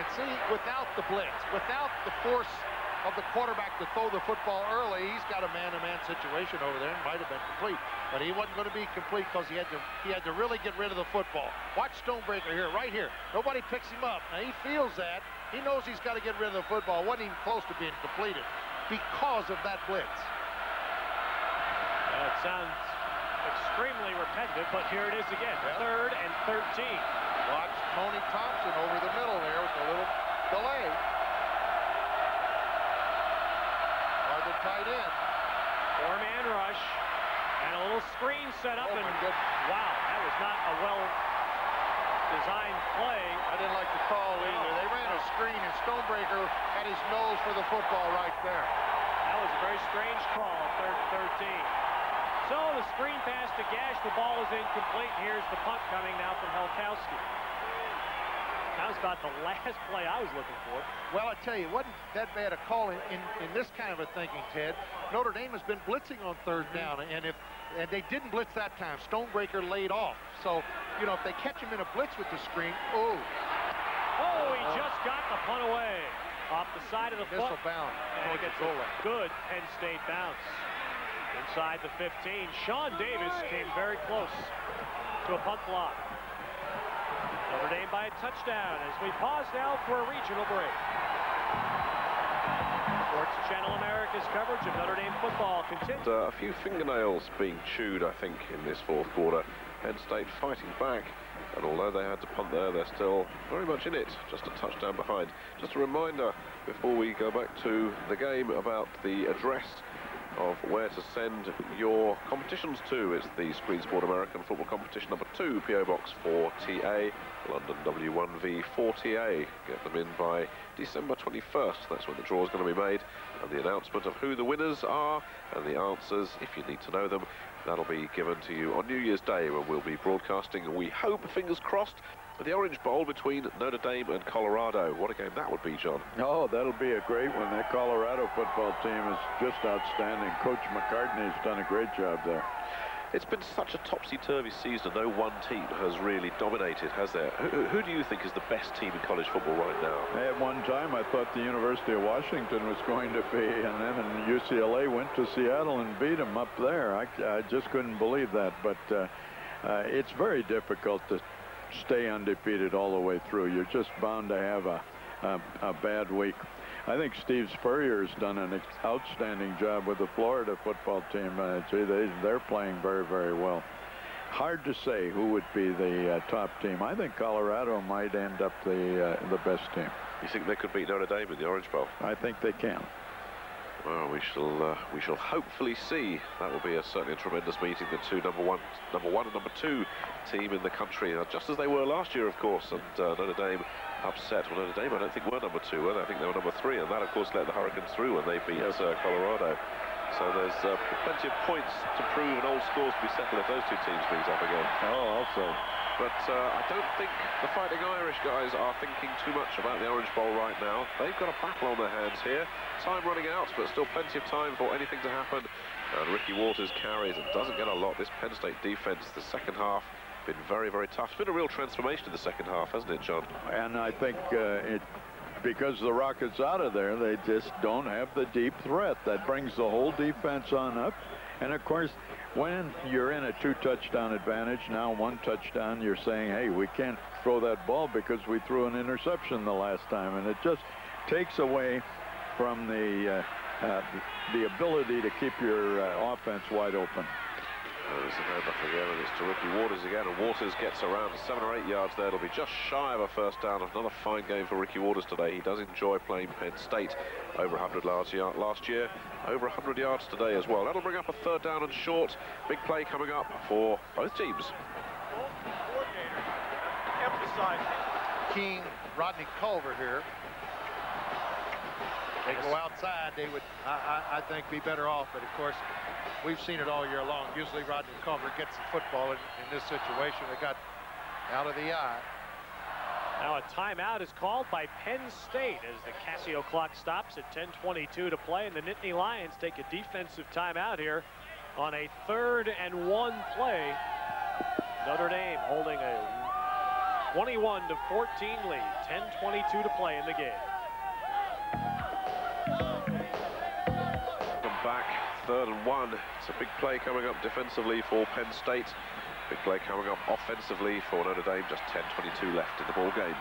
And see, without the blitz, without the force of the quarterback to throw the football early, he's got a man-to-man situation over there. Might have been complete, but he wasn't going to be complete because he had to he had to really get rid of the football. Watch Stonebreaker here, right here. Nobody picks him up. Now he feels that. He knows he's got to get rid of the football. wasn't even close to being completed because of that blitz. That sounds extremely repetitive, but here it is again. Yeah. Third and 13. Watch Tony Thompson over the middle there with a little delay. Or the tight end. Four-man rush. And a little screen set up. Open, and good. wow, that was not a well-designed play. I didn't like the call either. They ran a screen and Stonebreaker had his nose for the football right there. That was a very strange call, third and 13. So the screen pass to Gash, the ball is incomplete. Here's the punt coming now from Helkowski. That was about the last play I was looking for. Well, I tell you, it wasn't that bad a call in, in, in this kind of a thinking, Ted. Notre Dame has been blitzing on third down, and if and they didn't blitz that time. Stonebreaker laid off. So, you know, if they catch him in a blitz with the screen, oh, Oh, he just got the punt away off the side of the foot. missile bound. And it gets goal a good Penn State bounce. Inside the 15. Sean Davis came very close to a punt block. Notre Dame by a touchdown as we pause now for a regional break. Channel America's coverage of Notre Dame football continues. Uh, a few fingernails being chewed, I think, in this fourth quarter. Penn State fighting back, and although they had to punt there, they're still very much in it, just a touchdown behind. Just a reminder before we go back to the game about the address of where to send your competitions to. It's the Screen Sport American Football Competition number two, PO Box 4TA, London W1V4TA. Get them in by December 21st. That's when the draw is going to be made. And the announcement of who the winners are and the answers, if you need to know them, that'll be given to you on New Year's Day when we'll be broadcasting. We hope, fingers crossed, the Orange Bowl between Notre Dame and Colorado. What a game that would be, John. Oh, that'll be a great one. That Colorado football team is just outstanding. Coach McCartney has done a great job there. It's been such a topsy-turvy season. No one team has really dominated, has there? Who, who, do you think is the best team in college football right now? At one time, I thought the University of Washington was going to be, and then UCLA went to Seattle and beat them up there. I, I just couldn't believe that, but uh, uh, it's very difficult to stay undefeated all the way through. You're just bound to have a, a, a bad week. I think Steve Spurrier's done an outstanding job with the Florida football team. Uh, gee, they, they're playing very, very well. Hard to say who would be the uh, top team. I think Colorado might end up the uh, the best team. You think they could beat Notre Dame in the Orange Bowl? I think they can. Well, we shall uh, we shall hopefully see. That will be a, certainly a tremendous meeting. The two number one, number one and number two team in the country, uh, just as they were last year, of course. And uh, Notre Dame upset. Well, Notre Dame, I don't think were number two, were they? I think they were number three, and that, of course, let the Hurricanes through when they beat yes. Uh, Colorado. So there's uh, plenty of points to prove and old scores to be settled if those two teams meet up again. Oh, also. But uh, I don't think the Fighting Irish guys are thinking too much about the Orange Bowl right now. They've got a battle on their hands here. Time running out, but still plenty of time for anything to happen. And Ricky Watters carries and doesn't get a lot. This Penn State defense, the second half, been very, very tough. It's been a real transformation in the second half, hasn't it, John? And I think uh, it because the Rockets out of there, they just don't have the deep threat. That brings the whole defense on up. And of course, when you're in a two touchdown advantage, now one touchdown, you're saying, hey, we can't throw that ball because we threw an interception the last time. And it just takes away from the, uh, uh, the ability to keep your uh, offense wide open. There's the handoff again, and it's Ricky Watters again, and Watters gets around seven or eight yards there. It'll be just shy of a first down. Another fine game for Ricky Watters today. He does enjoy playing Penn State. Over 100 last year, last year, over 100 yards today as well. That'll bring up a third down and short. Big play coming up for both teams. King, Rodney Culver here. They go outside, they would, I, I, I think, be better off. But of course, we've seen it all year long. Usually Rodney Culver gets the football in, in this situation. They got out of the I. Now a timeout is called by Penn State as the Casio clock stops at 10:22 to play, and the Nittany Lions take a defensive timeout here on a third and one play. Notre Dame holding a 21 to 14 lead. 10:22 to play in the game. Come back, third and one. It's a big play coming up defensively for Penn State. Big play coming up offensively for Notre Dame. Just 10-22 left in the ball game.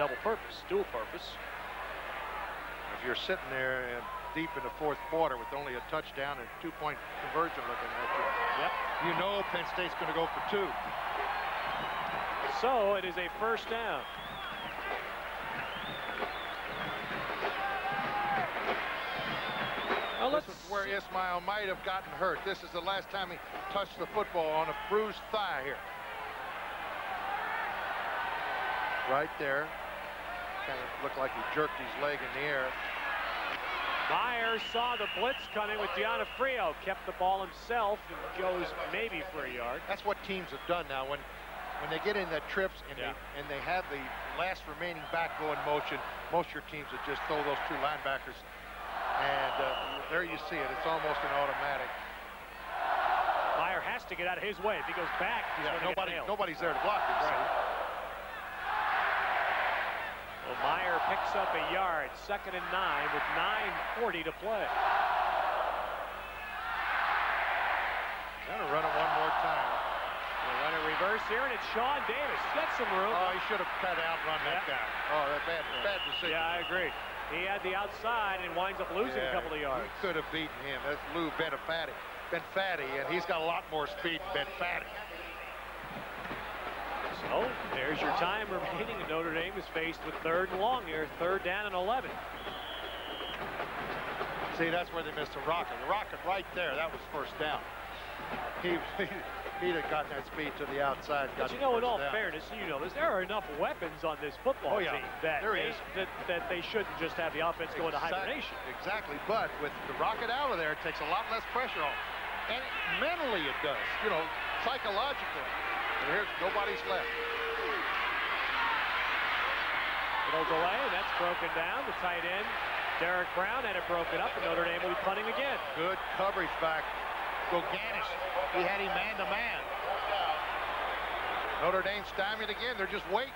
Double purpose, dual purpose. If you're sitting there and deep in the fourth quarter with only a touchdown and two-point conversion looking at you, yep. you know Penn State's going to go for two. So it is a first down. Well, this is where Ismail might have gotten hurt. This is the last time he touched the football on a bruised thigh here. right there. Kind of looked like he jerked his leg in the air. Myers saw the blitz coming with Frio, kept the ball himself and goes maybe for a yard. That's what teams have done now when when they get in the trips and, yeah. they, and they have the last remaining back go in motion, most of your teams would just throw those two linebackers. And uh, there you see it. It's almost an automatic. Mirer has to get out of his way. If he goes back, Yeah, nobody, nobody's there to block him. Right. see? Well, Mirer picks up a yard, second and nine with 9.40 to play. Gonna run it one more time. They run a reverse here, and it's Sean Davis. Got some room. Oh, he should have cut out, run that Yeah. down. Oh, that bad, bad decision. yeah, I agree. He had the outside and winds up losing a couple of yards. He could have beaten him. That's Lou Benefatti. Benfatti, and he's got a lot more speed than Benfatti. So there's your time remaining. and Notre Dame is faced with third and long here, third down and 11. See, that's where they missed the rocket. The rocket right there, that was first down. He, he'd have gotten that speed to the outside. But you know, in all down. fairness, you know this, there are enough weapons on this football Oh, yeah. team that, There they, is. that, that they shouldn't just have the offense go into hibernation. Exactly, but with the rocket out of there, it takes a lot less pressure off. And mentally it does, you know, psychologically. And here's nobody's left. Little delay, and that's broken down. The tight end, Derek Brown, had it broken up, and Notre Dame will be punting again. Good coverage back. Goganious, he had him man-to-man. Notre Dame stymied again. They're just waiting,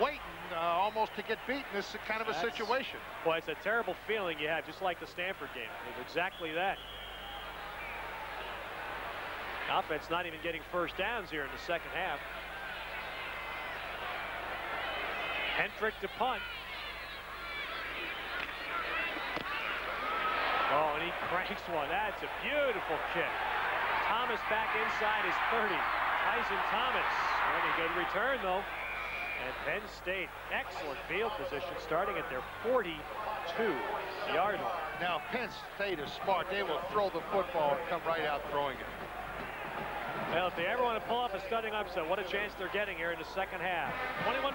waiting uh, almost to get beaten. This is kind of a situation. Boy, it's a terrible feeling you have, just like the Stanford game. It's exactly that. Offense not even getting first downs here in the second half. Hentrich to punt. Oh, and he cranks one. That's a beautiful kick. Thomas back inside his 30. Tyson Thomas. Very good return, though. And Penn State, excellent field position, starting at their 42-yard line. Now, Penn State is smart. They will throw the football and come right out throwing it. Well, if they ever want to pull off a stunning upset, what a chance they're getting here in the second half. 21-14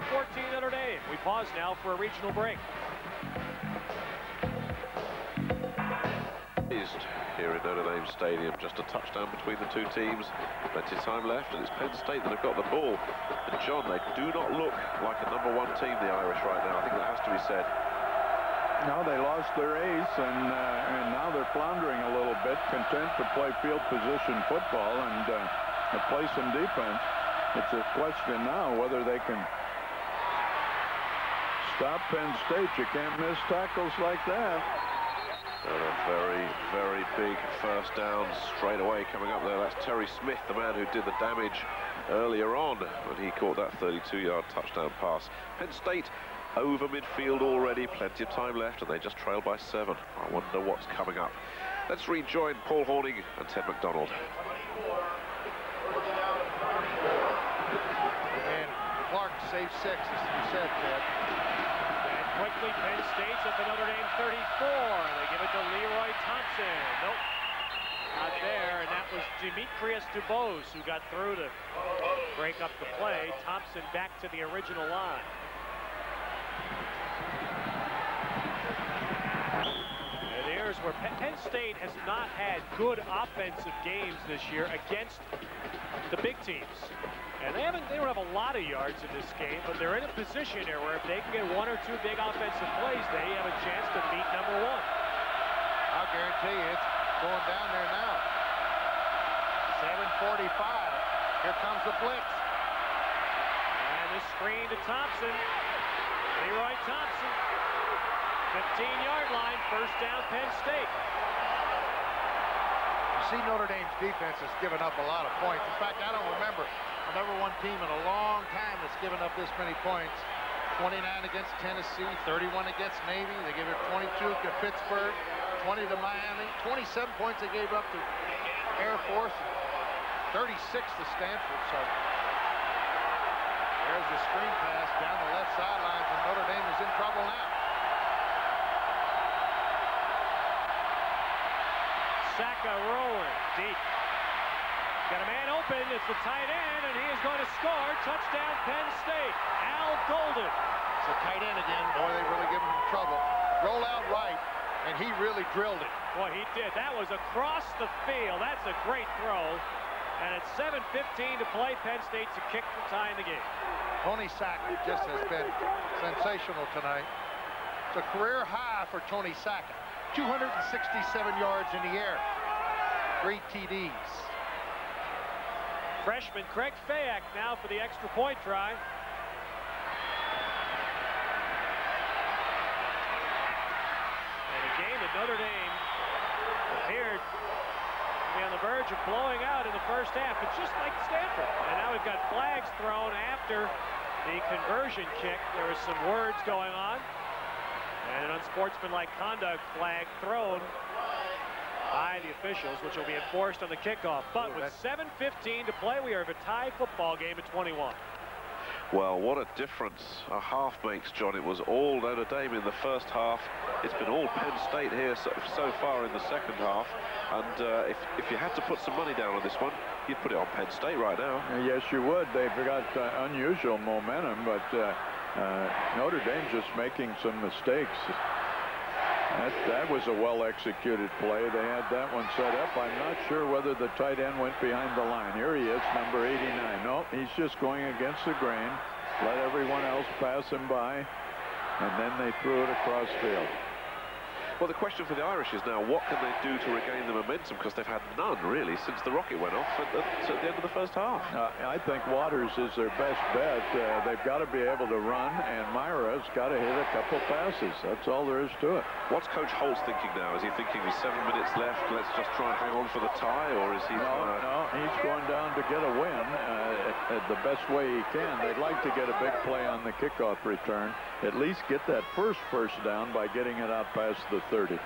Notre Dame. We pause now for a regional break. East here at Notre Dame Stadium. Just a touchdown between the two teams. Plenty of time left, and it's Penn State that have got the ball. And John, they do not look like a number one team, the Irish, right now. I think that has to be said. Now they lost their ace, and uh, and now they're floundering a little bit, content to play field position football and uh, to play some defense. It's a question now whether they can stop Penn State. You can't miss tackles like that. And a very, very big first down straight away coming up there. That's Terry Smith, the man who did the damage earlier on when he caught that 32-yard touchdown pass. Penn State over midfield already, plenty of time left, and they just trail by seven. I wonder what's coming up. Let's rejoin Paul Hornung and Ted McDonald. And Clark six, as you said, Ted. And quickly, Penn State's at the Notre Dame 34. They give it to Leroy Thompson. Nope. Not there, and that was Demetrius Dubose who got through to break up the play. Thompson back to the original line. And here's where Penn State has not had good offensive games this year against the big teams. And they haven't they don't have a lot of yards in this game, but they're in a position here where if they can get one or two big offensive plays, they have a chance to beat number one. I'll guarantee you it's going down there now. 745. Here comes the blitz. And the screen to Thompson. Leroy Thompson. 15-yard line, first down Penn State. You see Notre Dame's defense has given up a lot of points. In fact, I don't remember a number one team in a long time that's given up this many points. 29 against Tennessee, 31 against Navy. They gave it 22 to Pittsburgh, 20 to Miami, 27 points they gave up to Air Force, 36 to Stanford. So there's the screen pass down the left sidelines, and Notre Dame is in trouble now. Sacca rolling deep. Got a man open. It's the tight end, going to score. Touchdown, Penn State. Al Golden. It's a tight end again. Boy, they really give him trouble. Roll out right, and he really drilled it. Boy, he did. That was across the field. That's a great throw. And at 7.15 to play, Penn State's a kick to tie in the game. Tony Sacca just has been sensational tonight. It's a career high for Tony Sacca. 267 yards in the air. Three TDs. Freshman Craig Fayak now for the extra point try. And a game that Notre Dame appeared to be on the verge of blowing out in the first half. It's just like Stanford. And now we've got flags thrown after the conversion kick. There was some words going on. And an unsportsmanlike conduct flag thrown by the officials, which will be enforced on the kickoff. But with 7.15 to play, we have a tie football game at 21. Well, what a difference a half makes, John. It was all Notre Dame in the first half. It's been all Penn State here so, so far in the second half. And uh, if, if you had to put some money down on this one, you'd put it on Penn State right now. Yes, you would. They've got uh, unusual momentum, but uh, uh, Notre Dame's just making some mistakes. That, that was a well-executed play. They had that one set up. I'm not sure whether the tight end went behind the line. Here he is, number 89. No, he's just going against the grain. Let everyone else pass him by, and then they threw it across field. Well, the question for the Irish is now, what can they do to regain the momentum? Because they've had none, really, since the rocket went off at, at, at the end of the first half. Uh, I think Watters is their best bet. Uh, they've got to be able to run, and Mirer's got to hit a couple passes. That's all there is to it. What's Coach Holtz thinking now? Is he thinking with seven minutes left, let's just try and hang on for the tie, or is he... No, uh, no, he's going down to get a win uh, the best way he can. They'd like to get a big play on the kickoff return, at least get that first first down by getting it out past the 30.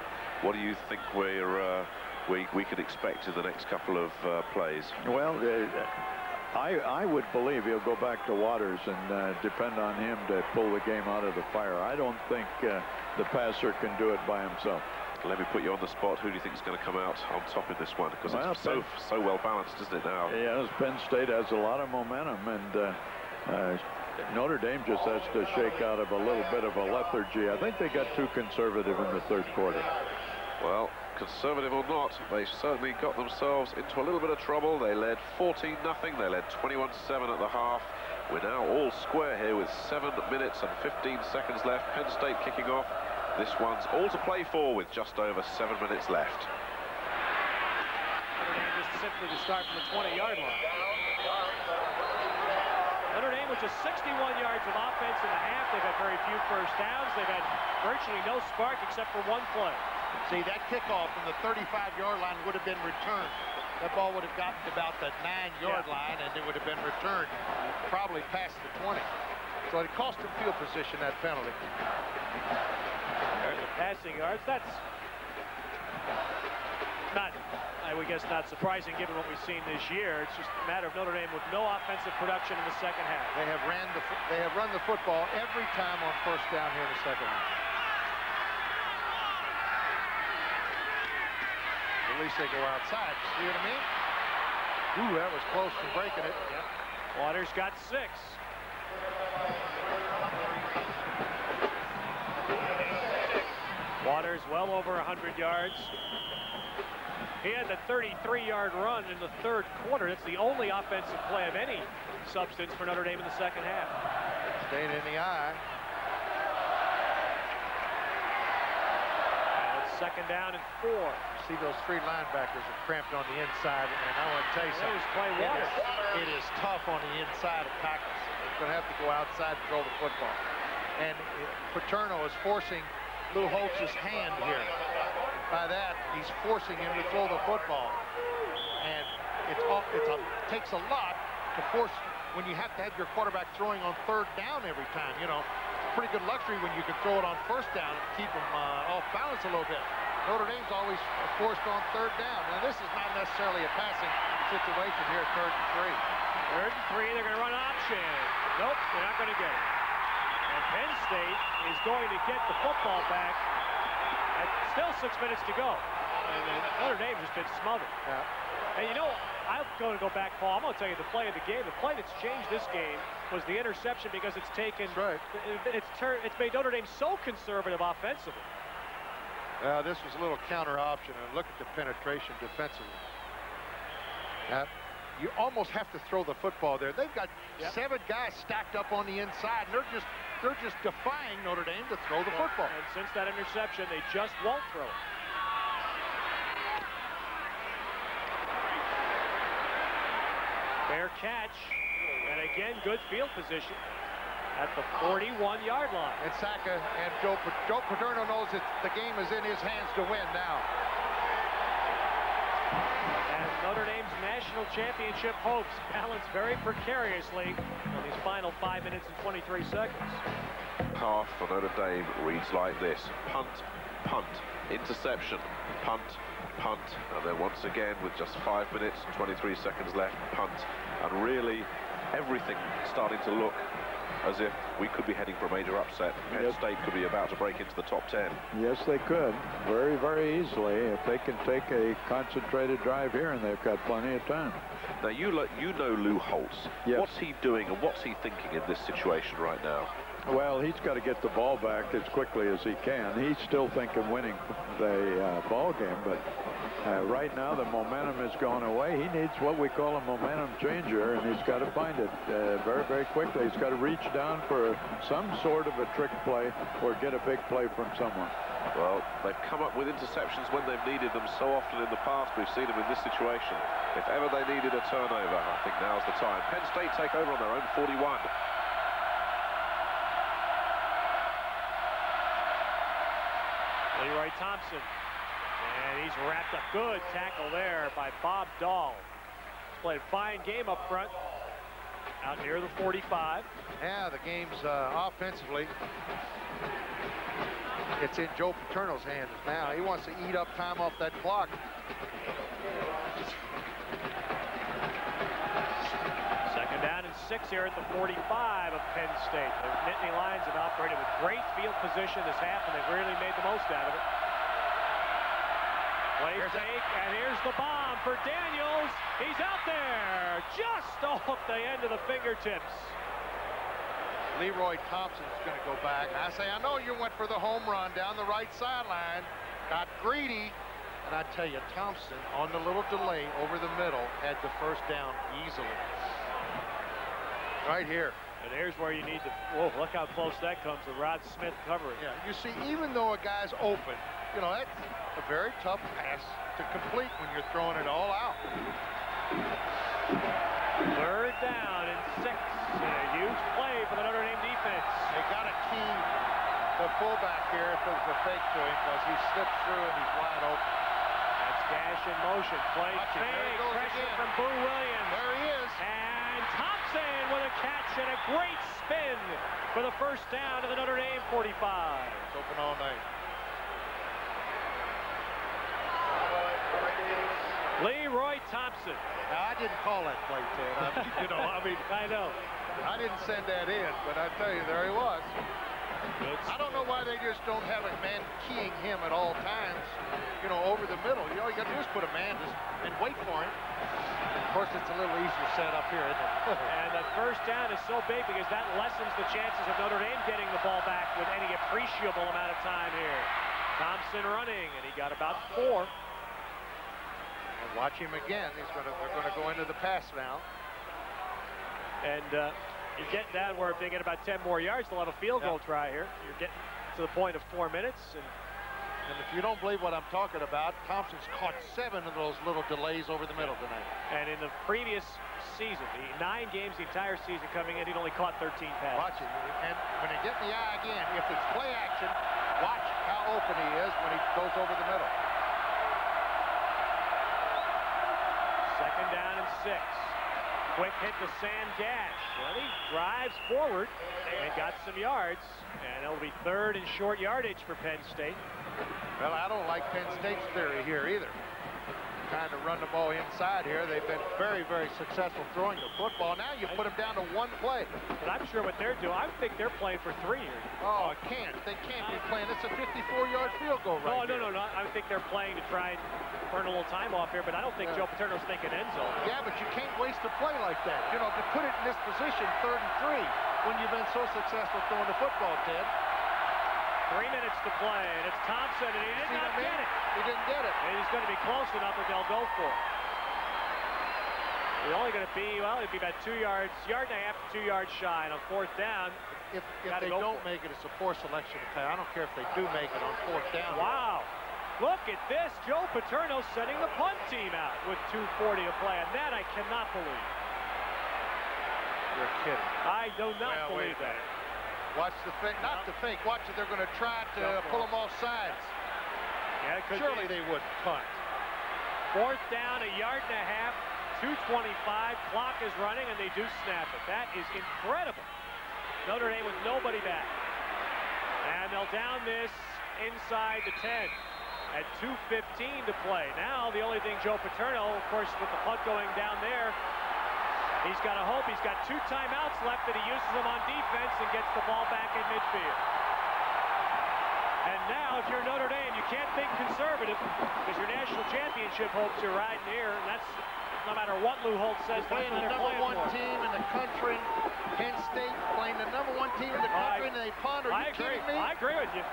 What do you think we're, uh, we, we could expect in the next couple of uh, plays? Well, uh, I, I would believe he'll go back to Watters and uh, depend on him to pull the game out of the fire. I don't think uh, the passer can do it by himself. Let me put you on the spot. Who do you think is going to come out on top in this one? Because well, it's so so well balanced, isn't it now? Yes, Penn State has a lot of momentum, and uh, uh, Notre Dame just has to shake out of a little bit of a lethargy. I think they got too conservative in the third quarter. Well, conservative or not, they certainly got themselves into a little bit of trouble. They led 14-0. They led 21-7 at the half. We're now all square here with 7 minutes and 15 seconds left. Penn State kicking off. This one's all to play for with just over 7 minutes left. Just simply to start from the 20-yard line. Notre Dame with just 61 yards of offense in the half. They've had very few first downs. They've had virtually no spark except for one play. See, that kickoff from the 35-yard line would have been returned. That ball would have gotten to about the nine-yard yeah. line, and it would have been returned probably past the 20. So it cost them field position, that penalty. There's the passing yards. That's I guess, not surprising given what we've seen this year. It's just a matter of Notre Dame with no offensive production in the second half. They have ran the they have run the football every time on first down here in the second half. at least they go outside. See what I mean? Ooh, that was close to breaking it. Yep. Watters got six. Watters well over 100 yards. He had the 33-yard run in the third quarter. That's the only offensive play of any substance for Notre Dame in the second half. Stayed in the I. And it's second down and four see those three linebackers are cramped on the inside, and I want to tell you something. It is, it is tough on the inside of Packers. They're going to have to go outside and throw the football. And eh, Paterno is forcing Lou Holtz's hand here. By that, he's forcing him to throw the football. And it's, it's a, takes a lot to force when you have to have your quarterback throwing on third down every time. You know, pretty good luxury when you can throw it on first down and keep them uh, off balance a little bit. Notre Dame's always forced on third down. Now, this is not necessarily a passing situation here at third and three. Third and three, they're going to run option. Nope, they're not going to get it. And Penn State is going to get the football back still six minutes to go. And Notre Dame has been smothered. Yeah. And you know, I'm going to go back, Paul. I'm going to tell you the play of the game. The play that's changed this game was the interception because it's taken. That's right. It's turned. It's made Notre Dame so conservative offensively. Uh, this was a little counter option, and look at the penetration defensively. Yep. you almost have to throw the football there. They've got Yep. seven guys stacked up on the inside, and they're just they're just defying Notre Dame to throw the football. And since that interception, they just won't throw it. Fair catch. And again, good field position at the 41-yard line. And Sacca and Joe Joe Paterno knows that the game is in his hands to win now. And Notre Dame's national championship hopes balance very precariously on these final 5 minutes and 23 seconds. Half for Notre Dame reads like this. Punt, punt, interception, punt, punt. And then once again, with just 5 minutes and 23 seconds left, punt. And really, everything starting to look as if we could be heading for a major upset. Penn. State could be about to break into the top 10. Yes, they could. Very, very easily. If they can take a concentrated drive here, and they've got plenty of time. Now, you, you know Lou Holtz. Yes. What's he doing and what's he thinking in this situation right now? Well, he's got to get the ball back as quickly as he can. He's still thinking winning the uh, ball game, but uh, right now the momentum has gone away. He needs what we call a momentum changer, and he's got to find it uh, very, very quickly. He's got to reach down for some sort of a trick play or get a big play from someone. Well, they've come up with interceptions when they've needed them so often in the past. We've seen them in this situation. If ever they needed a turnover, I think now's the time. Penn State take over on their own 41. Leroy Thompson. And he's wrapped up. Good tackle there by Bob Dahl. Played a fine game up front. Out near the 45. Yeah, the game's uh, offensively. It's in Joe Paterno's hands now. He wants to eat up time off that clock. Second down and six here at the 45 of Penn State. The Nittany Lions have operated with great field position this half, and they've really made the most out of it. Play fake, and here's the bomb for Daniels. He's out there, just off the end of the fingertips. Leroy Thompson's going to go back. I say, I know you went for the home run down the right sideline, got greedy, and I tell you, Thompson on the little delay over the middle had the first down easily. Right here. And here's where you need to, whoa, look how close that comes with Rod Smith covering. Yeah, you see, even though a guy's open, you know, that's a very tough pass to complete when you're throwing it all out. Third down and six. And a huge play for the Notre Dame defense. They got to key the fullback here if it was a fake to him because he slipped through and he's wide open. That's dash in motion. Play. Fake. Pressure again. from Boo Williams. There he is. And Thompson with a catch and a great spin for the first down to the Notre Dame 45. It's open all night. Leroy Thompson. Now, I didn't call that play, Ted. I mean, you know, I mean, I know. I didn't send that in, but I tell you, there he was. Good I don't know why they just don't have a man keying him at all times, you know, over the middle. You know, you got to do is put a man just, and wait for him. Of course, it's a little easier set up here, isn't it? And the first down is so big because that lessens the chances of Notre Dame getting the ball back with any appreciable amount of time here. Thompson running, and he got about four. And watch him again. He's gonna, they're going to go into the pass now. And uh, you get down where if they get about 10 more yards, they'll have a field goal try here. You're getting to the point of four minutes. And And if you don't believe what I'm talking about, Thompson's caught seven of those little delays over the middle tonight. And in the previous season, the nine games, the entire season coming in, he'd only caught 13 passes. Watch it. And when they get in the I again, if it's play action, watch how open he is when he goes over the middle. Second down and six. Quick hit to Sam Gash. Well, he drives forward and got some yards. And it'll be third and short yardage for Penn State. Well, I don't like Penn State's theory here either. Trying to run the ball inside here. They've been very, very successful throwing the football. Now you put them down to one play. But I'm sure what they're doing, I think they're playing for three here. Oh, it can't. They can't be playing. It's a 54-yard field goal right Oh, no, no, no. I think they're playing to try and burn a little time off here, but I don't think Yeah. Joe Paterno's thinking end zone. Yeah, but you can't waste a play like that. You know, to put it in this position, third and three, when you've been so successful throwing the football, Ted. Three minutes to play, and it's Thompson, and he did See not what I get it. He didn't get it. And he's going to be close enough that they'll go for it. He's only going to be, well, he'd be about two yards, yard and a half to two yards shy. And on fourth down, If, if they don't make it, it's a poor selection of play. I don't care if they do make it on fourth down. wow. Look at this. Joe Paterno sending the punt team out with 2.40 to play. And that I cannot believe. You're kidding. I do not Well, believe a that. Watch the fake, not the fake. Watch it. They're going to try to pull them off sides. Yeah, Surely be. they wouldn't punt. Fourth down, a yard and a half, 225. Clock is running, and they do snap it. That is incredible. Notre Dame with nobody back. And they'll down this inside the 10 at 2.15 to play. Now, the only thing Joe Paterno, of course, with the punt going down there, he's got to hope. He's got two timeouts left that he uses them on defense and gets the ball back in midfield. And now, if you're Notre Dame, you can't think conservative because your national championship hopes are riding here, and that's no matter what Lou Holtz says. That's Playing the they're number one for. team in the country, Penn State playing the number one team in the I- country, and they. Are I agree. I agree with you.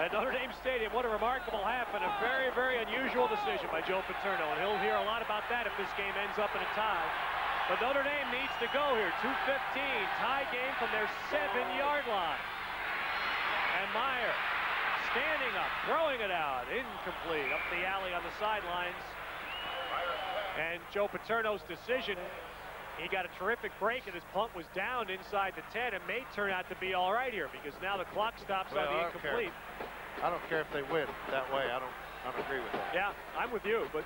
At Notre Dame Stadium, what a remarkable half and a very, very unusual decision by Joe Paterno. And he'll hear a lot about that if this game ends up in a tie. But Notre Dame needs to go here. 2.15, tie game from their seven-yard line. And Mirer standing up, throwing it out, incomplete, up the alley on the sidelines. And Joe Paterno's decision, he got a terrific break and his punt was down inside the 10 and may turn out to be all right here because now the clock stops Well, on the I don't care. incomplete. I don't care if they win that way. I don't. I don't agree with that. Yeah, I'm with you, but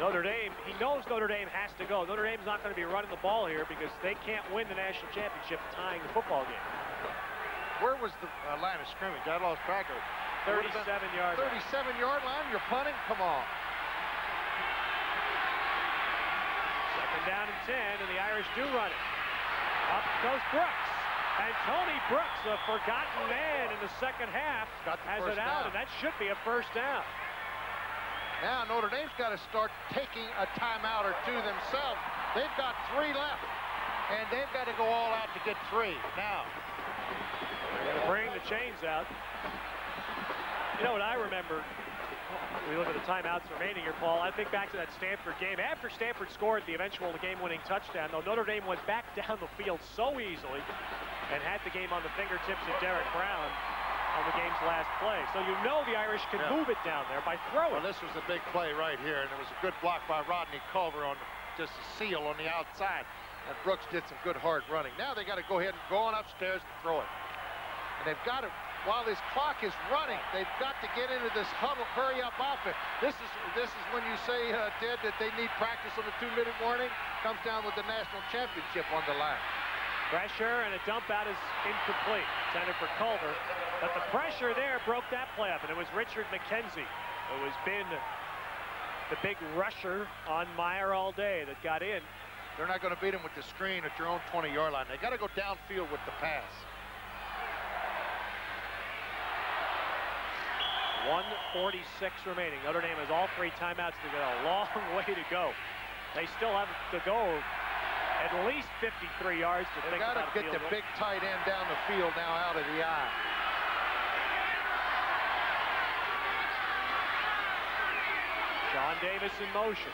Notre Dame, he knows Notre Dame has to go. Notre Dame's not going to be running the ball here because they can't win the national championship tying the football game. Where was the uh, line of scrimmage? I lost track of it. It would've 37 yard line. 37 yard line. You're punting. Come on. Second down and 10, and the Irish do run it. Up goes Brooks. And Tony Brooks, a forgotten man in the second half, Got the has it out, down. and that should be a first down. Now Notre Dame's got to start taking a timeout or two themselves. They've got three left, and they've got to go all out to get three. Now, They're going to bring the chains out. You know what I remember? We look at the timeouts remaining here, Paul. I think back to that Stanford game. After Stanford scored the eventual game-winning touchdown, though, Notre Dame went back down the field so easily and had the game on the fingertips of Derek Brown on the game's last play. So you know the Irish can Yeah. move it down there by throwing. well, this was a big play right here, and it was a good block by Rodney Culver on just a seal on the outside. And Brooks did some good hard running. Now they got to go ahead and go on upstairs and throw it. And they've got to, while this clock is running, they've got to get into this huddle, hurry up offense. This is this is when you say, uh, Ted, that they need practice on the two-minute warning. Comes down with the national championship on the line. Pressure and a dump out is incomplete. Intended for Culver. But the pressure there broke that play up, and it was Richard McKenzie who has been the big rusher on Mirer all day that got in. They're not going to beat him with the screen at your own 20-yard line. They got to go downfield with the pass. 146 remaining. Notre Dame has all three timeouts. They've got a long way to go. They still have to go at least 53 yards to They've got to get the big tight end down the field now out of the I. Sean Davis in motion.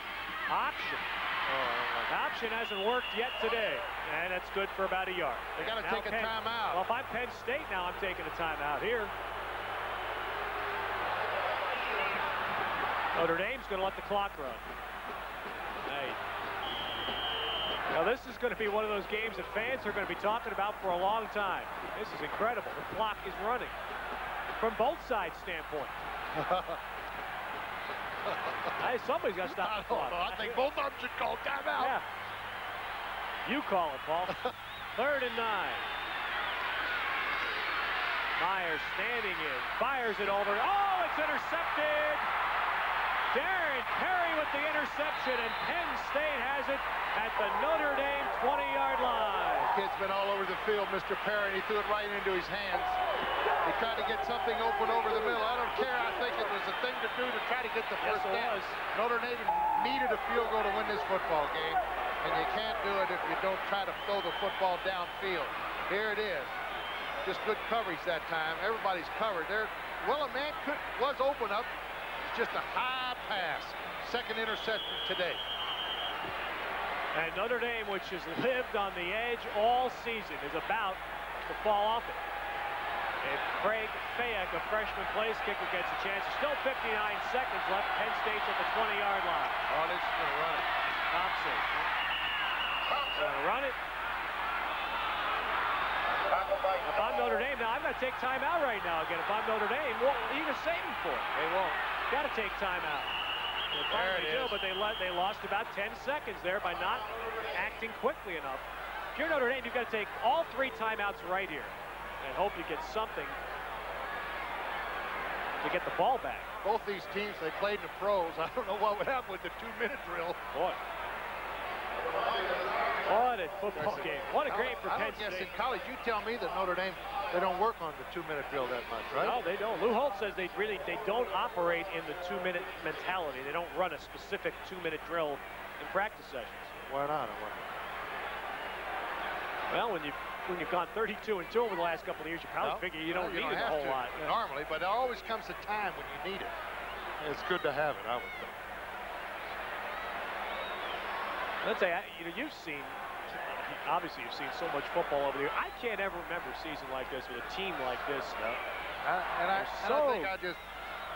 Option. Oh. Option hasn't worked yet today, and it's good for about a yard. They got to take a Penn- timeout. Well, if I'm Penn State now, I'm taking a timeout here. Notre Dame's going to let the clock run. Hey. Now, this is going to be one of those games that fans are going to be talking about for a long time. This is incredible. The clock is running from both sides' standpoint. hey, somebody's got to stop I the clock. don't. I think both of them should call timeout. Yeah. You call it, Paul. Third and nine. Mirer's standing in, fires it over. Oh, it's intercepted. Darren Perry with the interception, and Penn State has it at the Notre Dame 20-yard line. Kid's been all over the field, Mr. Perry, and he threw it right into his hands. He tried to get something open over the middle. I don't care. I think it was a thing to do to try to get the Yes, first it down. was. Notre Dame needed a field goal to win this football game, and you can't do it if you don't try to throw the football downfield. Here it is. Just good coverage that time. Everybody's covered. There, well, a man could, was open up just a high pass. Second interception today. And Notre Dame, which has lived on the edge all season, is about to fall off it. If Craig Fayak, a freshman place kicker, gets a chance, still 59 seconds left. Penn State's at the 20-yard line. Oh, this is going to run it. Thompson. Gonna run it. If I'm Notre Dame, now I'm going to take time out right now again. If I'm Notre Dame, what are you going to save him for? They won't. Got to take time out. They There finally it do, is. but they, let, they lost about 10 seconds there by not acting quickly enough. If you're Notre Dame, you've got to take all three timeouts right here and hope you get something to get the ball back. Both these teams, they played in the pros. I don't know what would happen with the two-minute drill. Boy. What a football game. What a don't- for I Penn don't guess State. in college, you tell me that Notre Dame, they don't work on the two-minute drill that much, right? No, they don't. Lou Holtz says they really they don't operate in the two-minute mentality. They don't run a specific two-minute drill in practice sessions. Why not? I wonder. Well, when you when you've gone 32 and 2 over the last couple of years, you probably No, figure you don't no, need it a whole to lot. Normally, but there always comes a time when you need it. It's good to have it, I would think. Let's say you know you've seen obviously you've seen so much football over there. I can't ever remember a season like this with a team like this. I, and I, They're and so- I think I just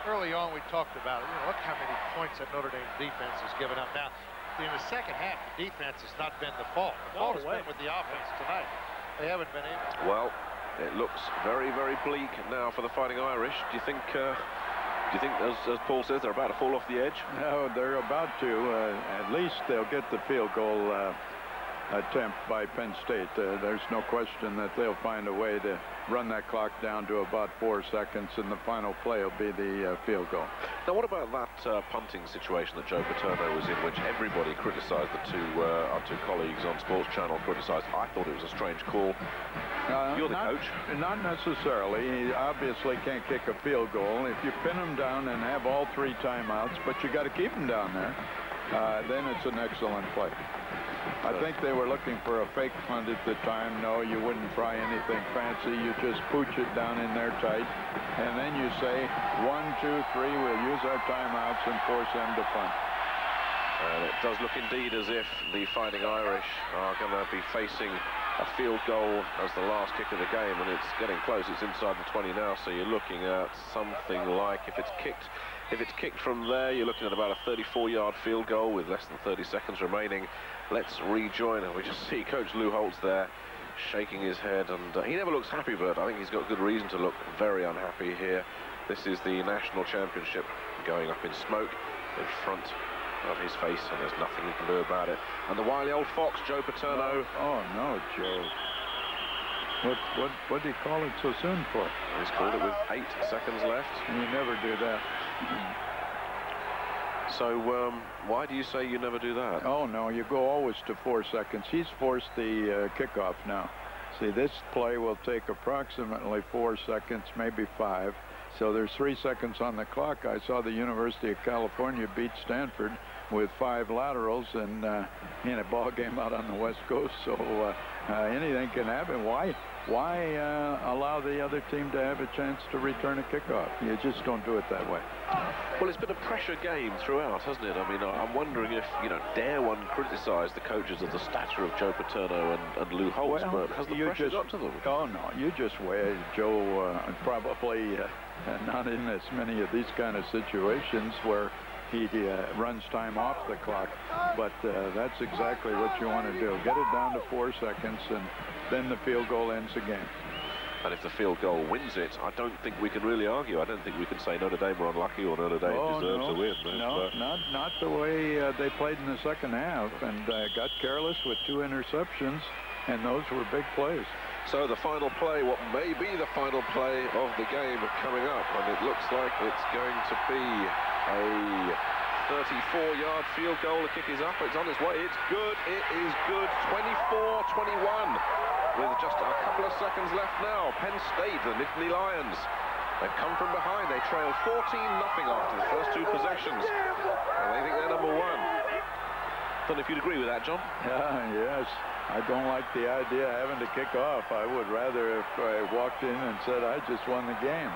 early on we talked about you know look how many points that Notre Dame defense has given up. Now in the second half, the defense has not been the fault. The No fault has way. been with the offense tonight. They haven't been able. Well, it looks very, very bleak now for the Fighting Irish. Do you think, uh, do you think, as, as Paul says, they're about to fall off the edge? No, they're about to. Uh, at least they'll get the field goal uh, attempt by Penn State. Uh, there's no question that they'll find a way to run that clock down to about four seconds, and the final play will be the uh, field goal. Now, what about that uh, punting situation that Joe Paterno was in, which everybody criticised the two, uh, our two colleagues on Sports Channel criticised? I thought it was a strange call. Uh, You're the not, coach. Not necessarily. He obviously can't kick a field goal. If you pin him down and have all three timeouts, but you got to keep him down there, uh, then it's an excellent play. I think they were looking for a fake punt at the time. No, you wouldn't try anything fancy. You just pooch it down in there tight, and then you say, one, two, three, we'll use our timeouts and force them to punt. And it does look indeed as if the Fighting Irish are going to be facing a field goal as the last kick of the game, and it's getting close. It's inside the 20 now, so you're looking at something like if it's kicked, if it's kicked from there, you're looking at about a 34-yard field goal with less than 30 seconds remaining. Let's rejoin, and we just see Coach Lou Holtz there shaking his head, and uh, he never looks happy, but I think he's got good reason to look very unhappy here. This is the national championship going up in smoke in front of his face, and there's nothing he can do about it. And the wily old fox, Joe Paterno, Oh, no, Joe. What, what, what did he call it so soon for? he's called it with eight seconds left. You never do that. So um, why do you say you never do that? Oh, no, you go always to four seconds. He's forced the uh, kickoff now. See, this play will take approximately four seconds, maybe five. So there's three seconds on the clock. I saw the University of California beat Stanford with five laterals and uh, in a ball game out on the West Coast. So uh, uh, anything can happen. Why? Why uh, allow the other team to have a chance to return a kickoff? You just don't do it that way. Well, it's been a pressure game throughout, hasn't it? I mean, I'm wondering if, you know, dare one criticise the coaches of the stature of Joe Paterno and, and Lou Holtz, Well, but has the you pressure just- got to them? Oh no, you just wait. Joe uh, probably uh, not in as many of these kind of situations where he uh, runs time off the clock, but uh, that's exactly what you want to do. Get it down to four seconds, and then the field goal ends the game. And if the field goal wins it, I don't think we can really argue. I don't think we can say Notre Dame were unlucky or Notre Dame oh, deserves no, a win. But, no, uh, not not the way uh, they played in the second half, and uh, got careless with two interceptions, and those were big plays. So the final play, what may be the final play of the game coming up, and it looks like it's going to be a 34-yard field goal. The kick is up, it's on its way, it's good, it is good, 24-21, with just a couple of seconds left now. Penn State, the Nittany Lions, they've come from behind, they trail 14-0 after the first two possessions, and they think they're number one. Don't know if you'd agree with that, John. Yeah, yes. I don't like the idea of having to kick off. I would rather if I walked in and said I just won the game.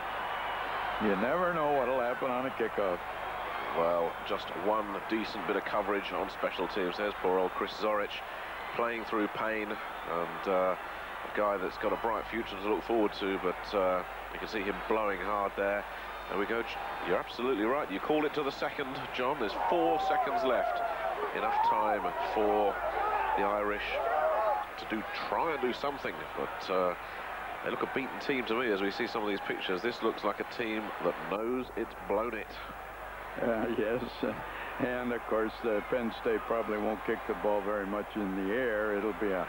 You never know what'll happen on a kickoff. Well, just one decent bit of coverage on special teams. There's poor old Chris Zorich playing through pain and uh, a guy that's got a bright future to look forward to, but uh, you can see him blowing hard there. There we go. You're absolutely right. You call it to the second, John. There's four seconds left. Enough time for the Irish to do try and do something, but uh, they look a beaten team to me as we see some of these pictures. This looks like a team that knows it's blown it. Uh, yes, and of course uh, Penn State probably won't kick the ball very much in the air. It'll be a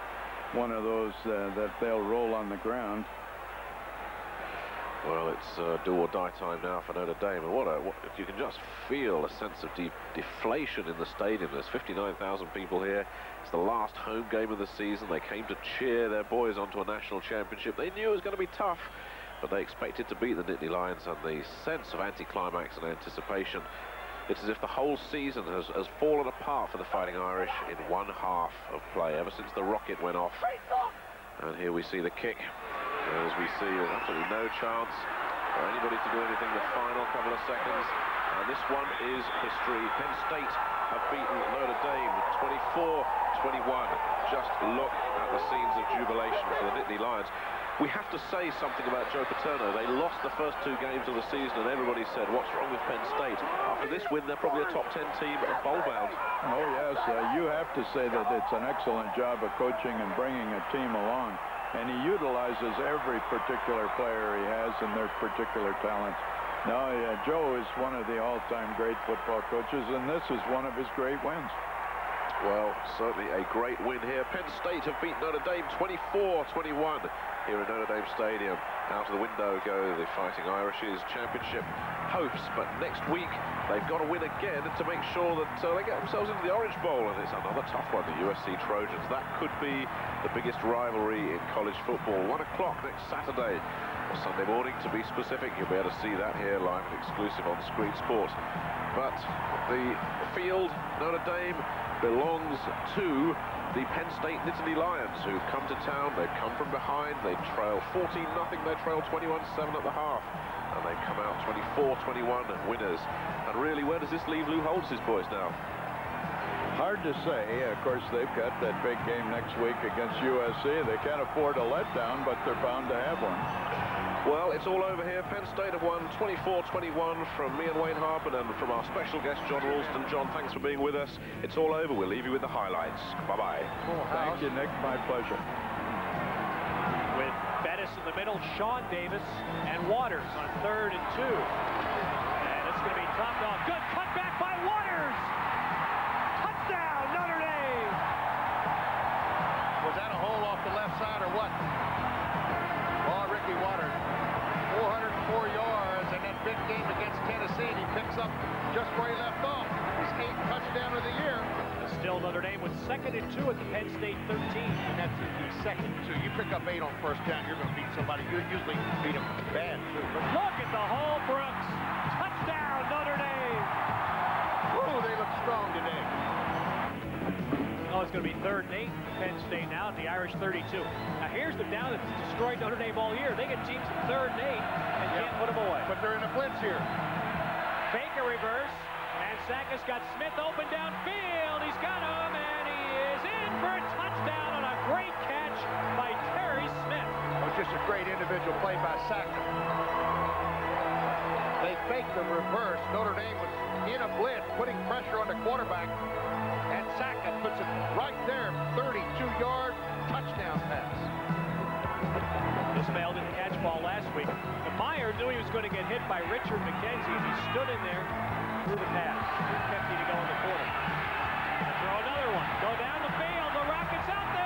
one of those uh, that they'll roll on the ground. Well, it's uh, do or die time now for Notre Dame, and what a what, you can just feel a sense of de deflation in the stadium. There's 59,000 people here. It's the last home game of the season. They came to cheer their boys onto a national championship. They knew it was going to be tough, but they expected to beat the Nittany Lions, and the sense of anticlimax and anticipation. It's as if the whole season has, has fallen apart for the Fighting Irish in one half of play, ever since the rocket went off. And here we see the kick. As we see, absolutely no chance for anybody to do anything the final couple of seconds. And this one is history. Penn State have beaten Notre Dame 24-21. Just look at the scenes of jubilation for the Nittany Lions. We have to say something about Joe Paterno. They lost the first two games of the season and everybody said, what's wrong with Penn State? After this win, they're probably a top 10 team and bowl-bound. Oh, yes. Uh, you have to say that it's an excellent job of coaching and bringing a team along and he utilizes every particular player he has and their particular talents. Now, uh, Joe is one of the all-time great football coaches, and this is one of his great wins. Well, certainly a great win here. Penn State have beaten Notre Dame 24-21 here at Notre Dame Stadium. Out of the window go the Fighting Irish's championship hopes, but next week they've got to win again to make sure that uh, they get themselves into the Orange Bowl, and it's another tough one, the USC Trojans. That could be the biggest rivalry in college football. One o'clock next Saturday, or Sunday morning to be specific. You'll be able to see that here live and exclusive on Screen Sport. But the field, Notre Dame, belongs to the Penn State Nittany Lions, who've come to town. They've come from behind. They trail 14-0. They trail 21-7 at the half. And they've come out 24-21 winners. And really, where does this leave Lou Holtz' boys now? Hard to say. Of course, they've got that big game next week against USC. They can't afford a letdown, but they're bound to have one. Well, it's all over here. Penn State have won 24-21 from me and Wayne Harper and from our special guest, John Ralston. John, thanks for being with us. It's all over. We'll leave you with the highlights. Bye-bye. Thank you, Nick. My pleasure. With Bettis in the middle, Sean Davis and Waters on third and two. And it's going to be topped off. Good second two. You pick up eight on first down, you're going to beat somebody. You usually beat them bad, too. But Look at the hole, Brooks. Touchdown, Notre Dame. Ooh, they look strong today. Oh, it's going to be third and eight. Penn State now at the Irish 32. Now here's the down that's destroyed Notre Dame all year. They get teams in third and eight and Yep. can't put them away. But they're in a blitz here. Baker reverse, and Sacca's got Smith open downfield. He's got him, and he is in for a touchdown on a great by Terry Smith. It was just a great individual play by Sacca. They faked the reverse. Notre Dame was in a blitz, putting pressure on the quarterback. And Sacca puts it right there, 32-yard touchdown pass. Ismail didn't catch ball last week. But Mirer knew he was going to get hit by Richard McKenzie he stood in there through the pass. Kept to go in the corner. Throw another one. Go down the field. The Rockets out there.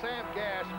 Sam Gash,